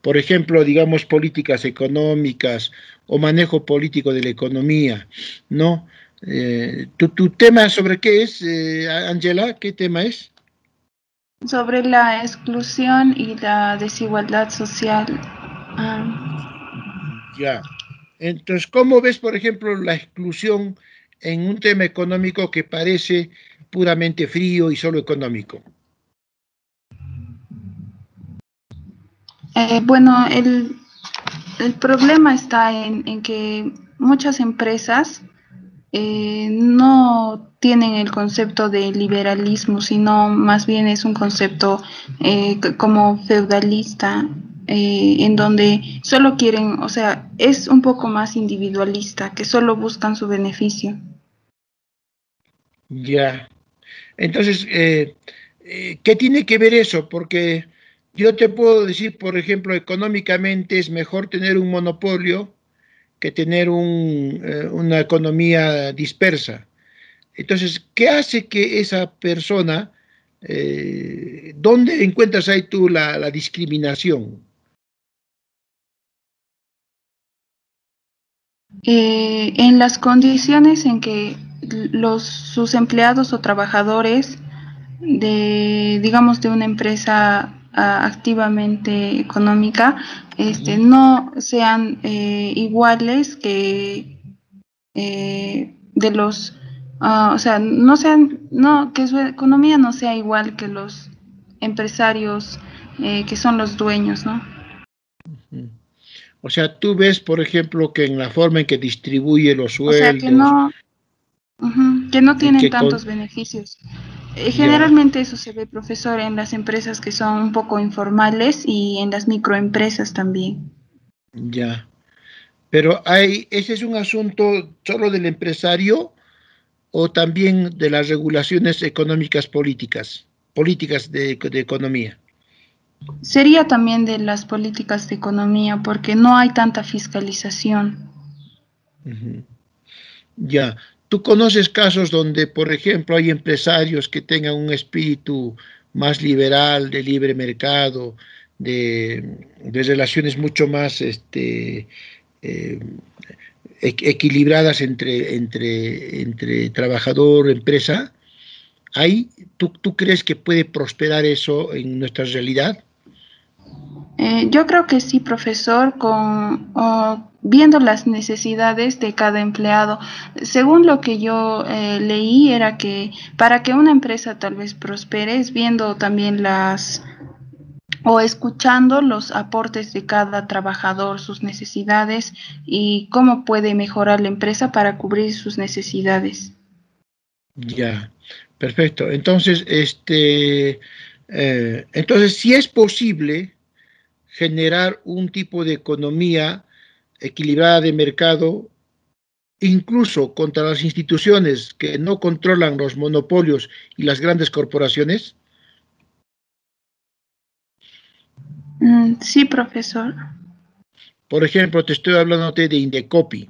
Por ejemplo, digamos, políticas económicas o manejo político de la economía, ¿no? Eh, ¿tu, tema sobre qué es, eh, Angela? ¿Qué tema es? Sobre la exclusión y la desigualdad social. Ya. Entonces, ¿cómo ves, por ejemplo, la exclusión en un tema económico que parece puramente frío y solo económico? Eh, bueno, el, el, problema está en, en, que muchas empresas eh, no tienen el concepto de liberalismo, sino más bien es un concepto eh, como feudalista, en donde solo quieren, o sea, es un poco más individualista, que solo buscan su beneficio. Ya, entonces, eh, eh, ¿qué tiene que ver eso? Porque yo te puedo decir, por ejemplo, económicamente es mejor tener un monopolio que tener eh, una economía dispersa. Entonces, ¿qué hace que esa persona, dónde encuentras ahí tú la, discriminación? en las condiciones en que los, sus empleados o trabajadores de, digamos, de una empresa ah, activamente económica, este, no sean eh, iguales que eh, de los, ah, o sea, no sean, no, que su economía no sea igual que los empresarios eh, que son los dueños, ¿no? O sea, tú ves, por ejemplo, que en la forma en que distribuye los sueldos. O sea, que no, que no tienen tantos beneficios. Eh, generalmente eso se ve, profesor, en las empresas que son un poco informales y en las microempresas también. Ya. Pero hay, ¿ese es un asunto solo del empresario o también de las regulaciones económicas políticas, políticas de, economía? Sería también de las políticas de economía porque no hay tanta fiscalización. Ya, ¿Tú conoces casos donde, por ejemplo, hay empresarios que tengan un espíritu más liberal, de libre mercado, de, relaciones mucho más este, eh, equilibradas entre, entre, entre trabajador, empresa? ¿Hay, tú, ¿Tú crees que puede prosperar eso en nuestra realidad? Eh, yo creo que sí, profesor, con viendo las necesidades de cada empleado. Según lo que yo eh, leí, era que para que una empresa tal vez prospere es viendo también las o escuchando los aportes de cada trabajador, sus necesidades y cómo puede mejorar la empresa para cubrir sus necesidades. Ya, perfecto. Entonces, este, eh, entonces, si es posible generar un tipo de economía equilibrada de mercado, incluso contra las instituciones que no controlan los monopolios y las grandes corporaciones? Mm, sí, profesor. Por ejemplo, te estoy hablando de Indecopi.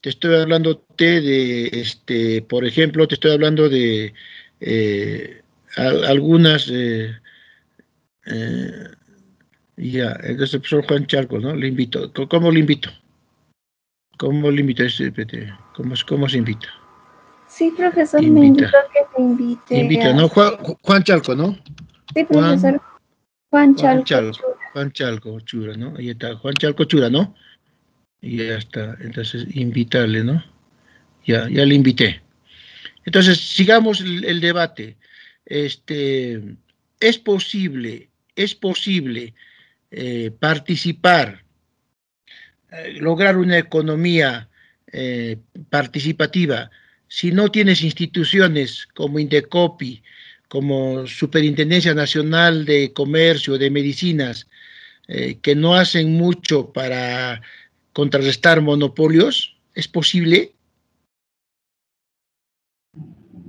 Te estoy hablando de, este, por ejemplo, te estoy hablando de eh, algunas eh, eh, ya, entonces el profesor Juan Charco, ¿no? Le invito. ¿Cómo le invito? ¿Cómo le invito? ¿Cómo, cómo se invita? Sí, profesor, me invito a que te invite. Invita, ¿no? Juan, Juan, Charco, ¿no? Sí, profesor. Juan Chalco. Juan Chalco, Chura, ¿no? Ahí está, Juan Chalco Chura, ¿no? Y ya está, entonces invitarle, ¿no? Ya, ya le invité. Entonces, sigamos el, debate. Este, es posible, es posible eh, participar, eh, lograr una economía eh, participativa si no tienes instituciones como Indecopi, como Superintendencia Nacional de Comercio, de Medicinas, que no hacen mucho para contrarrestar monopolios? ¿Es posible?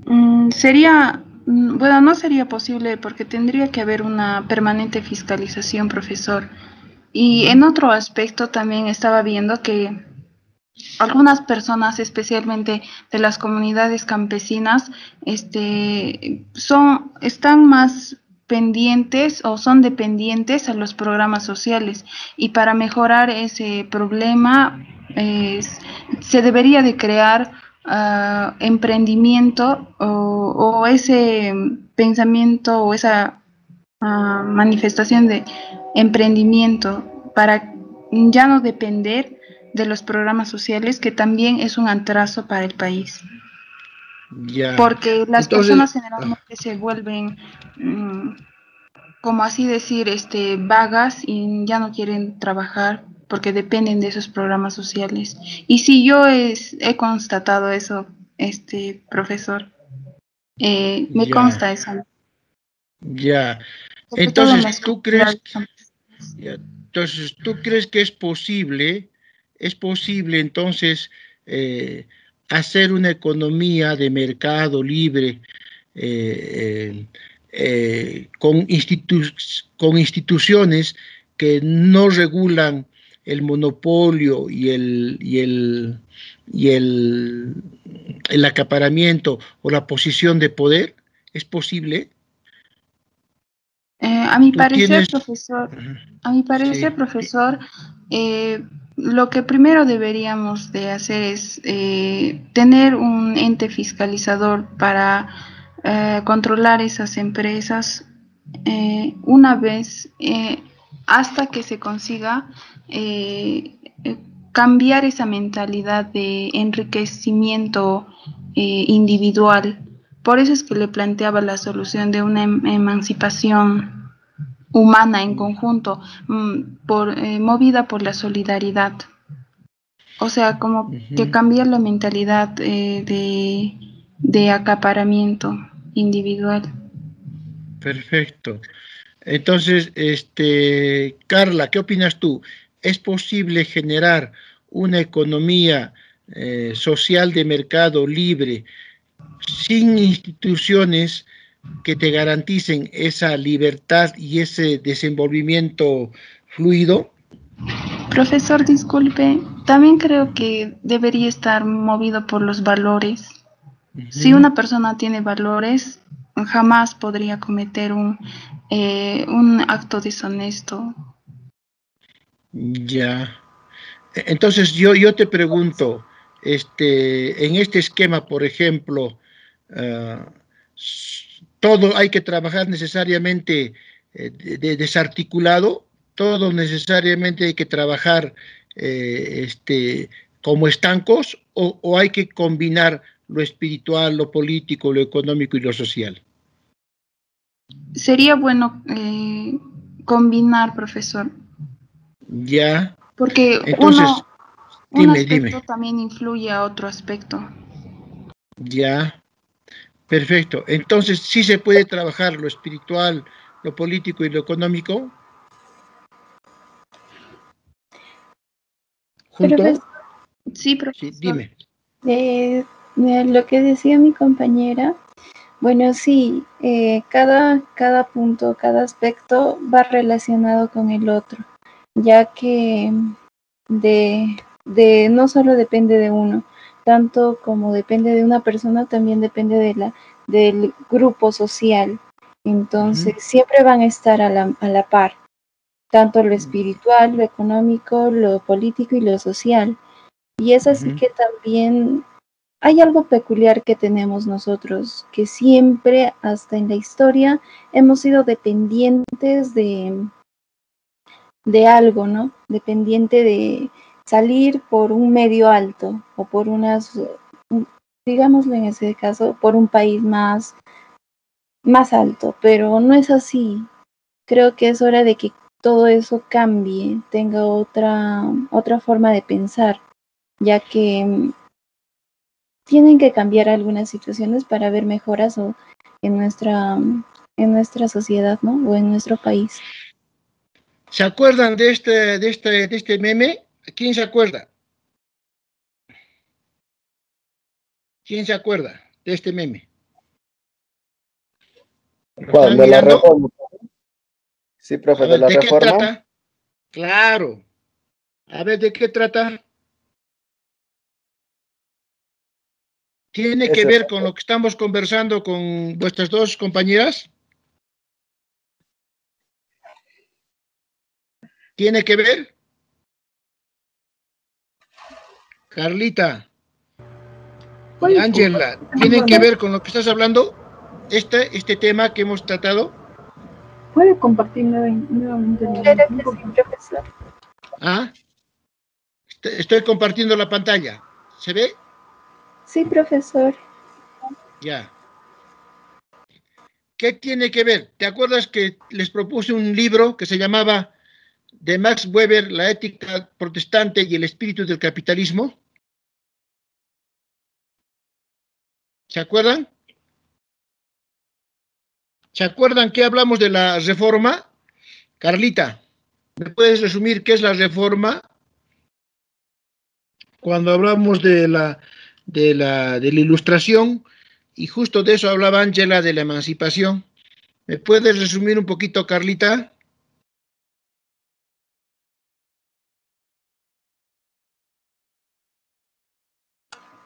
Mm, sería, bueno, no sería posible porque tendría que haber una permanente fiscalización, profesor. Y en otro aspecto también estaba viendo que algunas personas, especialmente de las comunidades campesinas, este, son, están más pendientes o son dependientes a los programas sociales y para mejorar ese problema se debería de crear uh, emprendimiento o, ese pensamiento o esa uh, manifestación de emprendimiento para ya no depender de los programas sociales, que también es un atraso para el país. Porque las personas generalmente se vuelven, mm, como así decir, este, vagas y ya no quieren trabajar porque dependen de esos programas sociales. Y si yo es, he constatado eso, este profesor, eh, me consta eso. Ya. Entonces, ¿tú crees, entonces, ¿tú crees que es posible es posible entonces eh, hacer una economía de mercado libre eh, con, con, instituciones que no regulan el monopolio y el, y el, y el, el acaparamiento o la posición de poder? ¿Es posible? a mi parecer, profesor, a mi parecer, profesor, lo que primero deberíamos de hacer es eh, tener un ente fiscalizador para eh, controlar esas empresas eh, una vez hasta que se consiga cambiar esa mentalidad de enriquecimiento individual. Por eso es que le planteaba la solución de una em-, emancipación humana en conjunto, mm, por, eh, movida por la solidaridad. O sea, como que cambiar la mentalidad eh, de, de acaparamiento individual. Perfecto. Entonces, este, Carla, ¿qué opinas tú? ¿Es posible generar una economía eh, social de mercado libre sin instituciones que te garanticen esa libertad y ese desenvolvimiento fluido? Profesor, disculpe, también creo que debería estar movido por los valores. Si una persona tiene valores, jamás podría cometer un, eh, un acto deshonesto. Ya. Entonces yo, yo te pregunto, este, en este esquema, por ejemplo, uh, todo hay que trabajar necesariamente eh, desarticulado, todo necesariamente hay que trabajar eh, este, como estancos o, hay que combinar lo espiritual, lo político, lo económico y lo social. Sería bueno eh, combinar, profesor. Ya. Porque Entonces, uno, un aspecto también influye a otro aspecto. Ya. Perfecto. Entonces, ¿sí se puede trabajar lo espiritual, lo político y lo económico? ¿Juntos? sí, profesor. Sí, dime. Eh, lo que decía mi compañera, bueno, sí, eh, cada, cada punto, cada aspecto va relacionado con el otro, ya que de, de no solo depende de uno, tanto como depende de una persona, también depende de la, del grupo social. Entonces, siempre van a estar a la, a la par, tanto lo espiritual, lo económico, lo político y lo social. Y es así que también hay algo peculiar que tenemos nosotros, que siempre, hasta en la historia, hemos sido dependientes de, de algo, ¿no? Dependiente de salir por un medio alto o por unas, digámoslo en ese caso, por un país más, más alto, pero no es así. Creo que es hora de que todo eso cambie, tenga otra, otra forma de pensar, ya que mm, tienen que cambiar algunas situaciones para ver mejoras en nuestra, en nuestra sociedad, ¿no? O en nuestro país. ¿Se acuerdan de este, de este, de este meme? ¿Quién se acuerda? ¿Quién se acuerda de este meme? ¿Cuál? ¿De la reforma? Sí, profe, de la ¿de reforma. Qué trata? Claro. A ver, ¿de qué trata? ¿Tiene que ver con lo que estamos conversando con vuestras dos compañeras? ¿Tiene que ver? Carlita Ángela, ¿tienen que ver con lo que estás hablando? Este, este tema que hemos tratado. ¿Puede compartir nuevamente? Ah, estoy compartiendo la pantalla. ¿Se ve? Sí, profesor. Ya. ¿Qué tiene que ver? ¿Te acuerdas que les propuse un libro que se llamaba de Max Weber, La ética protestante y el espíritu del capitalismo? ¿Se acuerdan? ¿Se acuerdan que hablamos de la reforma? Carlita, ¿me puedes resumir qué es la reforma? Cuando hablamos de la de la, de la ilustración y justo de eso hablaba Ángela de la emancipación. ¿Me puedes resumir un poquito, Carlita?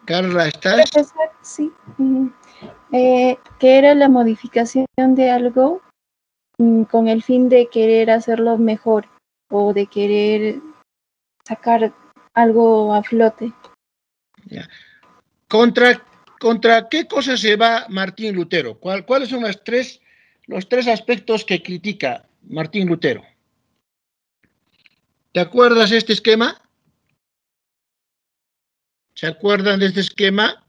Carla, ¿estás? Sí. Eh, que era la modificación de algo mm, con el fin de querer hacerlo mejor o de querer sacar algo a flote. Ya. ¿Contra, ¿Contra qué cosa se va Martín Lutero? ¿Cuáles son las tres, los tres aspectos que critica Martín Lutero? ¿Te acuerdas de este esquema? ¿Se acuerdan de este esquema?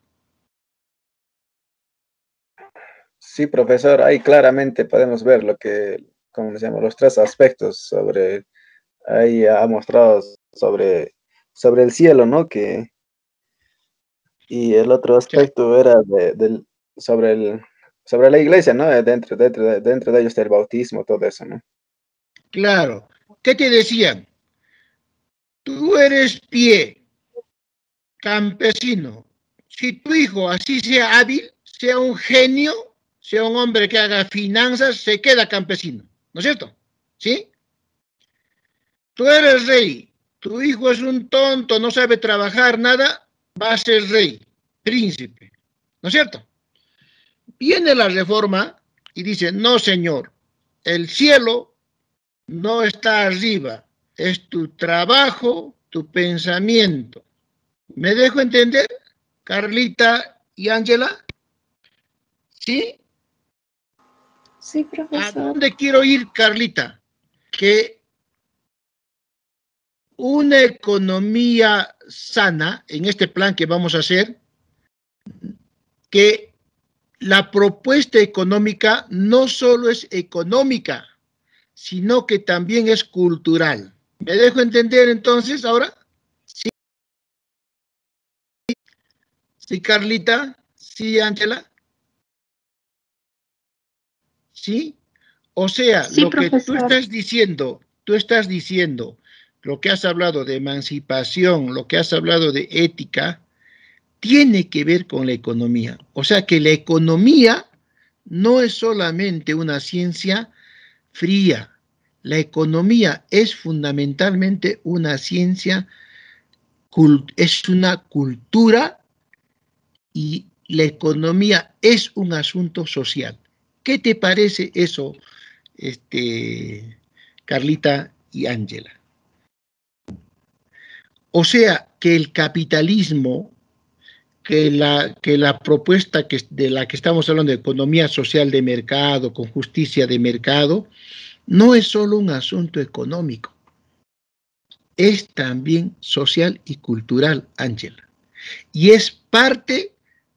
Sí, profesor, ahí claramente podemos ver lo que, como se llama, los tres aspectos sobre, ahí ha mostrado sobre, sobre el cielo, ¿no? Que, y el otro aspecto era de, sobre, el, sobre la iglesia, ¿no? Dentro, dentro, dentro de ellos el bautismo, todo eso, ¿no? Claro. ¿Qué te decían? Tú eres pie, campesino. Si tu hijo así sea hábil, sea un genio, sea un hombre que haga finanzas, se queda campesino. ¿No es cierto? ¿Sí? Tú eres rey, tu hijo es un tonto, no sabe trabajar nada, va a ser rey, príncipe, ¿no es cierto? Viene la reforma y dice, no señor, el cielo no está arriba, es tu trabajo, tu pensamiento. ¿Me dejo entender, Carlita y Ángela? ¿Sí? Sí, profesor. ¿A dónde quiero ir, Carlita? Que una economía sana en este plan que vamos a hacer, que la propuesta económica no solo es económica, sino que también es cultural. ¿Me dejo entender entonces ahora? Sí, Carlita. Sí, Ángela. ¿Sí? O sea, lo que tú estás diciendo, tú estás diciendo lo que has hablado de emancipación, lo que has hablado de ética, tiene que ver con la economía. O sea que la economía no es solamente una ciencia fría. La economía es fundamentalmente una ciencia, es una cultura y la economía es un asunto social. ¿Qué te parece eso, este, Carlita y Ángela? O sea que el capitalismo que la, que la propuesta que, de la que estamos hablando de economía social de mercado, con justicia de mercado, no es solo un asunto económico, es también social y cultural, Ángela. Y es parte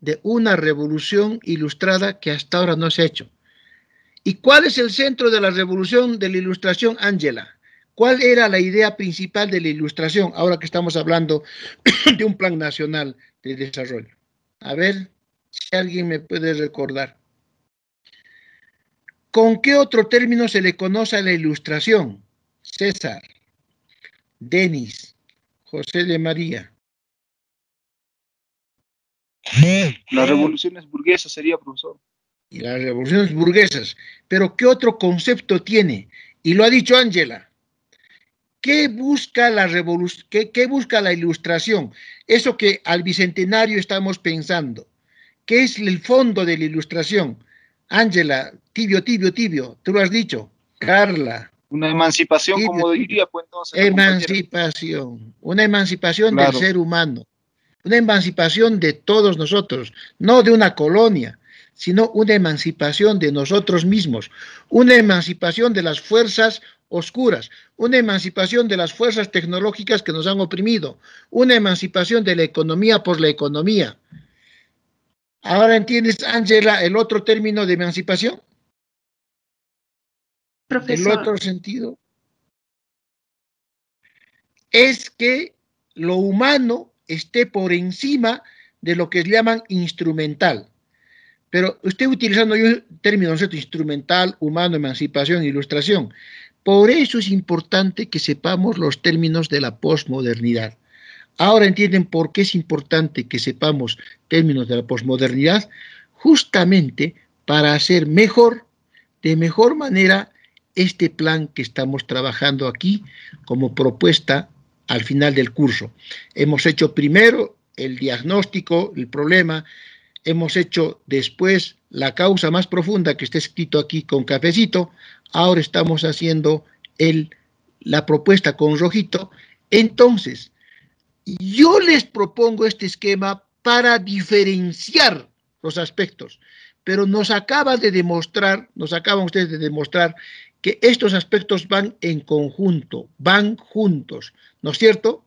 de una revolución ilustrada que hasta ahora no se ha hecho. ¿Y cuál es el centro de la revolución de la ilustración, Ángela? ¿Cuál era la idea principal de la ilustración, ahora que estamos hablando de un plan nacional de desarrollo? A ver si alguien me puede recordar. ¿Con qué otro término se le conoce a la ilustración? César, Denis, José de María. Las revoluciones burguesas sería, profesor. Y las revoluciones burguesas. Pero ¿qué otro concepto tiene? Y lo ha dicho Ángela. ¿Qué busca la revolución? Qué, busca la ilustración? Eso que al bicentenario estamos pensando. ¿Qué es el fondo de la ilustración? Ángela, tibio, tibio, tibio, tú lo has dicho. Carla. Una emancipación, como diría, pues entonces. Emancipación, una emancipación del ser humano una emancipación de todos nosotros, no de una colonia, sino una emancipación de nosotros mismos, una emancipación de las fuerzas oscuras, una emancipación de las fuerzas tecnológicas que nos han oprimido, una emancipación de la economía por la economía. Ahora entiendes, Ángela, el otro término de emancipación. Profesor. El otro sentido es que lo humano esté por encima de lo que llaman instrumental. Pero usted utilizando un término, ¿no Instrumental, humano, emancipación, ilustración. Por eso es importante que sepamos los términos de la posmodernidad. Ahora entienden por qué es importante que sepamos términos de la posmodernidad, justamente para hacer mejor, de mejor manera, este plan que estamos trabajando aquí como propuesta al final del curso. Hemos hecho primero el diagnóstico, el problema, hemos hecho después la causa más profunda que está escrito aquí con cafecito, ahora estamos haciendo el, la propuesta con rojito. Entonces, yo les propongo este esquema para diferenciar los aspectos, pero nos acaba de demostrar, nos acaban ustedes de demostrar que estos aspectos van en conjunto, van juntos, ¿no es cierto?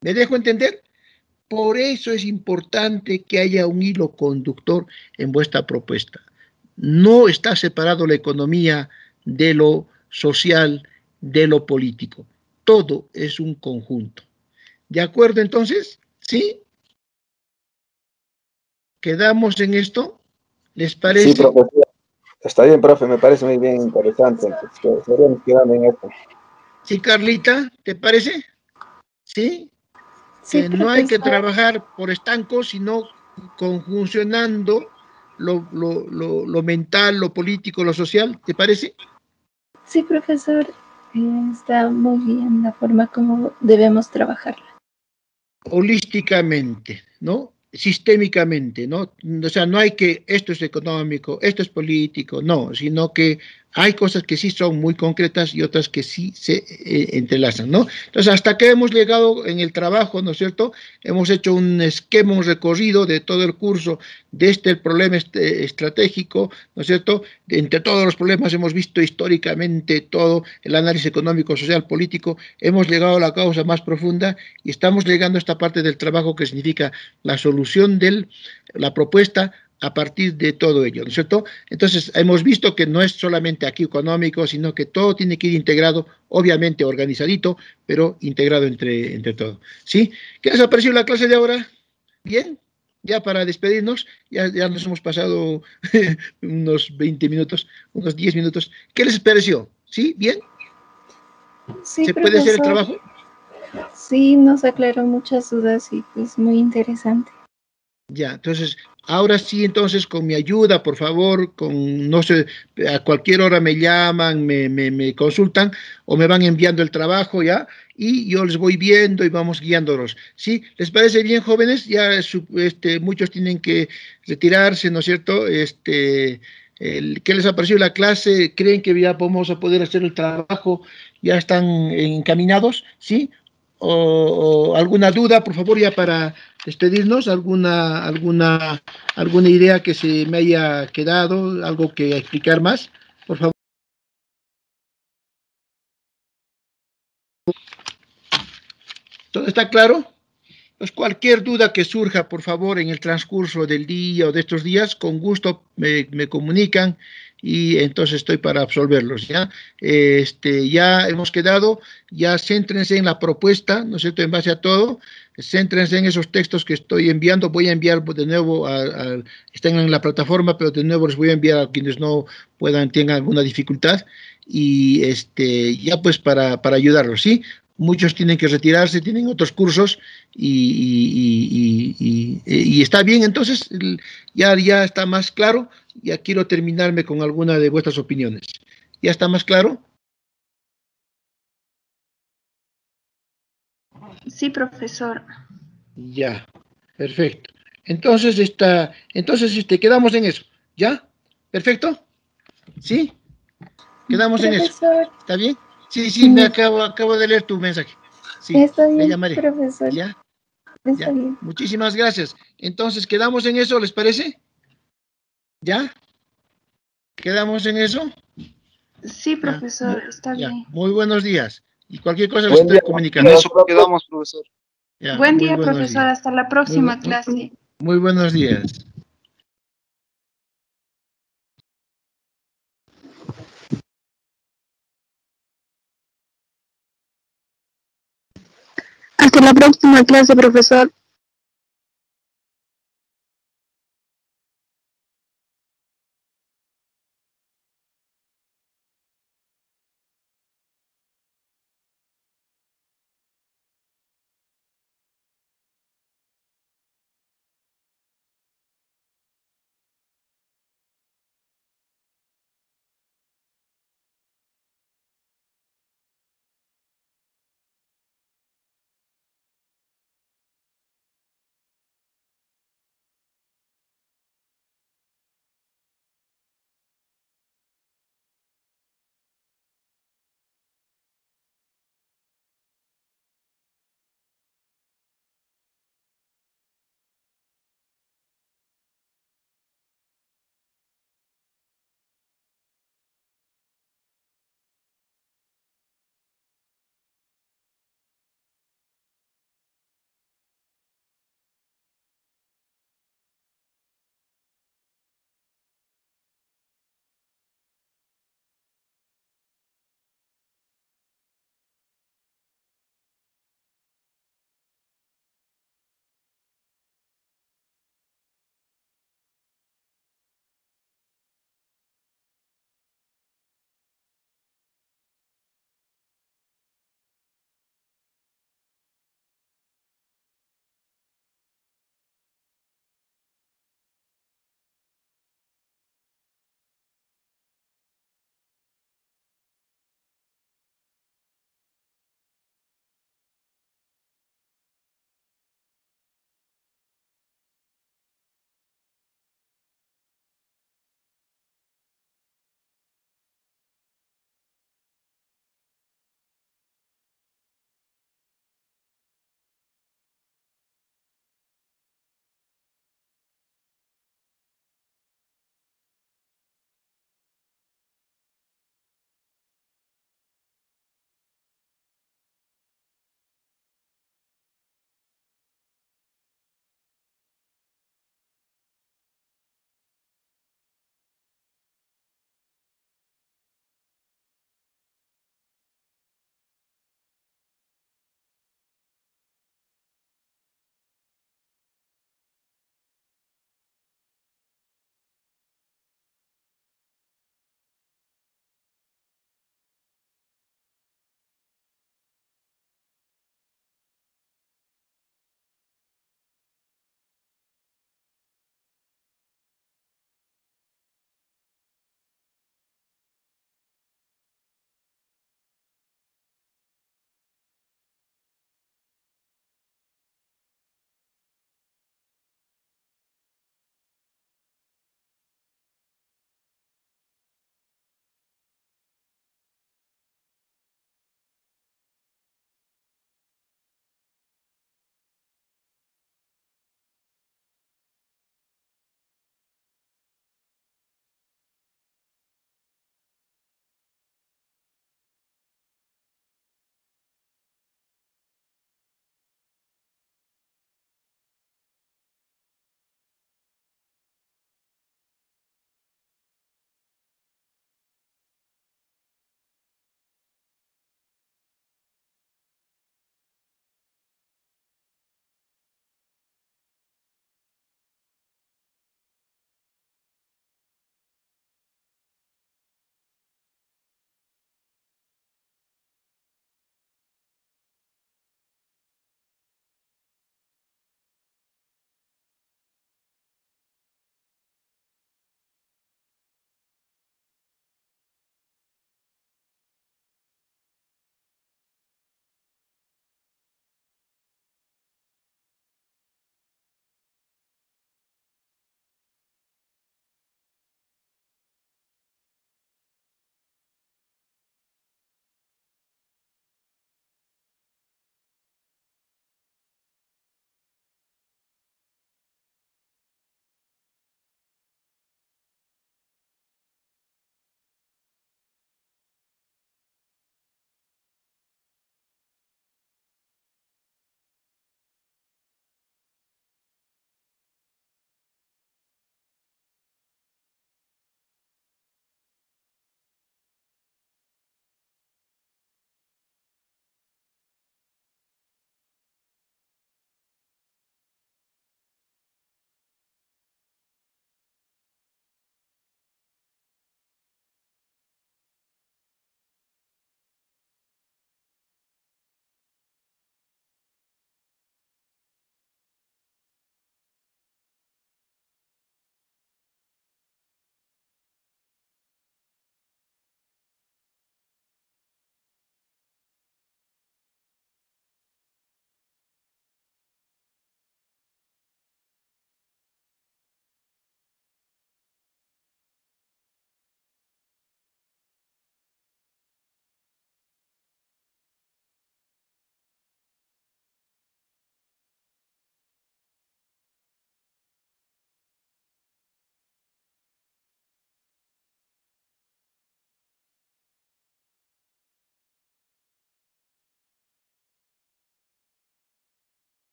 ¿Me dejo entender? Por eso es importante que haya un hilo conductor en vuestra propuesta. No está separado la economía de lo social, de lo político. Todo es un conjunto. ¿De acuerdo entonces? ¿Sí? ¿Quedamos en esto? ¿Les parece? Sí, profesor. Está bien, profe, me parece muy bien interesante. en esto. Sí, Carlita, ¿te parece? Sí. que no hay que trabajar por estancos, sino conjuncionando lo, lo, lo, lo, mental, lo político, lo social, ¿te parece? Sí, profesor, eh, está muy bien la forma como debemos trabajarla. Holísticamente, ¿no? Sistémicamente, ¿no? O sea, no hay que esto es económico, esto es político, no, sino que hay cosas que sí son muy concretas y otras que sí se eh, entrelazan, ¿no? Entonces, hasta que hemos llegado en el trabajo, ¿no es cierto? Hemos hecho un esquema, un recorrido de todo el curso, de este el problema este, estratégico, ¿no es cierto? Entre todos los problemas hemos visto históricamente todo el análisis económico, social, político, hemos llegado a la causa más profunda y estamos llegando a esta parte del trabajo que significa la solución de la propuesta a partir de todo ello, ¿no es cierto? Entonces, hemos visto que no es solamente aquí económico, sino que todo tiene que ir integrado, obviamente organizadito, pero integrado entre, entre todo. ¿Sí? ¿Qué les ha parecido la clase de ahora? ¿Bien? Ya para despedirnos, ya, ya nos hemos pasado unos 20 minutos, unos 10 minutos. ¿Qué les pareció? ¿Sí? ¿Bien? Sí, ¿Se puede hacer el trabajo? Sí, nos aclaró muchas dudas y pues muy interesante. Ya, entonces, ahora sí, entonces, con mi ayuda, por favor, con, no sé, a cualquier hora me llaman, me, me, me consultan o me van enviando el trabajo, ¿ya? Y yo les voy viendo y vamos guiándolos, ¿sí? ¿Les parece bien, jóvenes? Ya este, muchos tienen que retirarse, ¿no es cierto? Este, el, ¿Qué les ha parecido la clase? ¿Creen que ya vamos a poder hacer el trabajo? ¿Ya están encaminados? ¿Sí? O, alguna duda, por favor, ya para despedirnos, alguna, alguna, alguna idea que se me haya quedado, algo que explicar más, por favor. ¿Todo está claro? Pues cualquier duda que surja, por favor, en el transcurso del día o de estos días, con gusto me, me comunican y entonces estoy para absolverlos, ¿ya? Este, ya hemos quedado, ya céntrense en la propuesta, ¿no es cierto?, en base a todo, céntrense en esos textos que estoy enviando, voy a enviar de nuevo, a, están en la plataforma, pero de nuevo les voy a enviar a quienes no puedan, tengan alguna dificultad, y este, ya pues para, para ayudarlos, ¿sí? Muchos tienen que retirarse, tienen otros cursos y, y, está bien, entonces ya, ya está más claro ya quiero terminarme con alguna de vuestras opiniones. ¿Ya está más claro? Sí, profesor. Ya, perfecto. Entonces, está, entonces este, quedamos en eso. ¿Ya? ¿Perfecto? ¿Sí? Quedamos en eso. ¿Está bien? Sí, sí, me acabo, acabo de leer tu mensaje. Sí, está bien, llamaré. profesor. ¿Ya? Muchísimas gracias. Entonces, quedamos en eso, ¿les parece? ¿Ya? ¿Quedamos en eso? Sí, profesor, está bien. Muy buenos días. Y cualquier cosa les estoy comunicando. eso quedamos, profesor. Buen día, profesor. Hasta la próxima clase. Muy buenos días. Hasta la próxima clase, profesor.